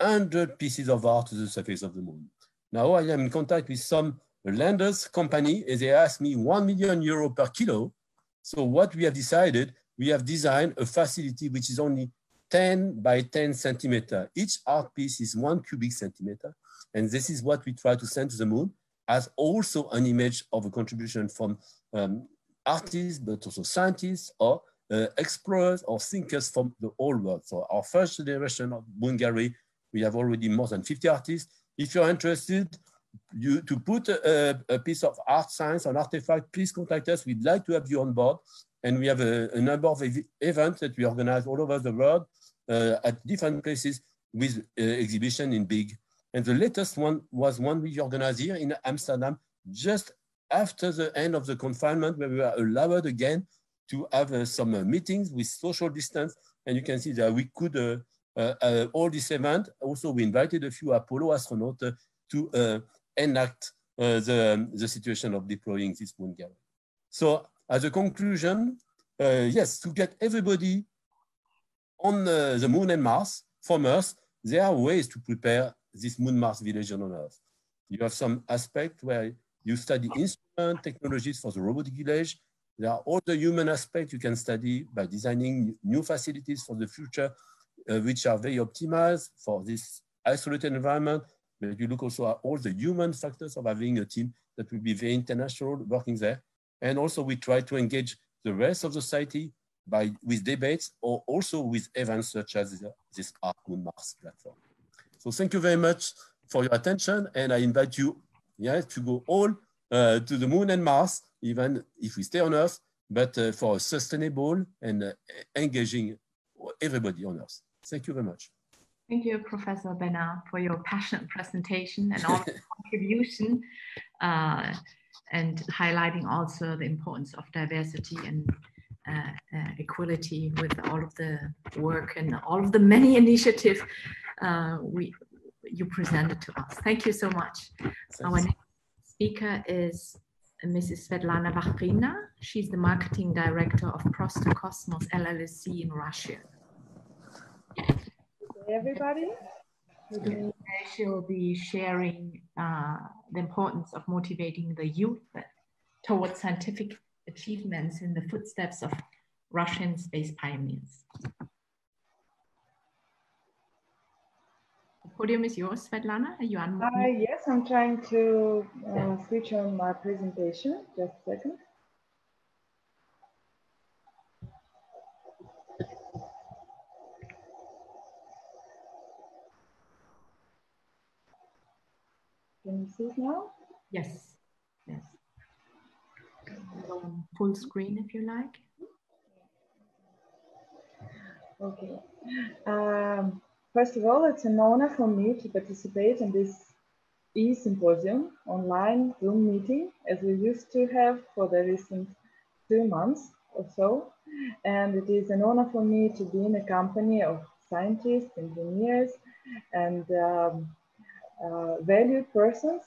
100 pieces of art to the surface of the moon. Now I am in contact with some lenders company and they ask me 1 million euro per kilo. So what we have decided, we have designed a facility which is only 10 by 10 centimeter. Each art piece is one cubic centimeter. And this is what we try to send to the moon as also an image of a contribution from um, artists, but also scientists or uh, explorers or thinkers from the whole world. So our first generation of Gallery, we have already more than 50 artists. If you're interested you, to put a, a piece of art science, an artifact, please contact us. We'd like to have you on board. And we have a, a number of ev events that we organize all over the world uh, at different places with uh, exhibition in big and the latest one was one we organized here in Amsterdam just after the end of the confinement where we were allowed again to have uh, some uh, meetings with social distance. And you can see that we could uh, uh, uh all this event. Also, we invited a few Apollo astronauts uh, to enact the, the situation of deploying this moon gallery. So as a conclusion, yes, to get everybody on the moon and Mars from Earth, there are ways to prepare this Moon Mars village on Earth. You have some aspect where you study instrument technologies for the robotic village. There are other human aspects you can study by designing new facilities for the future, uh, which are very optimized for this isolated environment. But you look also at all the human factors of having a team that will be very international working there. And also we try to engage the rest of the society by with debates or also with events such as this Art Moon Mars platform. So thank you very much for your attention. And I invite you yeah, to go all uh, to the moon and Mars, even if we stay on Earth, but uh, for sustainable and uh, engaging everybody on Earth. Thank you very much. Thank you, Professor Bernard, for your passionate presentation and all the contribution uh, and highlighting also the importance of diversity and uh, uh, equality with all of the work and all of the many initiatives uh, we you presented to us. Thank you so much. Our next speaker is Mrs. Svetlana Vakhrina. She's the marketing director of Prostokosmos LLC in Russia. Hey everybody. She will be sharing uh, the importance of motivating the youth towards scientific achievements in the footsteps of Russian space pioneers. The podium is yours, Svetlana. Are you on? Uh, yes, I'm trying to uh, switch on my presentation. Just a second. Can you see it now? Yes, yes. Um, full screen if you like. Okay. Um, first of all, it's an honor for me to participate in this e-symposium online Zoom meeting as we used to have for the recent two months or so. And it is an honor for me to be in a company of scientists, engineers, and um, valued persons.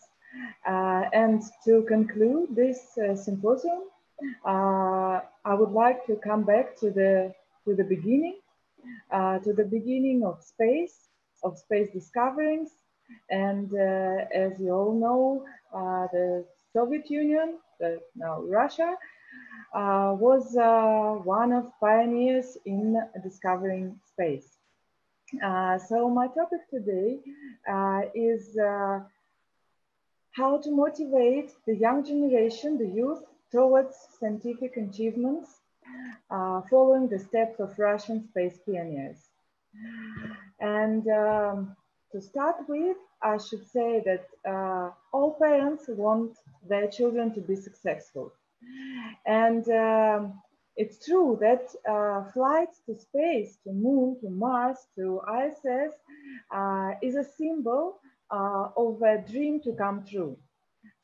Uh, and to conclude this uh, symposium, uh, I would like to come back to the to the beginning uh, to the beginning of space, of space discoverings. And uh, as you all know, uh, the Soviet Union, the, now Russia, uh, was uh, one of pioneers in discovering space. Uh, so my topic today is how to motivate the young generation, the youth, towards scientific achievements uh, following the steps of Russian space pioneers. And um, to start with, I should say that uh, all parents want their children to be successful. And um, it's true that uh, flights to space, to moon, to Mars, to ISS uh, is a symbol uh, of a dream to come true.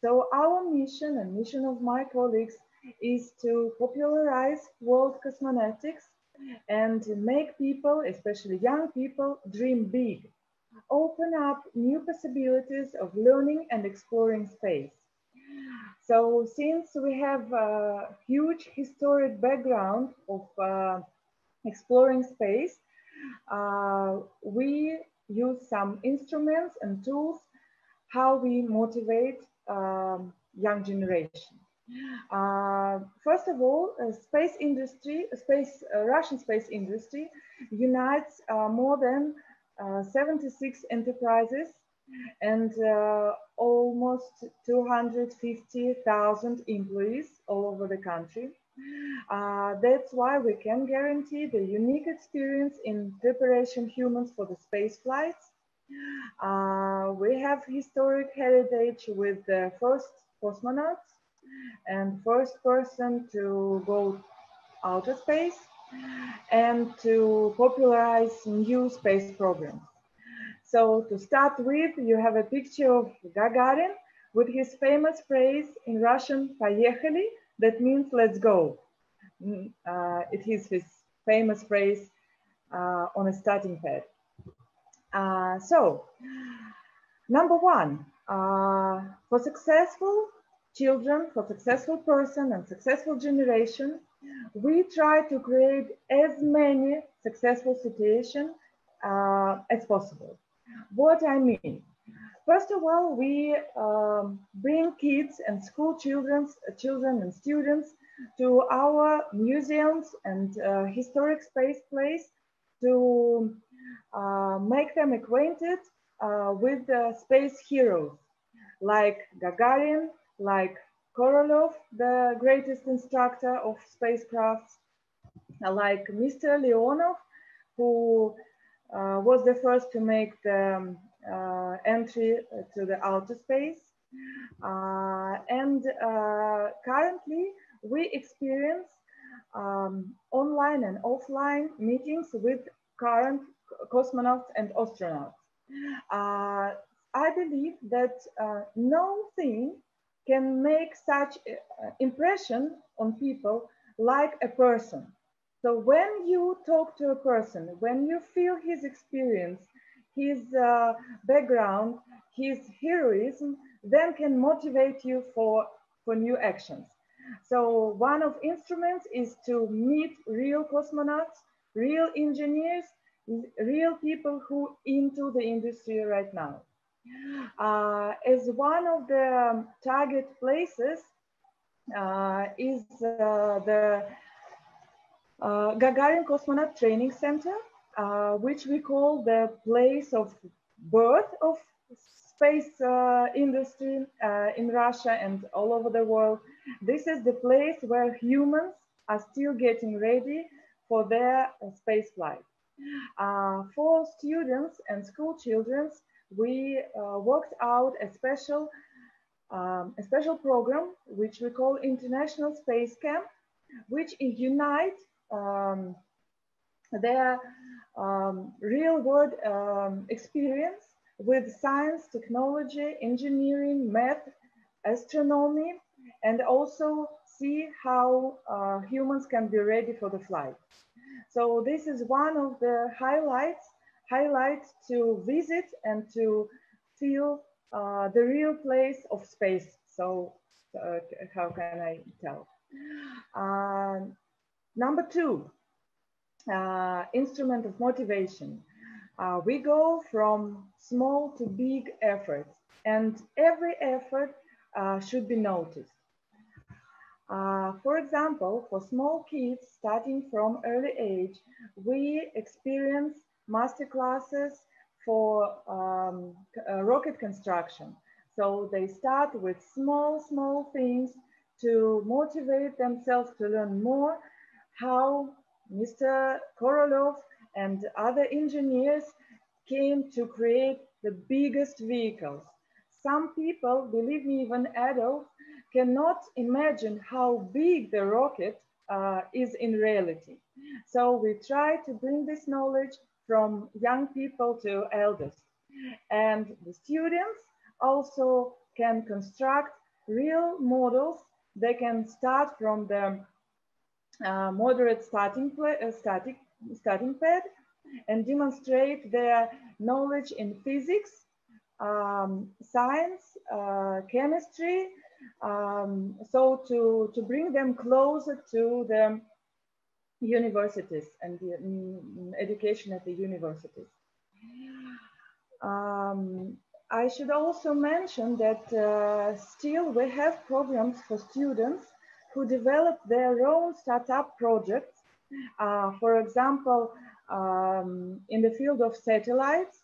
So our mission and mission of my colleagues is to popularize world cosmonautics and make people, especially young people, dream big, open up new possibilities of learning and exploring space. So since we have a huge historic background of uh, exploring space, uh, we use some instruments and tools how we motivate um, young generation. Uh, first of all, uh, space industry, space uh, Russian space industry unites uh, more than uh, 76 enterprises and uh, almost 250,000 employees all over the country. that's why we can guarantee the unique experience in preparation humans for the space flights. we have historic heritage with the first cosmonauts and first person to go outer space and to popularize new space programs. So to start with, you have a picture of Gagarin with his famous phrase in Russian, "Поехали," that means let's go. Mm, uh, it is his famous phrase uh, on a starting pad. Uh, so, number one, uh, for successful children, for successful person and successful generation, we try to create as many successful situations uh, as possible. What I mean, first of all, we um, bring kids and school children, children and students to our museums and uh, historic space place to uh, make them acquainted uh, with the space heroes like Gagarin, like Korolev, the greatest instructor of spacecraft, like Mr. Leonov, who was the first to make the um, uh, entry to the outer space. Uh, and uh, currently, we experience um, online and offline meetings with current cosmonauts and astronauts. Uh, I believe that uh, no thing can make such uh, impression on people like a person. So when you talk to a person, when you feel his experience, his uh, background, his heroism, then can motivate you for, for new actions. So one of instruments is to meet real cosmonauts, real engineers, real people who into the industry right now. Uh, as one of the target places uh, is uh, the uh, Gagarin Cosmonaut Training Center, uh, which we call the place of birth of space uh, industry in Russia and all over the world. This is the place where humans are still getting ready for their space flight. Uh, for students and school children, we uh, worked out a special, um, a special program which we call International Space Camp, which unite um, their um, real world um, experience with science, technology, engineering, math, astronomy, and also see how uh, humans can be ready for the flight. So this is one of the highlights, highlights to visit and to feel uh, the real place of space. So uh, how can I tell? Uh, number two, uh, instrument of motivation. Uh, we go from small to big efforts and every effort uh, should be noticed. Uh, for example, for small kids starting from early age, we experience master classes for um, uh, rocket construction. So they start with small, small things to motivate themselves to learn more how Mr. Korolev and other engineers came to create the biggest vehicles. Some people, believe me, even adults, cannot imagine how big the rocket uh, is in reality. So we try to bring this knowledge from young people to elders. And the students also can construct real models. They can start from the uh, moderate starting, uh, static, starting pad and demonstrate their knowledge in physics, um, science, uh, chemistry, um, so to, to bring them closer to the universities and the mm, education at the universities. Um, I should also mention that uh, still we have programs for students who develop their own startup projects. Uh, for example, um, in the field of satellites,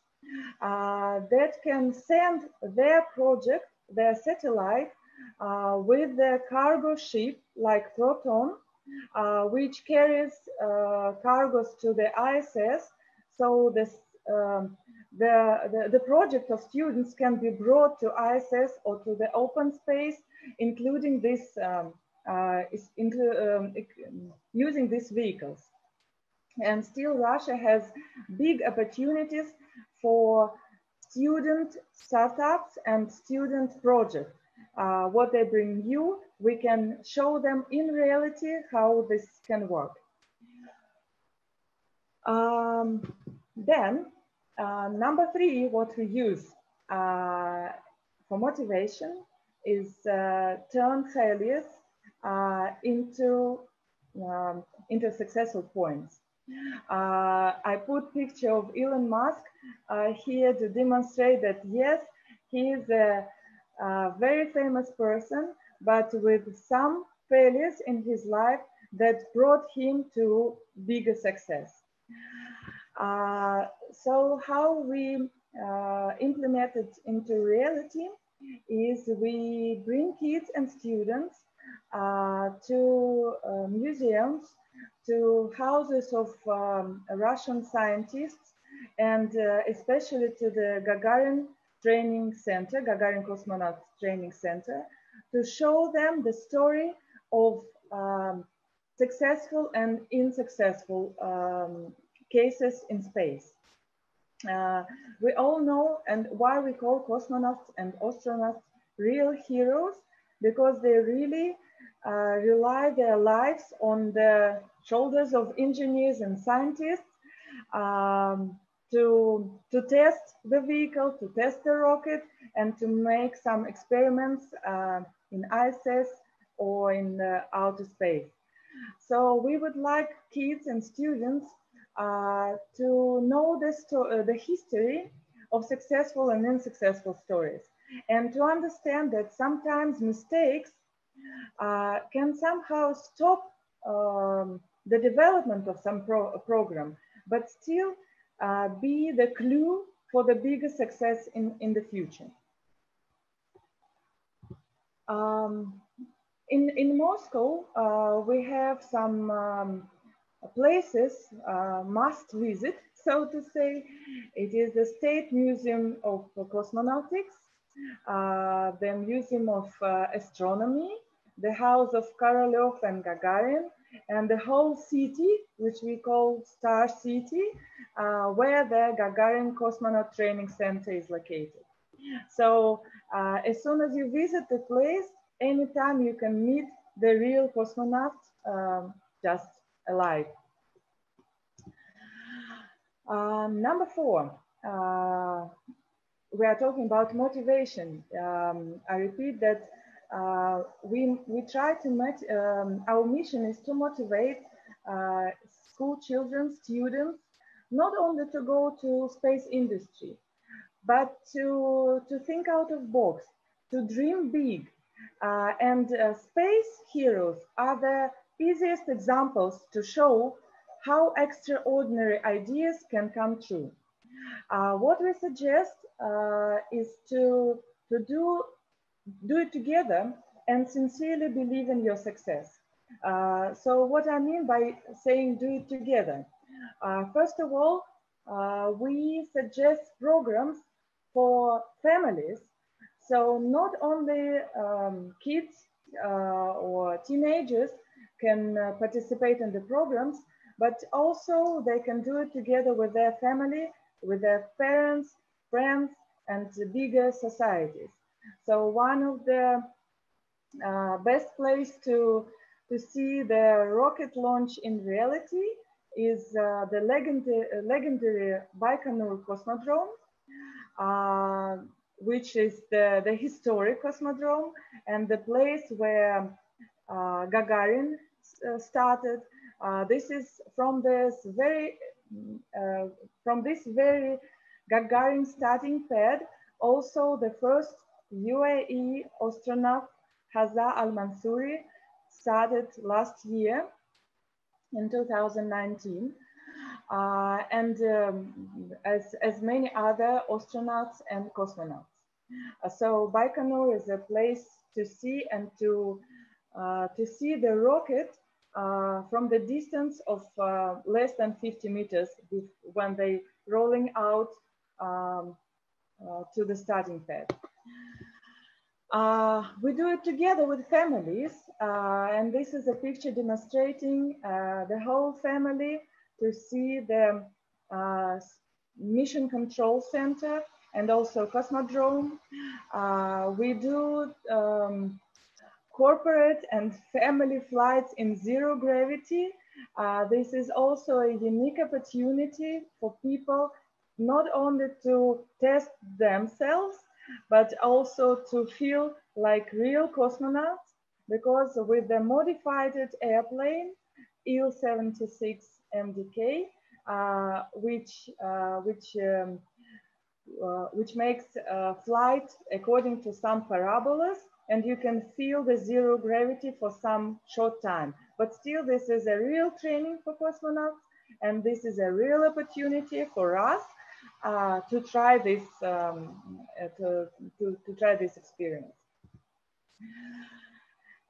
uh, that can send their project, their satellite, uh, with the cargo ship like Proton, uh, which carries uh, cargoes to the ISS. So this, um, the, the, the, project of students can be brought to ISS or to the open space, including this, um, uh, into, um, using these vehicles. And still Russia has big opportunities for student startups and student projects uh, what they bring you, we can show them in reality how this can work. Um, then uh, number three, what we use uh, for motivation is uh, turn failures uh, into, um, into successful points. Uh, I put picture of Elon Musk here to demonstrate that yes, he is a a very famous person, but with some failures in his life that brought him to bigger success. Uh, so how we uh, implement it into reality is we bring kids and students uh, to uh, museums, to houses of um, Russian scientists, and uh, especially to the Gagarin Training Center, Gagarin Cosmonaut Training Center, to show them the story of um, successful and unsuccessful um, cases in space. Uh, we all know and why we call cosmonauts and astronauts real heroes because they really uh, rely their lives on the shoulders of engineers and scientists um, to, to test the vehicle, to test the rocket, and to make some experiments uh, in ISS or in uh, outer space. So we would like kids and students uh, to know the, uh, the history of successful and unsuccessful stories and to understand that sometimes mistakes uh, can somehow stop um, the development of some pro program, but still uh, be the clue for the bigger success in, in the future. Um, in, in Moscow, uh, we have some um, places uh, must visit, so to say. It is the State Museum of Cosmonautics, uh, the Museum of uh, Astronomy, the House of Korolev and Gagarin, and the whole city, which we call Star City, uh, where the Gagarin Cosmonaut Training Center is located. So uh, as soon as you visit the place, anytime you can meet the real cosmonaut um, just alive. Um, number four, uh, we are talking about motivation. Um, I repeat that uh, we, we try to, um, our mission is to motivate uh, school children, students, not only to go to space industry, but to, to think out of box, to dream big. Uh, and uh, space heroes are the easiest examples to show how extraordinary ideas can come true. Uh, what we suggest is to, to do, do it together and sincerely believe in your success. Uh, so what I mean by saying do it together, uh, first of all, uh, we suggest programs for families. So not only um, kids uh, or teenagers can uh, participate in the programs, but also they can do it together with their family, with their parents, friends, and bigger societies. So one of the uh, best place to, to see the rocket launch in reality is uh, the legendary, legendary Baikonur Cosmodrome, uh, which is the, the historic cosmodrome and the place where uh, Gagarin uh, started. Uh, this is from this very, from this very Gagarin starting pad, also the first UAE astronaut Hazza Al-Mansouri started last year in 2019. Uh, and um, as, as many other astronauts and cosmonauts. Uh, so Baikonur is a place to see and to, uh, to see the rocket uh, from the distance of uh, less than 50 meters when they rolling out um, to the starting pad. Uh, we do it together with families, uh, and this is a picture demonstrating uh, the whole family to see the uh, mission control center and also Cosmodrome. Uh, we do um, corporate and family flights in zero gravity. this is also a unique opportunity for people not only to test themselves, but also to feel like real cosmonauts because with the modified airplane Il-76 MDK, uh, which, uh, which, um, uh, which makes flight according to some parabolas, and you can feel the zero gravity for some short time. But still, this is a real training for cosmonauts, and this is a real opportunity for us uh, to try this um, uh, to, to, to, try this experience.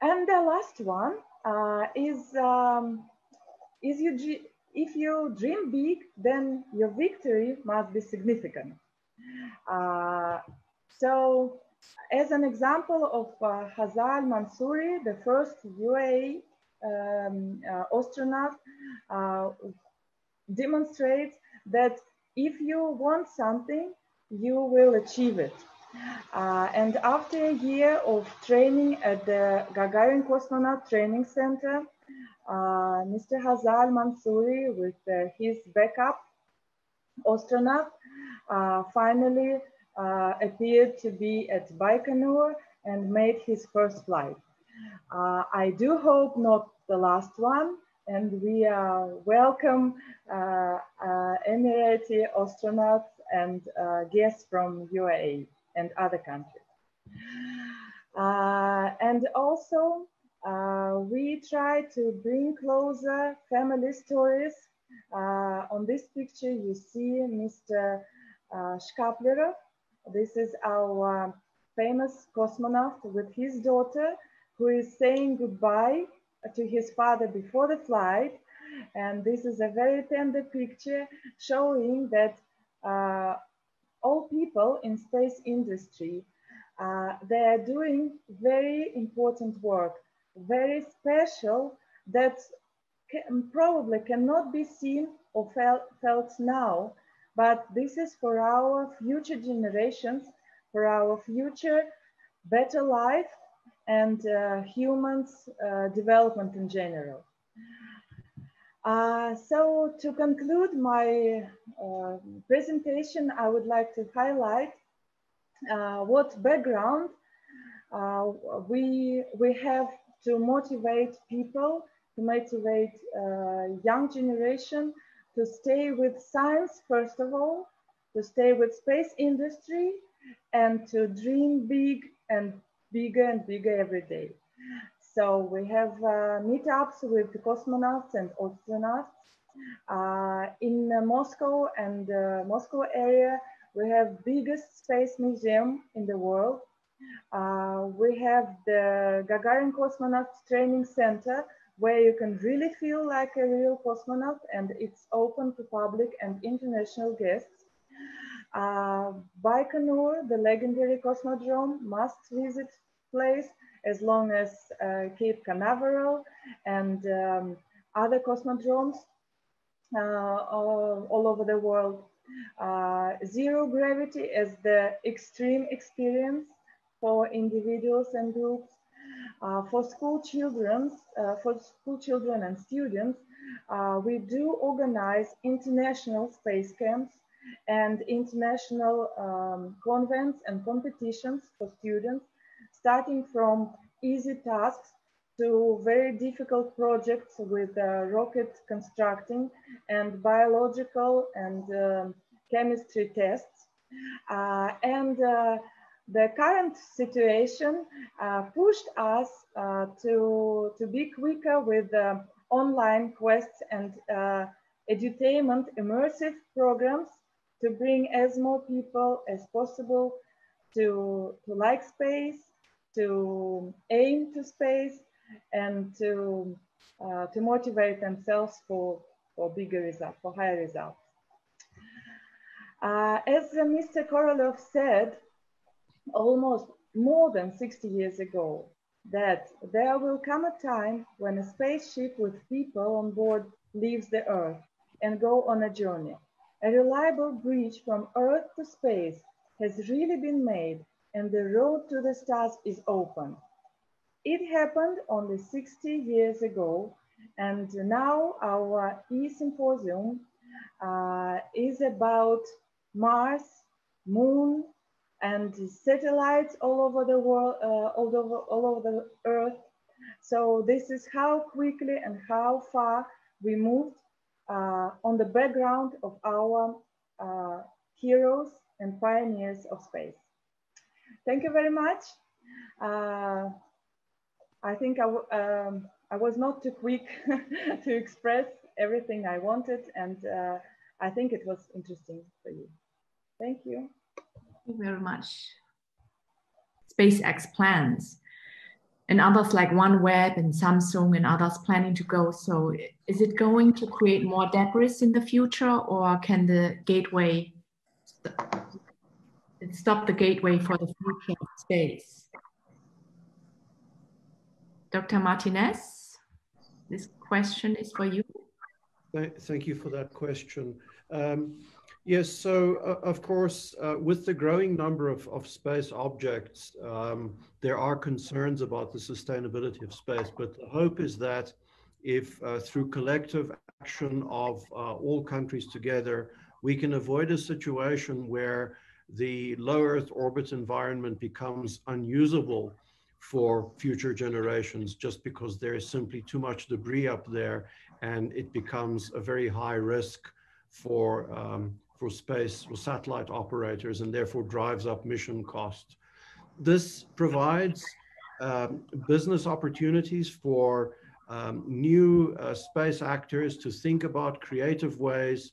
And the last one uh, is um, is you if you dream big, then your victory must be significant. Uh, so, as an example of uh, Hazza Al-Mansouri, the first UAE um, uh, astronaut, uh, demonstrates that if you want something, you will achieve it. Uh, and after a year of training at the Gagarin Cosmonaut Training Center, uh, Mr. Hazza Al-Mansouri with uh, his backup astronaut uh, finally uh, appeared to be at Baikonur and made his first flight. Uh, I do hope not the last one, and we uh, welcome uh, uh, Emirati astronauts and guests from UAE and other countries. and also, we try to bring closer family stories. on this picture, you see Mr. Uh, This is our famous cosmonaut with his daughter who is saying goodbye to his father before the flight. And this is a very tender picture showing that uh, all people in space industry, uh, they are doing very important work, very special that can, probably cannot be seen or felt, felt now, but this is for our future generations, for our future better life and uh, humans uh, development in general. Uh, so to conclude my uh, presentation, I would like to highlight uh, what background uh, we, we have to motivate people, to motivate young generation to stay with science, first of all, to stay with space industry and to dream big and bigger and bigger every day. So we have uh, meetups with cosmonauts and astronauts. Uh, in uh, Moscow and the Moscow area, we have biggest space museum in the world. Uh, we have the Gagarin Cosmonaut Training Center, where you can really feel like a real cosmonaut and it's open to public and international guests. Uh, Baikonur, the legendary cosmodrome, must visit place as long as uh, Cape Canaveral and um, other cosmodromes uh, all, all, over the world. Uh, zero gravity as the extreme experience for individuals and groups. Uh, for school children, uh, for school children and students, we do organize international space camps and international um, convents and competitions for students, starting from easy tasks to very difficult projects with uh, rocket constructing and biological and um, chemistry tests. Uh, and uh, the current situation uh, pushed us uh, to, to be quicker with online quests and edutainment immersive programs to bring as more people as possible to, to like space, to aim to space, and to, uh, to motivate themselves for, for bigger results, for higher results. Uh, as Mr. Korolev said, almost more than 60 years ago, that there will come a time when a spaceship with people on board leaves the Earth and go on a journey. A reliable bridge from Earth to space has really been made and the road to the stars is open. It happened only 60 years ago and now our e-symposium uh, is about Mars, Moon, and satellites all over the world, uh, all, over, all over the Earth. So this is how quickly and how far we moved on the background of our uh, heroes and pioneers of space. Thank you very much. Uh, I think I, um, I was not too quick to express everything I wanted and uh, I think it was interesting for you. Thank you. Thank you very much. SpaceX plans and others like OneWeb and Samsung and others planning to go. So is it going to create more debris in the future or can the gateway stop the gateway for the future space? Dr. Martinez, this question is for you. Thank you for that question. Um, Yes, so uh, of course, uh, with the growing number of, of space objects, um, there are concerns about the sustainability of space. But the hope is that if uh, through collective action of uh, all countries together, we can avoid a situation where the low Earth orbit environment becomes unusable for future generations just because there is simply too much debris up there and it becomes a very high risk for, um, for space or satellite operators and therefore drives up mission costs. This provides um, business opportunities for um, new uh, space actors to think about creative ways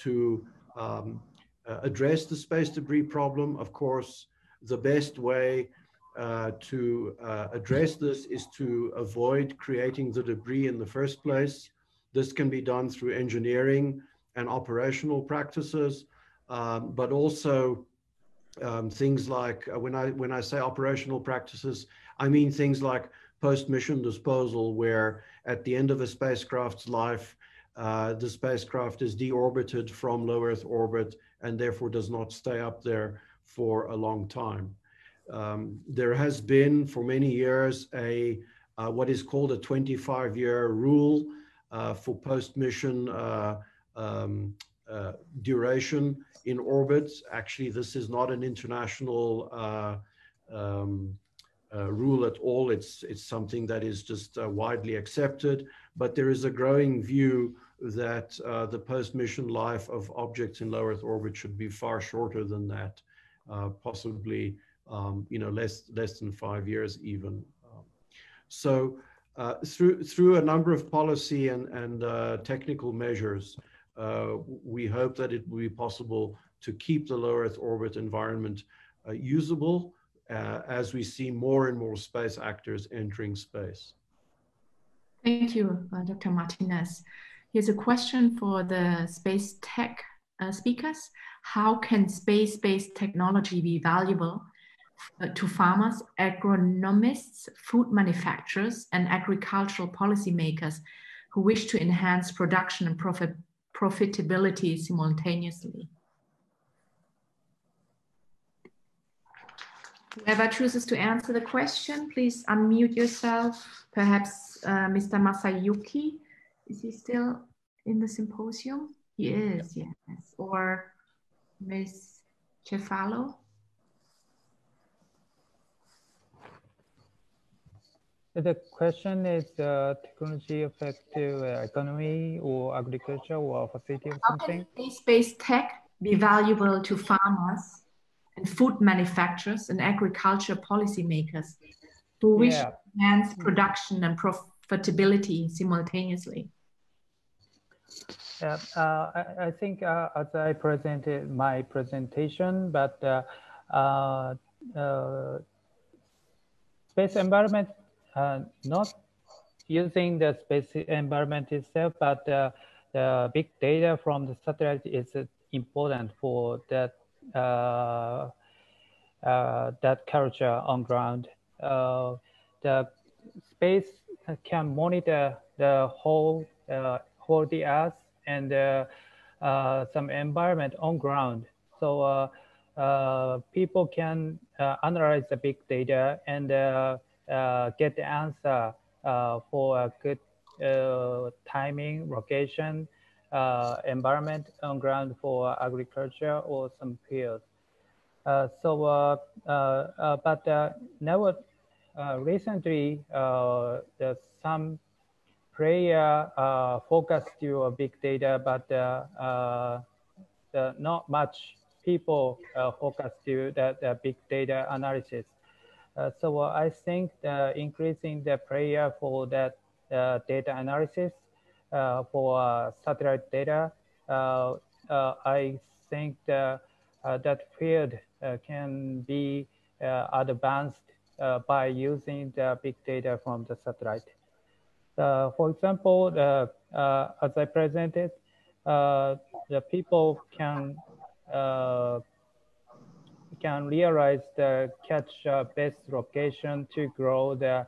to um, uh, address the space debris problem. Of course, the best way uh, to uh, address this is to avoid creating the debris in the first place. This can be done through engineering and operational practices, um, but also um, things like uh, when I when I say operational practices, I mean things like post-mission disposal, where at the end of a spacecraft's life, uh, the spacecraft is deorbited from low Earth orbit and therefore does not stay up there for a long time. Um, there has been for many years a uh, what is called a 25-year rule uh, for post-mission uh, um, uh, duration in orbit. Actually, this is not an international uh, um, uh, rule at all. It's, it's something that is just widely accepted, but there is a growing view that the post-mission life of objects in low Earth orbit should be far shorter than that, possibly um, you know, less, less than five years even. Um, so uh, through, through a number of policy and, and uh, technical measures, uh, we hope that it will be possible to keep the low Earth orbit environment uh, usable uh, as we see more and more space actors entering space. Thank you, uh, Dr. Martinez. Here's a question for the space tech speakers. How can space-based technology be valuable uh, to farmers, agronomists, food manufacturers, and agricultural policymakers who wish to enhance production and profit, profitability simultaneously. Whoever chooses to answer the question, please unmute yourself. Perhaps uh, Mr. Masayuki, is he still in the symposium? He is, yes. Or Ms. Cefalo? The question is uh, technology affect to uh, economy or agriculture or facility or something? How can space tech be valuable to farmers and food manufacturers and agriculture policymakers who wish yeah. to enhance production and profitability simultaneously? Yeah, uh, I, I, think uh, as I presented my presentation, but uh, uh, uh space environment uh, not using the space environment itself, but uh, the big data from the satellite is important for that uh, uh that culture on ground. Uh, the space can monitor the whole uh, whole the Earth and some environment on ground. So people can analyze the big data and uh, Uh, get the answer uh, for a good uh, timing, location, uh, environment on ground for agriculture or some fields. Uh, so, but now recently, there's some player uh, focused to big data, but uh, uh, not much people focus to that big data analysis. Uh, so uh, I think increasing the prayer for that uh, data analysis uh, for uh, satellite data, uh, I think that field can be advanced by using the big data from the satellite. for example, as I presented, the people can can realize the catch uh, best location to grow the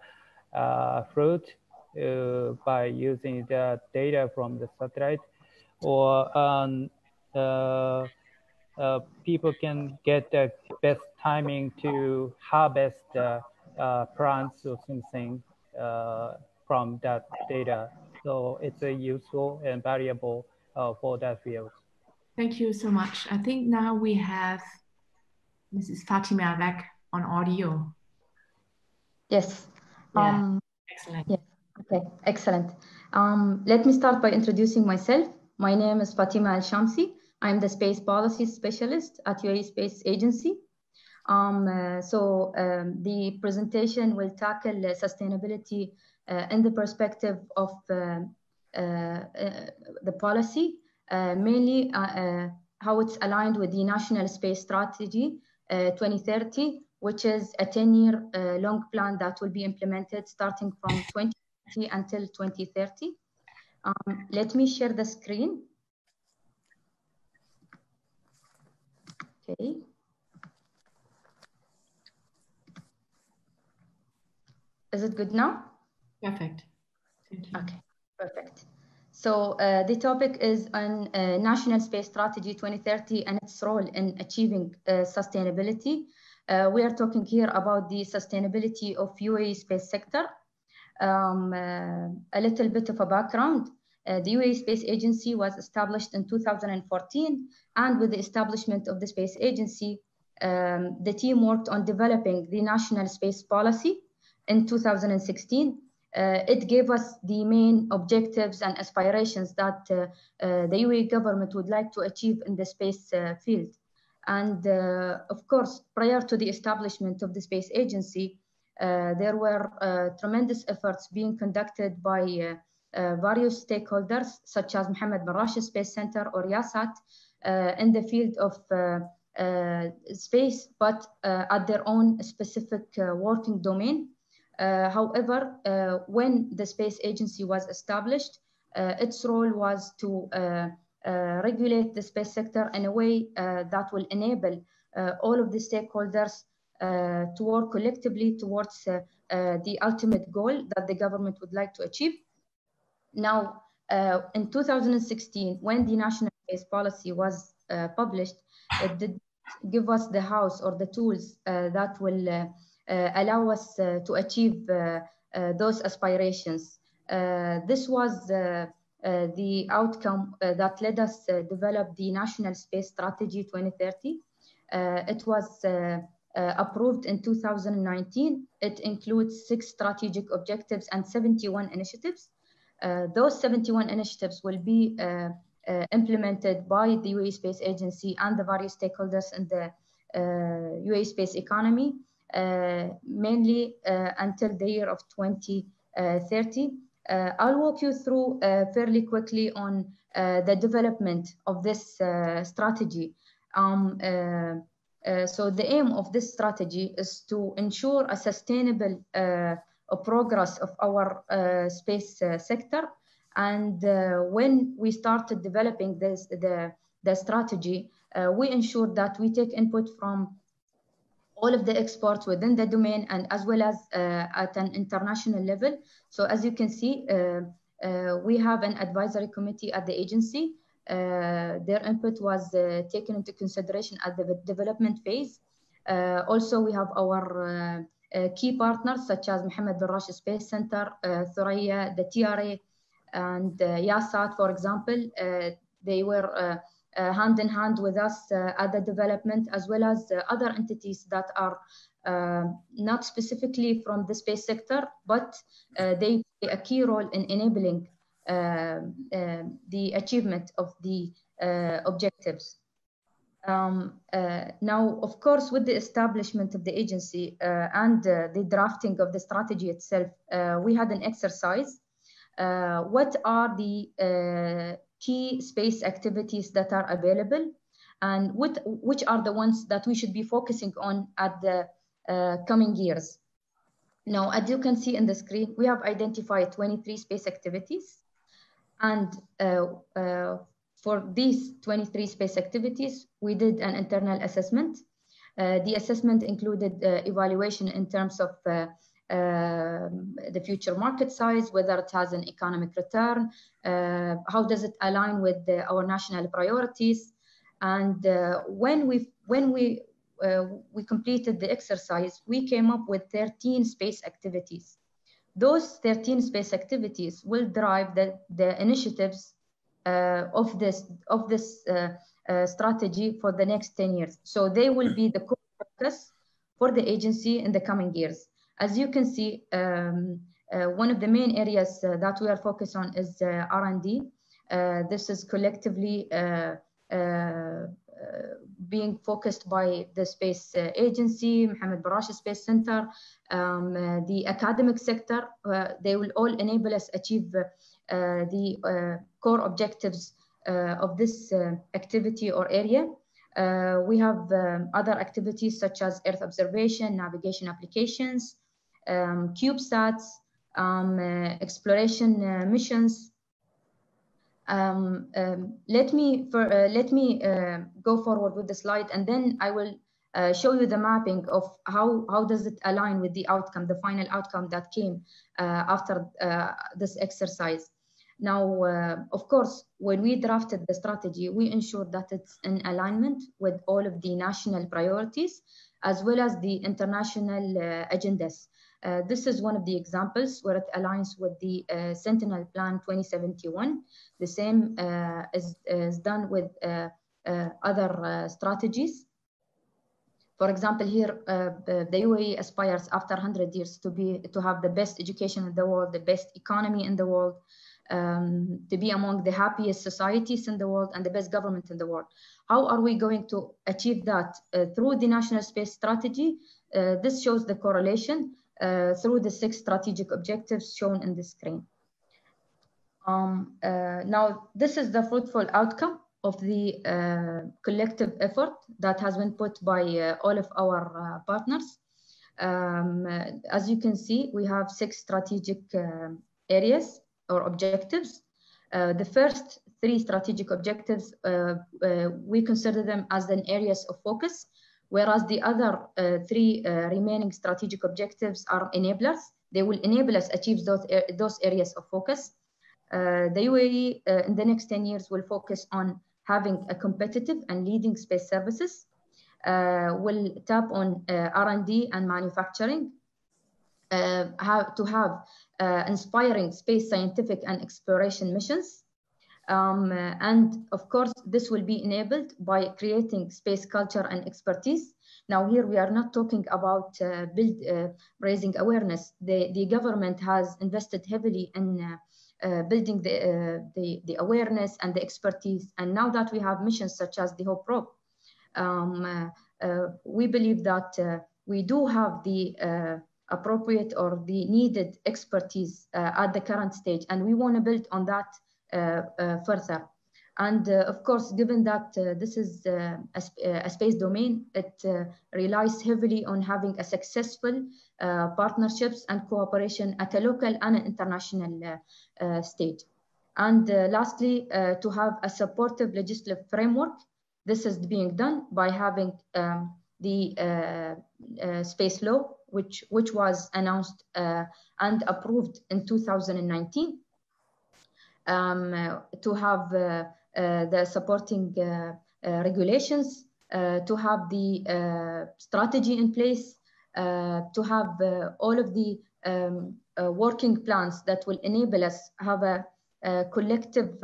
uh, fruit uh, by using the data from the satellite or um, uh, uh, people can get the best timing to harvest the uh, plants or something from that data. So it's a useful and valuable for that field. Thank you so much. I think now we have Mrs. Fatima back on audio. Yes. Yeah. Um, Excellent. yeah. Okay, excellent. Um, let me start by introducing myself. My name is Fatima Al Shamsi. I'm the space policy specialist at UAE Space Agency. Um, uh, so um, the presentation will tackle uh, sustainability uh, in the perspective of uh, uh, uh, the policy, mainly how it's aligned with the National Space Strategy 2030, which is a 10-year long plan that will be implemented starting from 2020 until 2030. Um, let me share the screen. Okay. Is it good now? Perfect. Okay, perfect. So uh, the topic is on uh, National Space Strategy 2030 and its role in achieving uh, sustainability. Uh, we are talking here about the sustainability of UAE space sector. Um, uh, a little bit of a background. Uh, the UAE Space Agency was established in 2014, and with the establishment of the Space Agency, um, the team worked on developing the national space policy in 2016 uh, it gave us the main objectives and aspirations that uh, uh, the UAE government would like to achieve in the space field. And of course, prior to the establishment of the space agency, there were tremendous efforts being conducted by various stakeholders, such as Mohammed bin Rashid Space Center or Yahsat, in the field of uh, space, but uh, at their own specific uh, working domain. Uh, however, uh, when the space agency was established, uh, its role was to uh, uh, regulate the space sector in a way uh, that will enable all of the stakeholders to work collectively towards the ultimate goal that the government would like to achieve. Now, in 2016, when the national space policy was published, it did give us the house or the tools that will uh, Uh, allow us uh, to achieve uh, uh those aspirations. Uh, this was the outcome that led us to develop the National Space Strategy 2030. it was approved in 2019. It includes six strategic objectives and 71 initiatives. those 71 initiatives will be uh, implemented by the UAE Space Agency and the various stakeholders in the uh, UAE space economy uh, mainly uh, until the year of 2030. Uh, I'll walk you through fairly quickly on the development of this strategy. Um, so the aim of this strategy is to ensure a sustainable progress of our space sector and uh, when we started developing this, the, the strategy, uh, we ensured that we take input from all of the experts within the domain and as well as uh, at an international level. So as you can see, uh, uh, we have an advisory committee at the agency. their input was taken into consideration at the development phase. also, we have our key partners such as Mohammed bin Rashid Space Center, uh, Thuraya, the TRA, and uh, Yahsat, for example. they were uh, hand in hand with us uh, at the development, as well as uh, other entities that are not specifically from the space sector, but they play a key role in enabling the achievement of the objectives. Um, uh, now, of course, with the establishment of the agency uh, and uh, the drafting of the strategy itself, we had an exercise. what are the key space activities that are available and what, which are the ones that we should be focusing on at the uh, coming years. Now, as you can see in the screen, we have identified 23 space activities. And uh, uh, for these 23 space activities, we did an internal assessment. Uh, the assessment included uh, evaluation in terms of uh, the future market size, whether it has an economic return, uh, how does it align with the, our national priorities. And uh, when we when we uh, we completed the exercise, we came up with 13 space activities. Those 13 space activities will drive the, the initiatives of this of this strategy for the next 10 years. So they will be the core focus for the agency in the coming years. As you can see, um, uh, one of the main areas uh, that we are focused on is uh, R&D. Uh, this is collectively uh, being focused by the space agency, Mohammed bin Rashid Space Center, um, the academic sector. they will all enable us achieve the core objectives of this activity or area. Uh, we have um, other activities such as Earth observation, navigation applications, um, CubeSats, um, uh, exploration uh, missions. Um, um, let me for, uh, let me uh, go forward with the slide, and then I will uh, show you the mapping of how how does it align with the outcome, the final outcome that came after this exercise. Now, uh, of course, when we drafted the strategy, we ensured that it's in alignment with all of the national priorities, as well as the international uh, agendas. Uh, this is one of the examples where it aligns with the uh, Centennial Plan 2071. The same uh, is, is, done with uh, other strategies. For example, here the UAE aspires after 100 years to be to have the best education in the world, the best economy in the world, um, to be among the happiest societies in the world and the best government in the world. How are we going to achieve that uh, through the national space strategy? Uh, this shows the correlation uh, through the six strategic objectives shown in the screen. Um, uh, now, this is the fruitful outcome of the uh, collective effort that has been put by uh, all of our partners. Um, as you can see, we have six strategic areas or objectives. Uh, the first three strategic objectives, uh, uh, we consider them as an areas of focus, whereas the other uh, three uh, remaining strategic objectives are enablers. They will enable us achieve those, those areas of focus. the UAE in the next 10 years will focus on having a competitive and leading space services, will tap on R&D and manufacturing, uh, have to have uh, inspiring space scientific and exploration missions. Um, uh, and of course, this will be enabled by creating space culture and expertise. Now here we are not talking about uh, build, uh, raising awareness. The, the government has invested heavily in uh, building the, the, the, awareness and the expertise. And now that we have missions such as the HOPE probe, um, we believe that we do have the appropriate or the needed expertise uh, at the current stage. And we want to build on that uh, uh, Uh, uh, further. And uh, of course, given that this is a, a, space domain, it relies heavily on having a successful partnerships and cooperation at a local and an international stage. And lastly, to have a supportive legislative framework this is being done by having um, the uh, uh, space law which, which was announced uh, and approved in 2019 um, uh, to have uh, uh, the supporting regulations, to have the strategy in place, to have all of the um, working plans that will enable us have a, a collective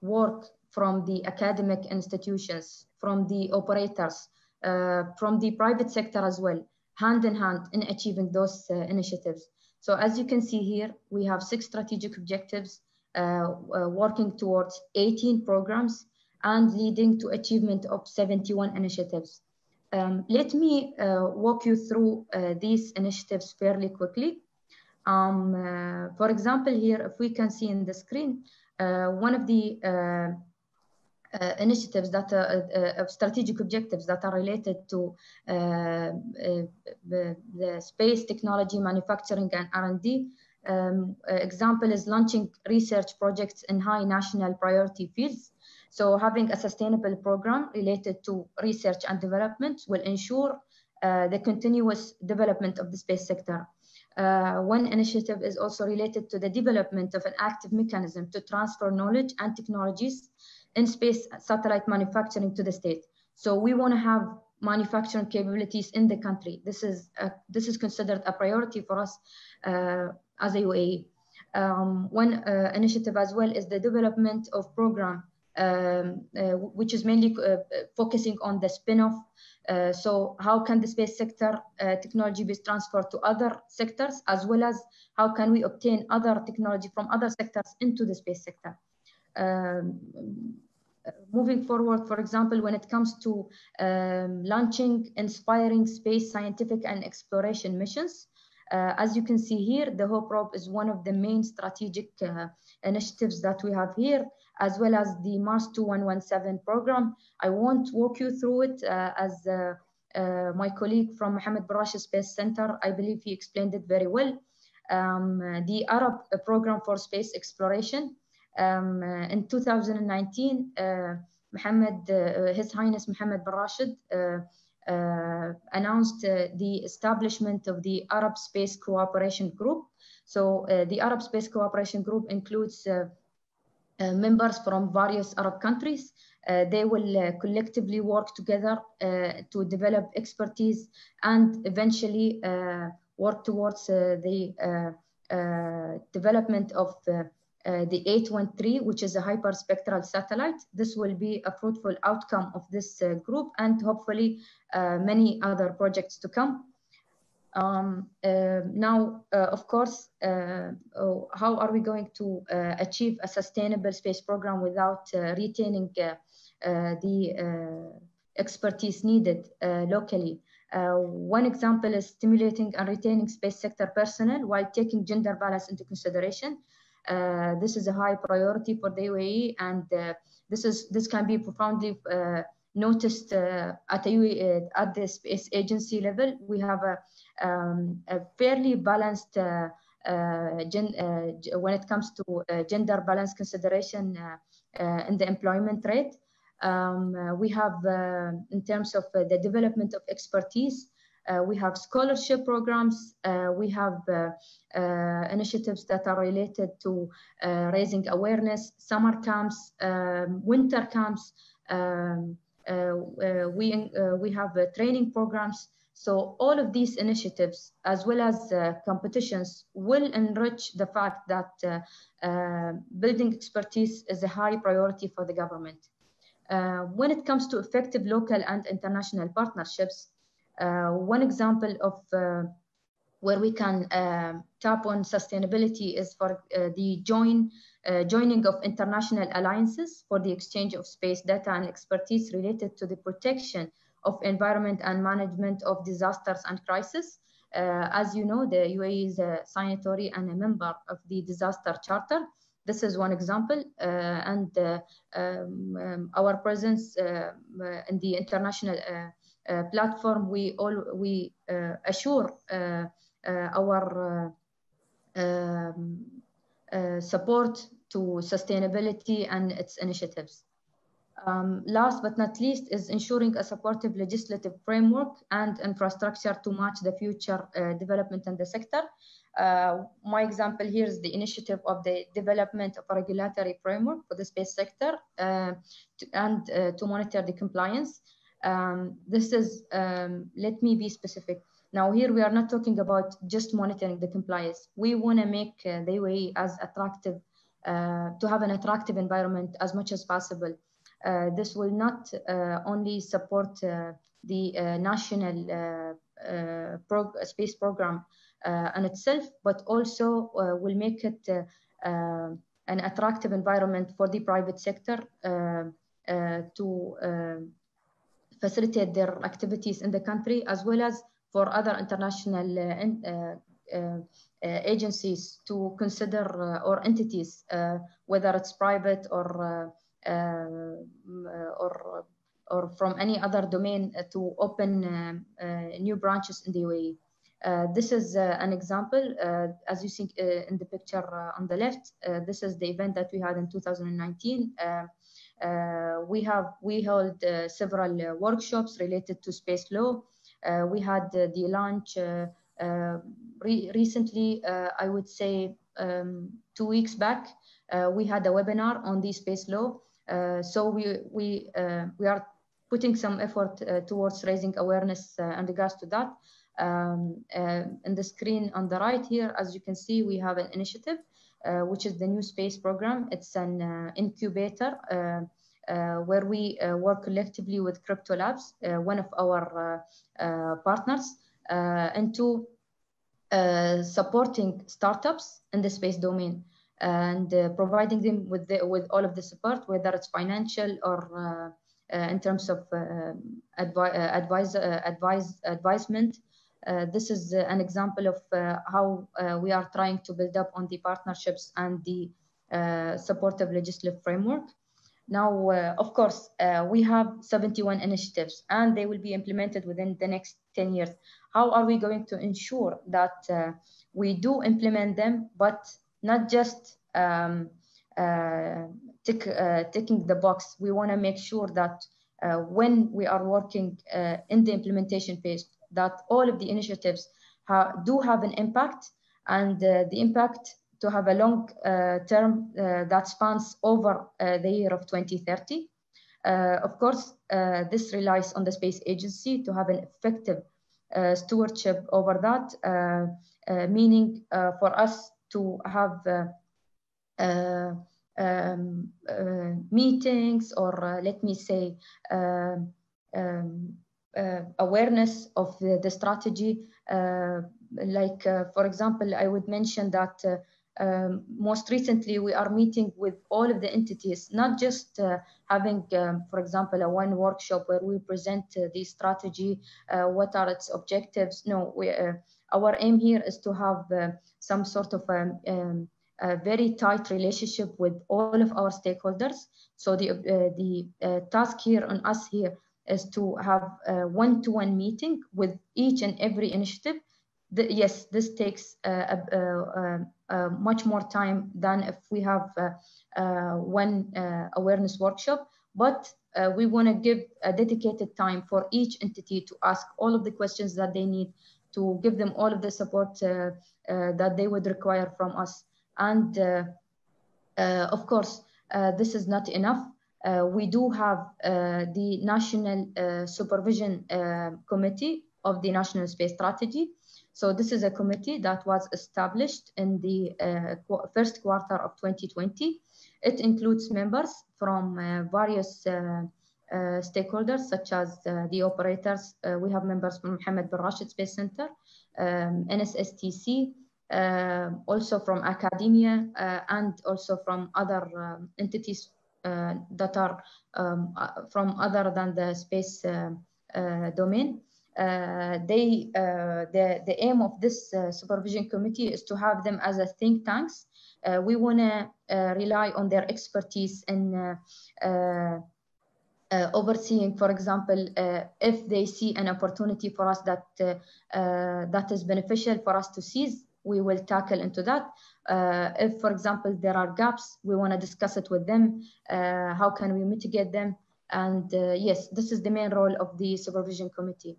work from the academic institutions, from the operators, uh, from the private sector as well, hand in hand in achieving those uh, initiatives. So as you can see here, we have six strategic objectives uh, uh, working towards 18 programs and leading to achievement of 71 initiatives. Um, let me uh, walk you through uh, these initiatives fairly quickly. Um, uh, for example, here, if we can see in the screen, one of the uh, initiatives that uh, uh, strategic objectives that are related to the, the, space technology manufacturing and R&D. Um, example is launching research projects in high national priority fields. So having a sustainable program related to research and development will ensure uh, the continuous development of the space sector. Uh, one initiative is also related to the development of an active mechanism to transfer knowledge and technologies in space satellite manufacturing to the state. So we want to have manufacturing capabilities in the country. This is a, this is considered a priority for us uh, as a UAE. Um, one uh, initiative as well is the development of program um, which is mainly focusing on the spin-off. so how can the space sector technology be transferred to other sectors, as well as how can we obtain other technology from other sectors into the space sector? Um, moving forward, for example, when it comes to um, launching inspiring space scientific and exploration missions, uh, as you can see here, the HOPE probe is one of the main strategic uh, initiatives that we have here, as well as the Mars 2117 program. I won't walk you through it uh, as uh, uh, my colleague from Mohammed bin Rashid Space Center, I believe he explained it very well. Um, the Arab program for space exploration um, in 2019, Mohammed, His Highness Mohammed bin Rashid uh, Uh, announced uh, the establishment of the Arab Space Cooperation Group. So uh, the Arab Space Cooperation Group includes uh, uh, members from various Arab countries. they will collectively work together to develop expertise and eventually work towards the development of uh, the 813, which is a hyperspectral satellite. This will be a fruitful outcome of this uh, group and hopefully uh, many other projects to come. Um, uh, now, uh, of course, oh, how are we going to achieve a sustainable space program without retaining the expertise needed locally? Uh, one example is stimulating and retaining space sector personnel while taking gender balance into consideration. Uh, this is a high priority for the UAE, and uh, this is this can be profoundly uh, noticed uh, at the UAE, uh, at the space agency level. We have a, um, a fairly balanced. Uh, gen, when it comes to gender balance consideration in the employment rate. Um, we have, in terms of the development of expertise, we have scholarship programs. Uh, we have uh, initiatives that are related to raising awareness, summer camps, um, winter camps. Um, we, we have training programs. So all of these initiatives, as well as uh, competitions, will enrich the fact that uh, uh, building expertise is a high priority for the government. when it comes to effective local and international partnerships, uh, one example of uh, where we can um, tap on sustainability is for uh, the join, joining of international alliances for the exchange of space data and expertise related to the protection of environment and management of disasters and crises. Uh, as you know, the UAE is a signatory and a member of the Disaster Charter. This is one example, uh, and uh, um, um, our presence in the international uh, platform, we all we uh, assure uh, our um, support to sustainability and its initiatives. Um, last but not least is ensuring a supportive legislative framework and infrastructure to match the future uh, development in the sector. Uh, my example here is the initiative of the development of a regulatory framework for the space sector uh, to, and to monitor the compliance. Um, this is, um, let me be specific. Now here we are not talking about just monitoring the compliance. We want to make uh, the UAE as attractive, uh, to have an attractive environment as much as possible. Uh, this will not uh, only support uh, the uh, national prog space program in itself, but also will make it an attractive environment for the private sector to facilitate their activities in the country as well as for other international uh, uh, uh, agencies to consider or entities, whether it's private or or or from any other domain to open new branches in the UAE. Uh, this is uh, an example, uh, as you see in the picture on the left. this is the event that we had in 2019. Uh, we have we held uh, several uh, workshops related to space law. we had the launch re recently. I would say um, two weeks back. we had a webinar on the space law. so we we we are putting some effort towards raising awareness in regards to that. Um, uh, in the screen on the right here, as you can see, we have an initiative uh, Uh, which is the New Space Program. It's an uh, incubator uh, uh, where we work collectively with Krypto Labs, one of our partners, into supporting startups in the space domain and uh, providing them with the, with all of the support, whether it's financial or uh, uh, in terms of advi advise, advise, advisement. This is an example of how we are trying to build up on the partnerships and the supportive legislative framework. Now, uh, of course, uh, we have 71 initiatives and they will be implemented within the next 10 years. How are we going to ensure that uh, we do implement them, but not just um, uh, tick, uh, ticking the box. We want to make sure that uh, when we are working uh, in the implementation phase, that all of the initiatives ha do have an impact and uh, the impact to have a long uh, term that spans over the year of 2030. of course, this relies on the space agency to have an effective stewardship over that, meaning for us to have uh, uh, um, uh, meetings or let me say um, awareness of the, the strategy. like, for example, I would mention that um, most recently, we are meeting with all of the entities, not just uh, having, um, for example, a one workshop where we present uh, the strategy, uh, what are its objectives. No, we, our aim here is to have some sort of um, um, a very tight relationship with all of our stakeholders. So the, uh, the uh, task here on us here is to have a one-to-one meeting with each and every initiative. The, yes, this takes uh, a, much more time than if we have one awareness workshop, but uh, we want to give a dedicated time for each entity to ask all of the questions that they need to give them all of the support uh, uh, that they would require from us. And uh, of course, this is not enough. We do have the National Supervision Committee of the National Space Strategy. So this is a committee that was established in the uh, first quarter of 2020. It includes members from uh, various uh, uh, stakeholders such as uh, the operators. Uh, we have members from Mohammed bin Rashid Space Center, um, NSSTC, also from academia, and also from other um, entities that are um, from other than the space domain. Uh, they uh, the the aim of this uh, supervision committee is to have them as a think tanks. we want to rely on their expertise in uh, overseeing, for example, uh, if they see an opportunity for us that uh, uh that is beneficial for us to seize, we will tackle into that. Uh, if, for example, there are gaps, we want to discuss it with them. Uh, how can we mitigate them? And yes, this is the main role of the supervision committee.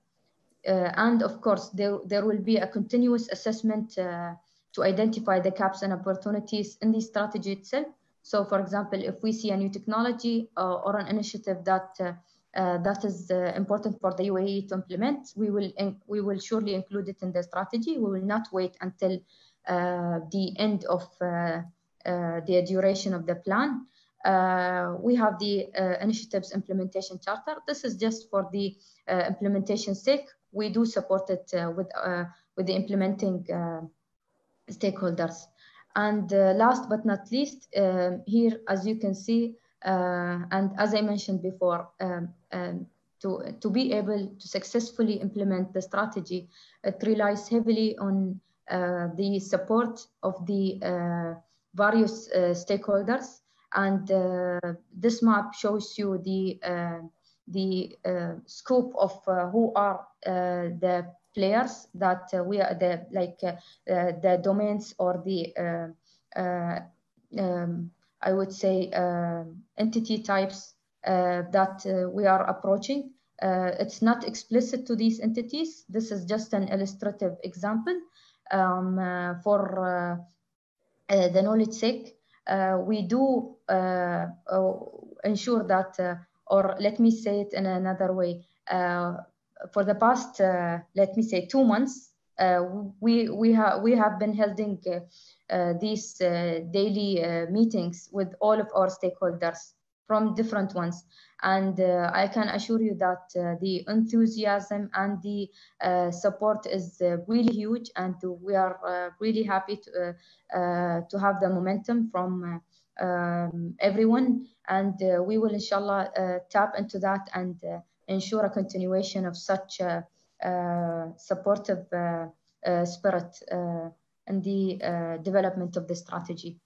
and of course, there, there will be a continuous assessment to identify the gaps and opportunities in the strategy itself so for example, if we see a new technology uh, or an initiative that uh, uh, that is uh, important for the UAE to implement, we will we will surely include it in the strategy. We will not wait until uh, the end of uh, the duration of the plan. we have the initiatives implementation charter. This is just for the implementation sake. We do support it with with the implementing stakeholders. And uh, last but not least, um, here, as you can see, uh, and as I mentioned before, um, um, to, to be able to successfully implement the strategy, it relies heavily on uh, the support of the uh, various uh, stakeholders. And uh, this map shows you the, the scope of who are the players that uh, we are the like uh, uh, the domains or the um, I would say entity types that we are approaching. it's not explicit to these entities. This is just an illustrative example um, for the knowledge sake. we do ensure that, or let me say it in another way, uh, for the past, uh, let me say, two months, uh, we we have we have been holding uh, these daily meetings with all of our stakeholders from different ones. And uh, I can assure you that uh, the enthusiasm and the uh, support is uh, really huge, and we are uh, really happy to, uh, to have the momentum from um, everyone. And we will, inshallah, tap into that and ensure a continuation of such a, supportive spirit in the development of the strategy.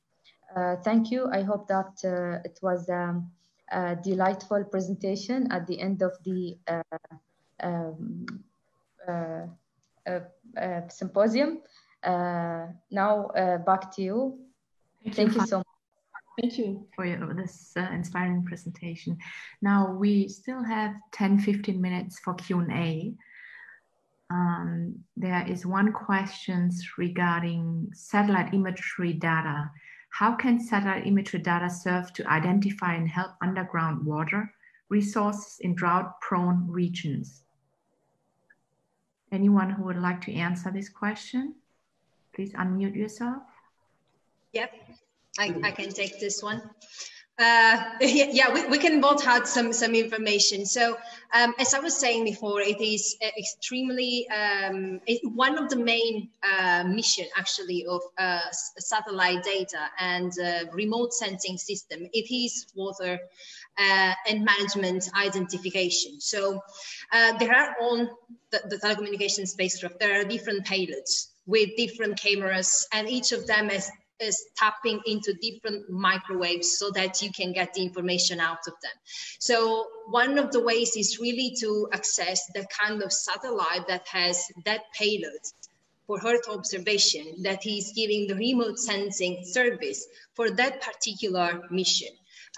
Uh, thank you. I hope that uh, it was um, a delightful presentation at the end of the uh, um, symposium. now back to you. Thank, thank you, you so much. Thank you for your, this uh, inspiring presentation. Now we still have 10, 15 minutes for Q&A. Um, there is one question regarding satellite imagery data. How can satellite imagery data serve to identify and help underground water resources in drought-prone regions? Anyone who would like to answer this question? Please unmute yourself. Yep, I, I can take this one. Uh, yeah, we, we can both add some some information. So um, as I was saying before, it is extremely um, it, one of the main uh, mission actually of uh, satellite data and uh, remote sensing system. It is water uh, and management identification. So uh, there are on the, the telecommunication spacecraft, there are different payloads with different cameras and each of them has is tapping into different microwaves so that you can get the information out of them. So one of the ways is really to access the kind of satellite that has that payload for Earth observation that is giving the remote sensing service for that particular mission.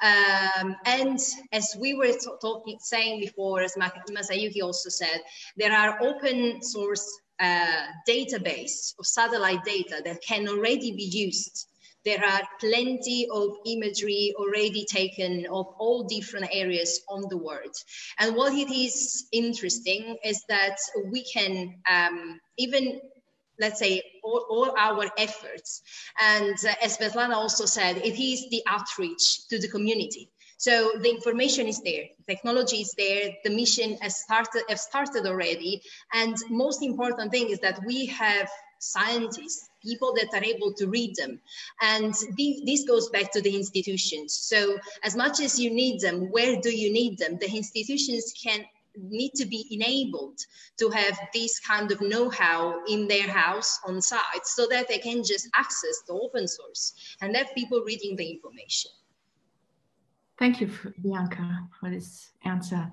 Um, and as we were talking, saying before, as Masayuki also said, there are open source uh, database of satellite data that can already be used. There are plenty of imagery already taken of all different areas on the world. And what it is interesting is that we can um, even let's say all, all, our efforts and uh, as Svetlana also said it is the outreach to the community so the information is there, technology is there, the mission has started, has started already. And most important thing is that we have scientists, people that are able to read them. And this goes back to the institutions. So as much as you need them, where do you need them? The institutions can need to be enabled to have this kind of know-how in their house on site so that they can just access the open source and have people reading the information. Thank you, Bianca, for this answer.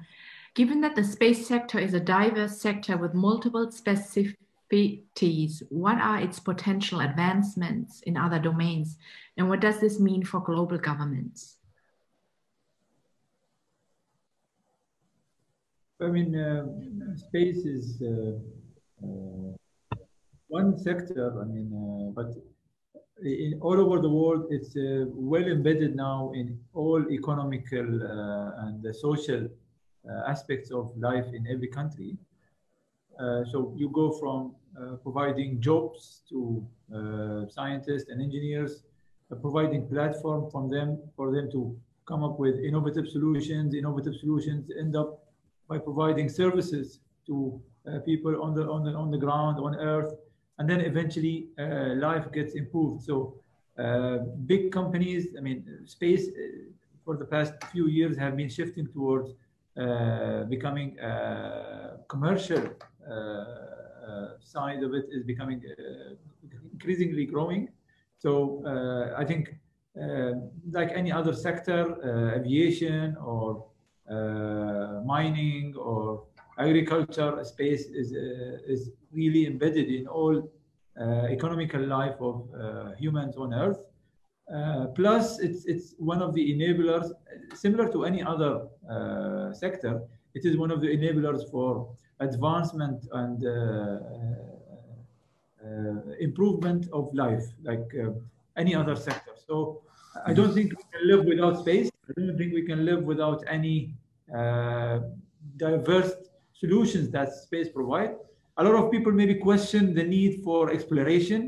Given that the space sector is a diverse sector with multiple specificities, what are its potential advancements in other domains? And what does this mean for global governments? I mean, uh, space is uh, uh, one sector, I mean, uh, but in all over the world, it's uh, well embedded now in all economical uh, and social uh, aspects of life in every country. Uh, so you go from uh, providing jobs to uh, scientists and engineers, providing platform from them for them to come up with innovative solutions. Innovative solutions end up by providing services to people on the on the on the ground on Earth and then eventually uh, life gets improved. So uh, big companies, I mean, space uh, for the past few years have been shifting towards becoming commercial side of it is becoming increasingly growing. So I think uh, like any other sector, uh, aviation or uh, mining or agriculture space is, uh, is really embedded in all uh, economical life of uh, humans on Earth. plus, it's, it's one of the enablers, similar to any other sector, it is one of the enablers for advancement and improvement of life, like any other sector. So I don't think we can live without space. I don't think we can live without any uh, diverse solutions that space provide. A lot of people maybe question the need for exploration.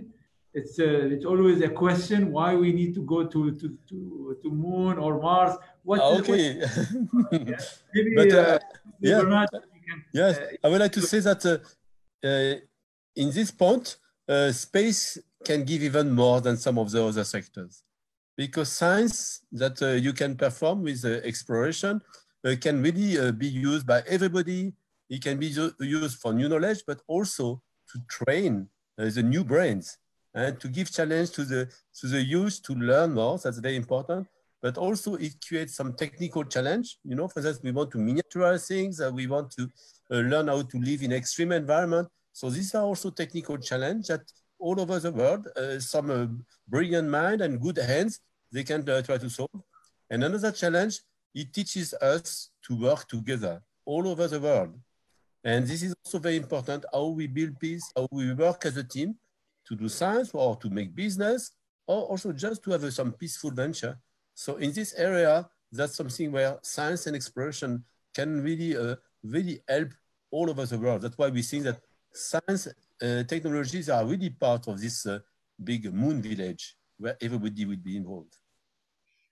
it's uh, it's always a question why we need to go to to to, to moon or Mars. What? Okay. What, yeah, maybe, but, uh, yeah. Not, can, yes, I would like to say that in this point, space can give even more than some of the other sectors because science that uh, you can perform with uh, exploration uh, can really be used by everybody. It can be used for new knowledge, but also to train the new brains and to give challenge to the to the youth to learn more. That's very important. But also it creates some technical challenge. You know, for instance, we want to miniaturize things. Uh, we want to uh, learn how to live in extreme environment. So these are also technical challenge that all over the world, uh, some uh, brilliant mind and good hands, they can uh, try to solve. And another challenge, it teaches us to work together all over the world. And this is also very important, how we build peace, how we work as a team to do science or to make business, or also just to have some peaceful venture. So in this area, that's something where science and exploration can really, uh, really help all over the world. That's why we think that science uh, technologies are really part of this uh, big moon village where everybody would be involved.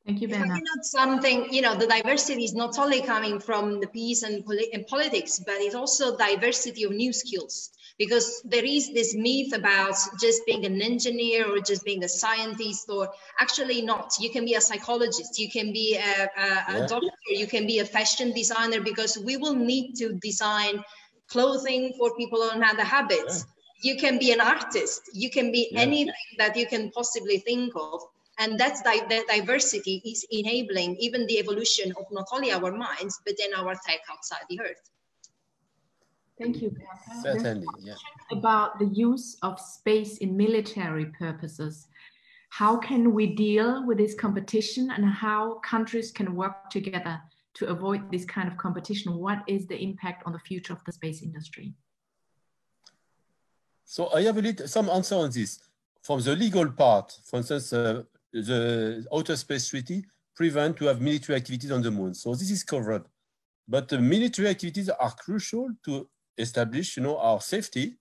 Thank you, Bernard. Not something, you know, the diversity is not only coming from the peace and, poli and politics, but it's also diversity of new skills. Because there is this myth about just being an engineer or just being a scientist, or actually not. You can be a psychologist, you can be a, a, a yeah. doctor, you can be a fashion designer, because we will need to design clothing for people on other habits. Yeah you can be an artist you can be yeah. anything that you can possibly think of and that's di- that diversity is enabling even the evolution of not only our minds but then our tech outside the earth. Thank you certainly yeah. about the use of space in military purposes? How can we deal with this competition and how countries can work together to avoid this kind of competition? What is the impact on the future of the space industry? So I have a little, some answer on this. From the legal part, for instance, uh, the Outer Space Treaty prevent to have military activities on the moon. So this is covered. But the military activities are crucial to establish, you know, our safety.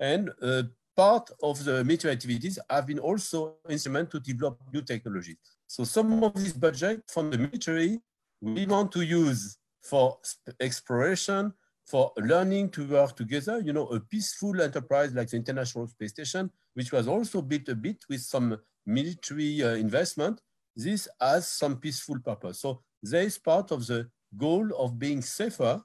And uh, part of the military activities have been also instrument to develop new technologies. So some of this budget from the military, we want to use for exploration, for learning to work together, you know, a peaceful enterprise like the International Space Station, which was also built a bit with some military uh, investment, this has some peaceful purpose. So there is part of the goal of being safer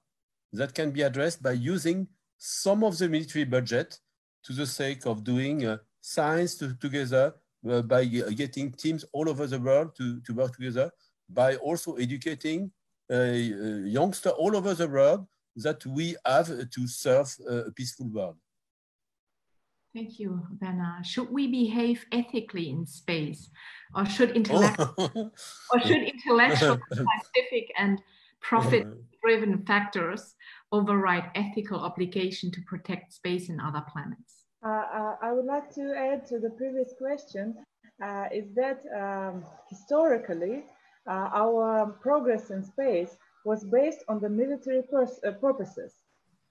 that can be addressed by using some of the military budget to the sake of doing uh, science to, together, uh, by getting teams all over the world to, to work together, by also educating uh, uh, youngsters all over the world that we have to serve a peaceful world. Thank you, Bernard. Should we behave ethically in space, or should intellectual, oh. or should intellectual, scientific, and profit-driven factors override ethical obligation to protect space and other planets? Uh, uh, I would like to add to the previous question: uh, is that um, historically uh, our progress in space was based on the military uh, purposes.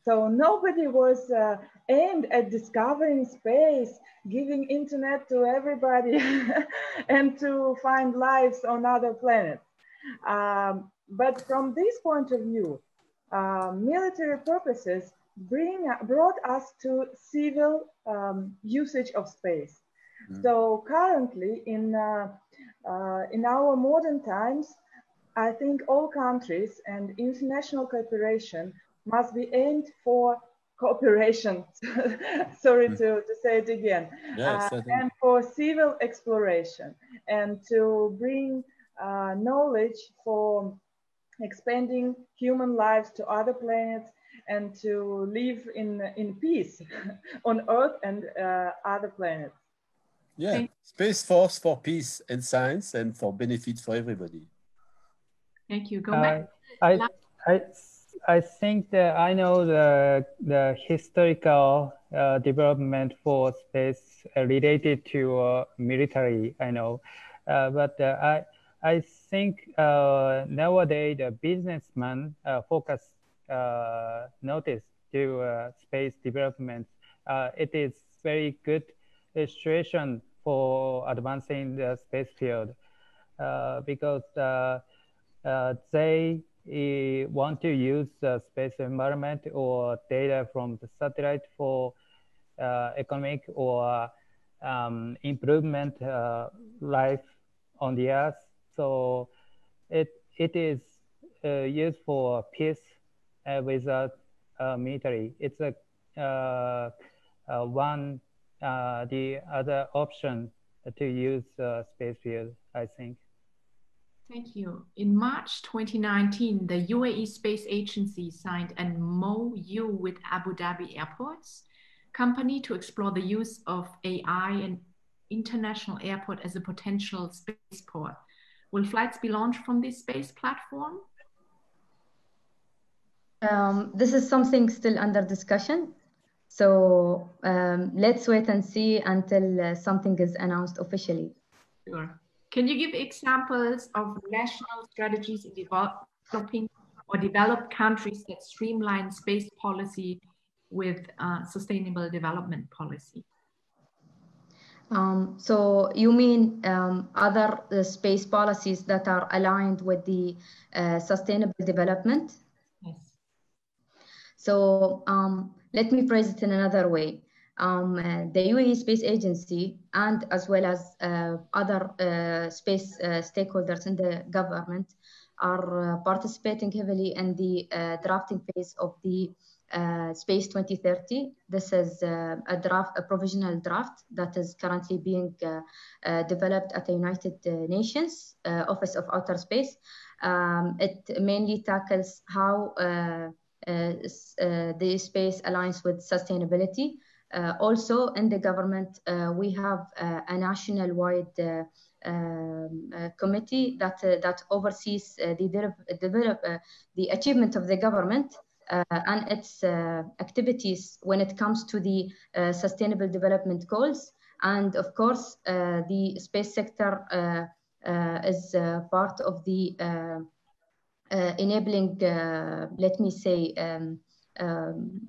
So nobody was uh, aimed at discovering space, giving internet to everybody, and to find lives on other planets. Um, but from this point of view, uh, military purposes bring, brought us to civil um, usage of space. Mm. So currently in, uh, uh, in our modern times, I think all countries and international cooperation must be aimed for cooperation. Sorry to, to say it again. Yes, uh, and for civil exploration and to bring uh, knowledge for expanding human lives to other planets and to live in, in peace on Earth and uh, other planets. Yeah, Space Force for peace and science and for benefit for everybody. Thank you. Go uh, back. I, I, I think that I know the, the historical uh, development for space related to uh, military, I know. Uh, but uh, I, I think uh, nowadays the businessman focus notice to space development. it is very good situation for advancing the space field uh, because uh, uh, they want to use the space environment or data from the satellite for economic or um, improvement life on the Earth. So it it is uh, used for peace uh, without uh, military. It's a one the other option to use space field, I think. Thank you. In March 2019, the UAE Space Agency signed an MOU with Abu Dhabi Airports company to explore the use of Al Ain international airport as a potential spaceport. Will flights be launched from this space platform? Um, this is something still under discussion. So um, let's wait and see until uh, something is announced officially. Sure. Can you give examples of national strategies in developing or developed countries that streamline space policy with uh, sustainable development policy? Um, so you mean um, other uh, space policies that are aligned with the uh, sustainable development? Yes. So um, let me phrase it in another way um, uh, the UAE Space Agency and as well as uh, other uh, space uh, stakeholders in the government are uh, participating heavily in the uh, drafting phase of the Space 2030. This is a draft, a provisional draft that is currently being developed at the United Nations Office of Outer Space. Um, it mainly tackles how the space aligns with sustainability uh, also in the government, uh, we have uh, a national-wide uh, um, uh, committee that uh, that oversees the develop, the achievement of the government and its activities when it comes to the sustainable development goals. And of course, the space sector is part of the enabling, let me say, um, um,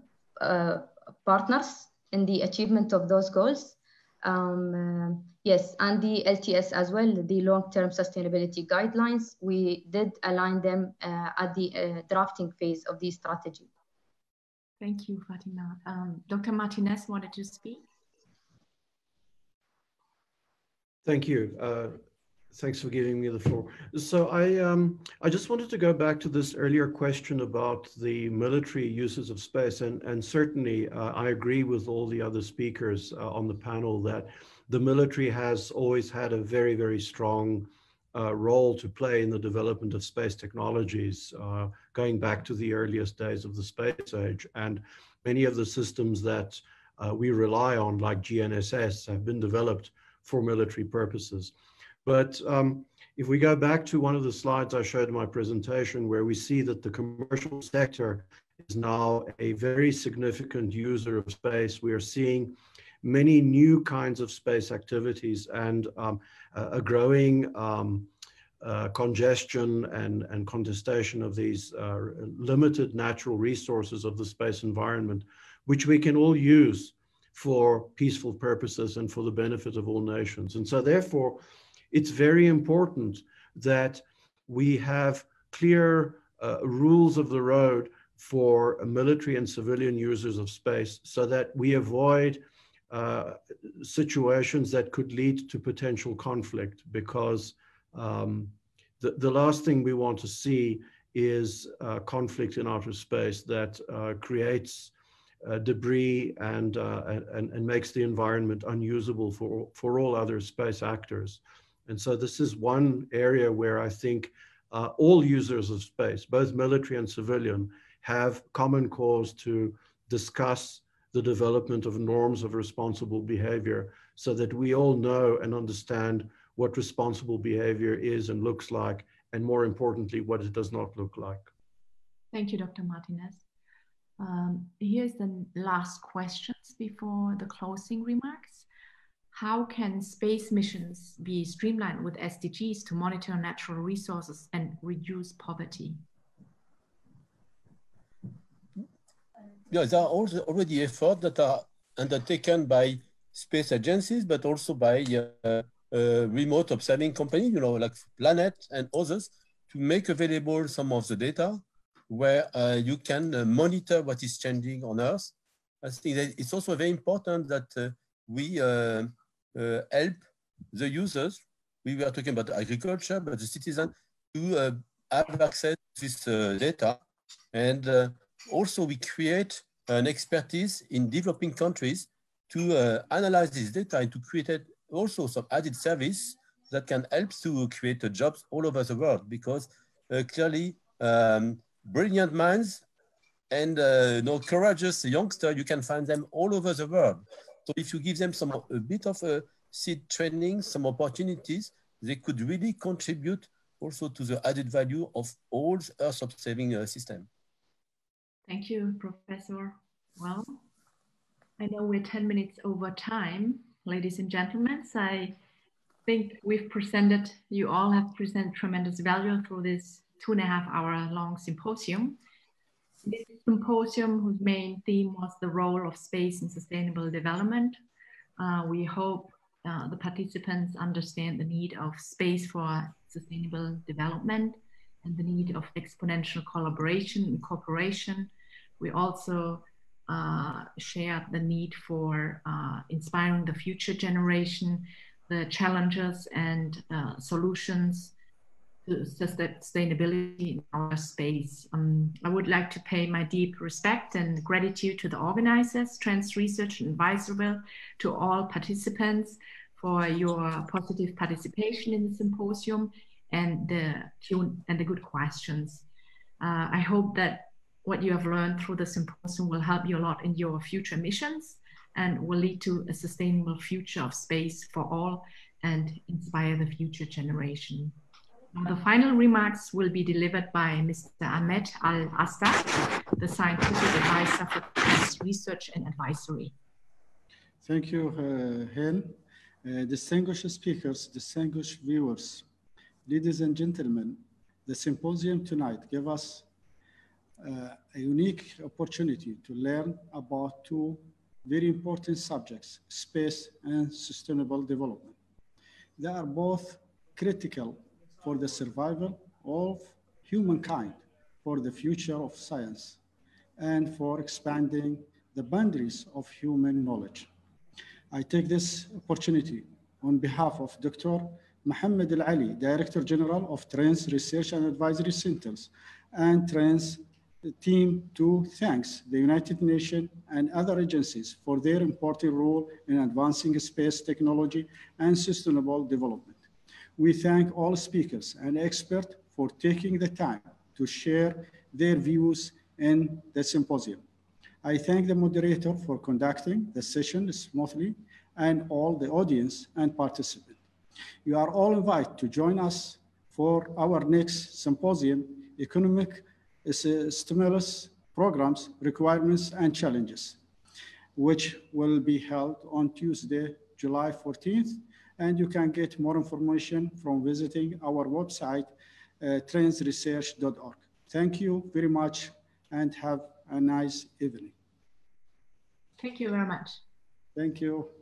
partners in the achievement of those goals. Um, uh, yes, and the LTS as well, the long-term sustainability guidelines, we did align them uh, at the uh, drafting phase of the strategy. Thank you, Fatima. Um, Dr. Martinez wanted to speak. Thank you. Uh, Thanks for giving me the floor. So I, um, I just wanted to go back to this earlier question about the military uses of space. And, and certainly uh, I agree with all the other speakers uh, on the panel that the military has always had a very, very strong uh, role to play in the development of space technologies, uh, going back to the earliest days of the space age. And many of the systems that uh, we rely on, like GNSS, have been developed for military purposes. But um, if we go back to one of the slides I showed in my presentation, where we see that the commercial sector is now a very significant user of space, we are seeing many new kinds of space activities and um, a growing um, uh, congestion and, and contestation of these uh, limited natural resources of the space environment, which we can all use for peaceful purposes and for the benefit of all nations. And so therefore, it's very important that we have clear uh, rules of the road for military and civilian users of space so that we avoid uh, situations that could lead to potential conflict because um, the, the last thing we want to see is uh, conflict in outer space that uh, creates uh, debris and, uh, and, and makes the environment unusable for, for all other space actors. And so this is one area where I think uh, all users of space, both military and civilian, have common cause to discuss the development of norms of responsible behavior so that we all know and understand what responsible behavior is and looks like, and more importantly, what it does not look like. Thank you, Dr. Martinez. Um, here's the last questions before the closing remarks how can space missions be streamlined with SDGs to monitor natural resources and reduce poverty? Yeah, there are also already efforts that are undertaken by space agencies, but also by uh, uh, remote observing companies, you know, like Planet and others, to make available some of the data where uh, you can uh, monitor what is changing on Earth. I think that it's also very important that uh, we uh, help the users. We were talking about agriculture, but the citizen to have access to this data. And also we create an expertise in developing countries to uh, analyze this data and to create also some added service that can help to create uh, jobs all over the world because uh, clearly um, brilliant minds and uh, you know, courageous youngsters, you can find them all over the world. So if you give them some a bit of a seed training, some opportunities, they could really contribute also to the added value of all Earth observing uh, system. Thank you, Professor. Well, I know we're 10 minutes over time, ladies and gentlemen. So I think we've presented, you all have presented tremendous value through this two and a half hour long symposium. This symposium, whose main theme was the role of space in sustainable development. Uh, we hope uh, the participants understand the need of space for sustainable development and the need of exponential collaboration and cooperation. We also uh, share the need for uh, inspiring the future generation, the challenges and uh, solutions sustainability in our space. Um, I would like to pay my deep respect and gratitude to the organizers, Trends Research and Advisory, to all participants for your positive participation in the symposium and the and the good questions. Uh, I hope that what you have learned through the symposium will help you a lot in your future missions and will lead to a sustainable future of space for all and inspire the future generation. The final remarks will be delivered by Mr. Ahmed Al Asta, the scientific advisor for research and advisory. Thank you, uh. Uh, distinguished speakers, distinguished viewers, ladies and gentlemen, the symposium tonight gave us uh, a unique opportunity to learn about two very important subjects, space and sustainable development. They are both critical for the survival of humankind, for the future of science, and for expanding the boundaries of human knowledge. I take this opportunity on behalf of Dr. Mohammed Al Ali, Director General of Trends Research and Advisory Centers and Trends team to thanks the United Nations and other agencies for their important role in advancing space technology and sustainable development. We thank all speakers and experts for taking the time to share their views in the symposium. I thank the moderator for conducting the session smoothly and all the audience and participants. You are all invited to join us for our next symposium, Economic stimulus programs, requirements, and challenges, which will be held on Tuesday, July 14th. And you can get more information from visiting our website, uh, trendsresearch.org. Thank you very much and have a nice evening. Thank you very much. Thank you. Thank you.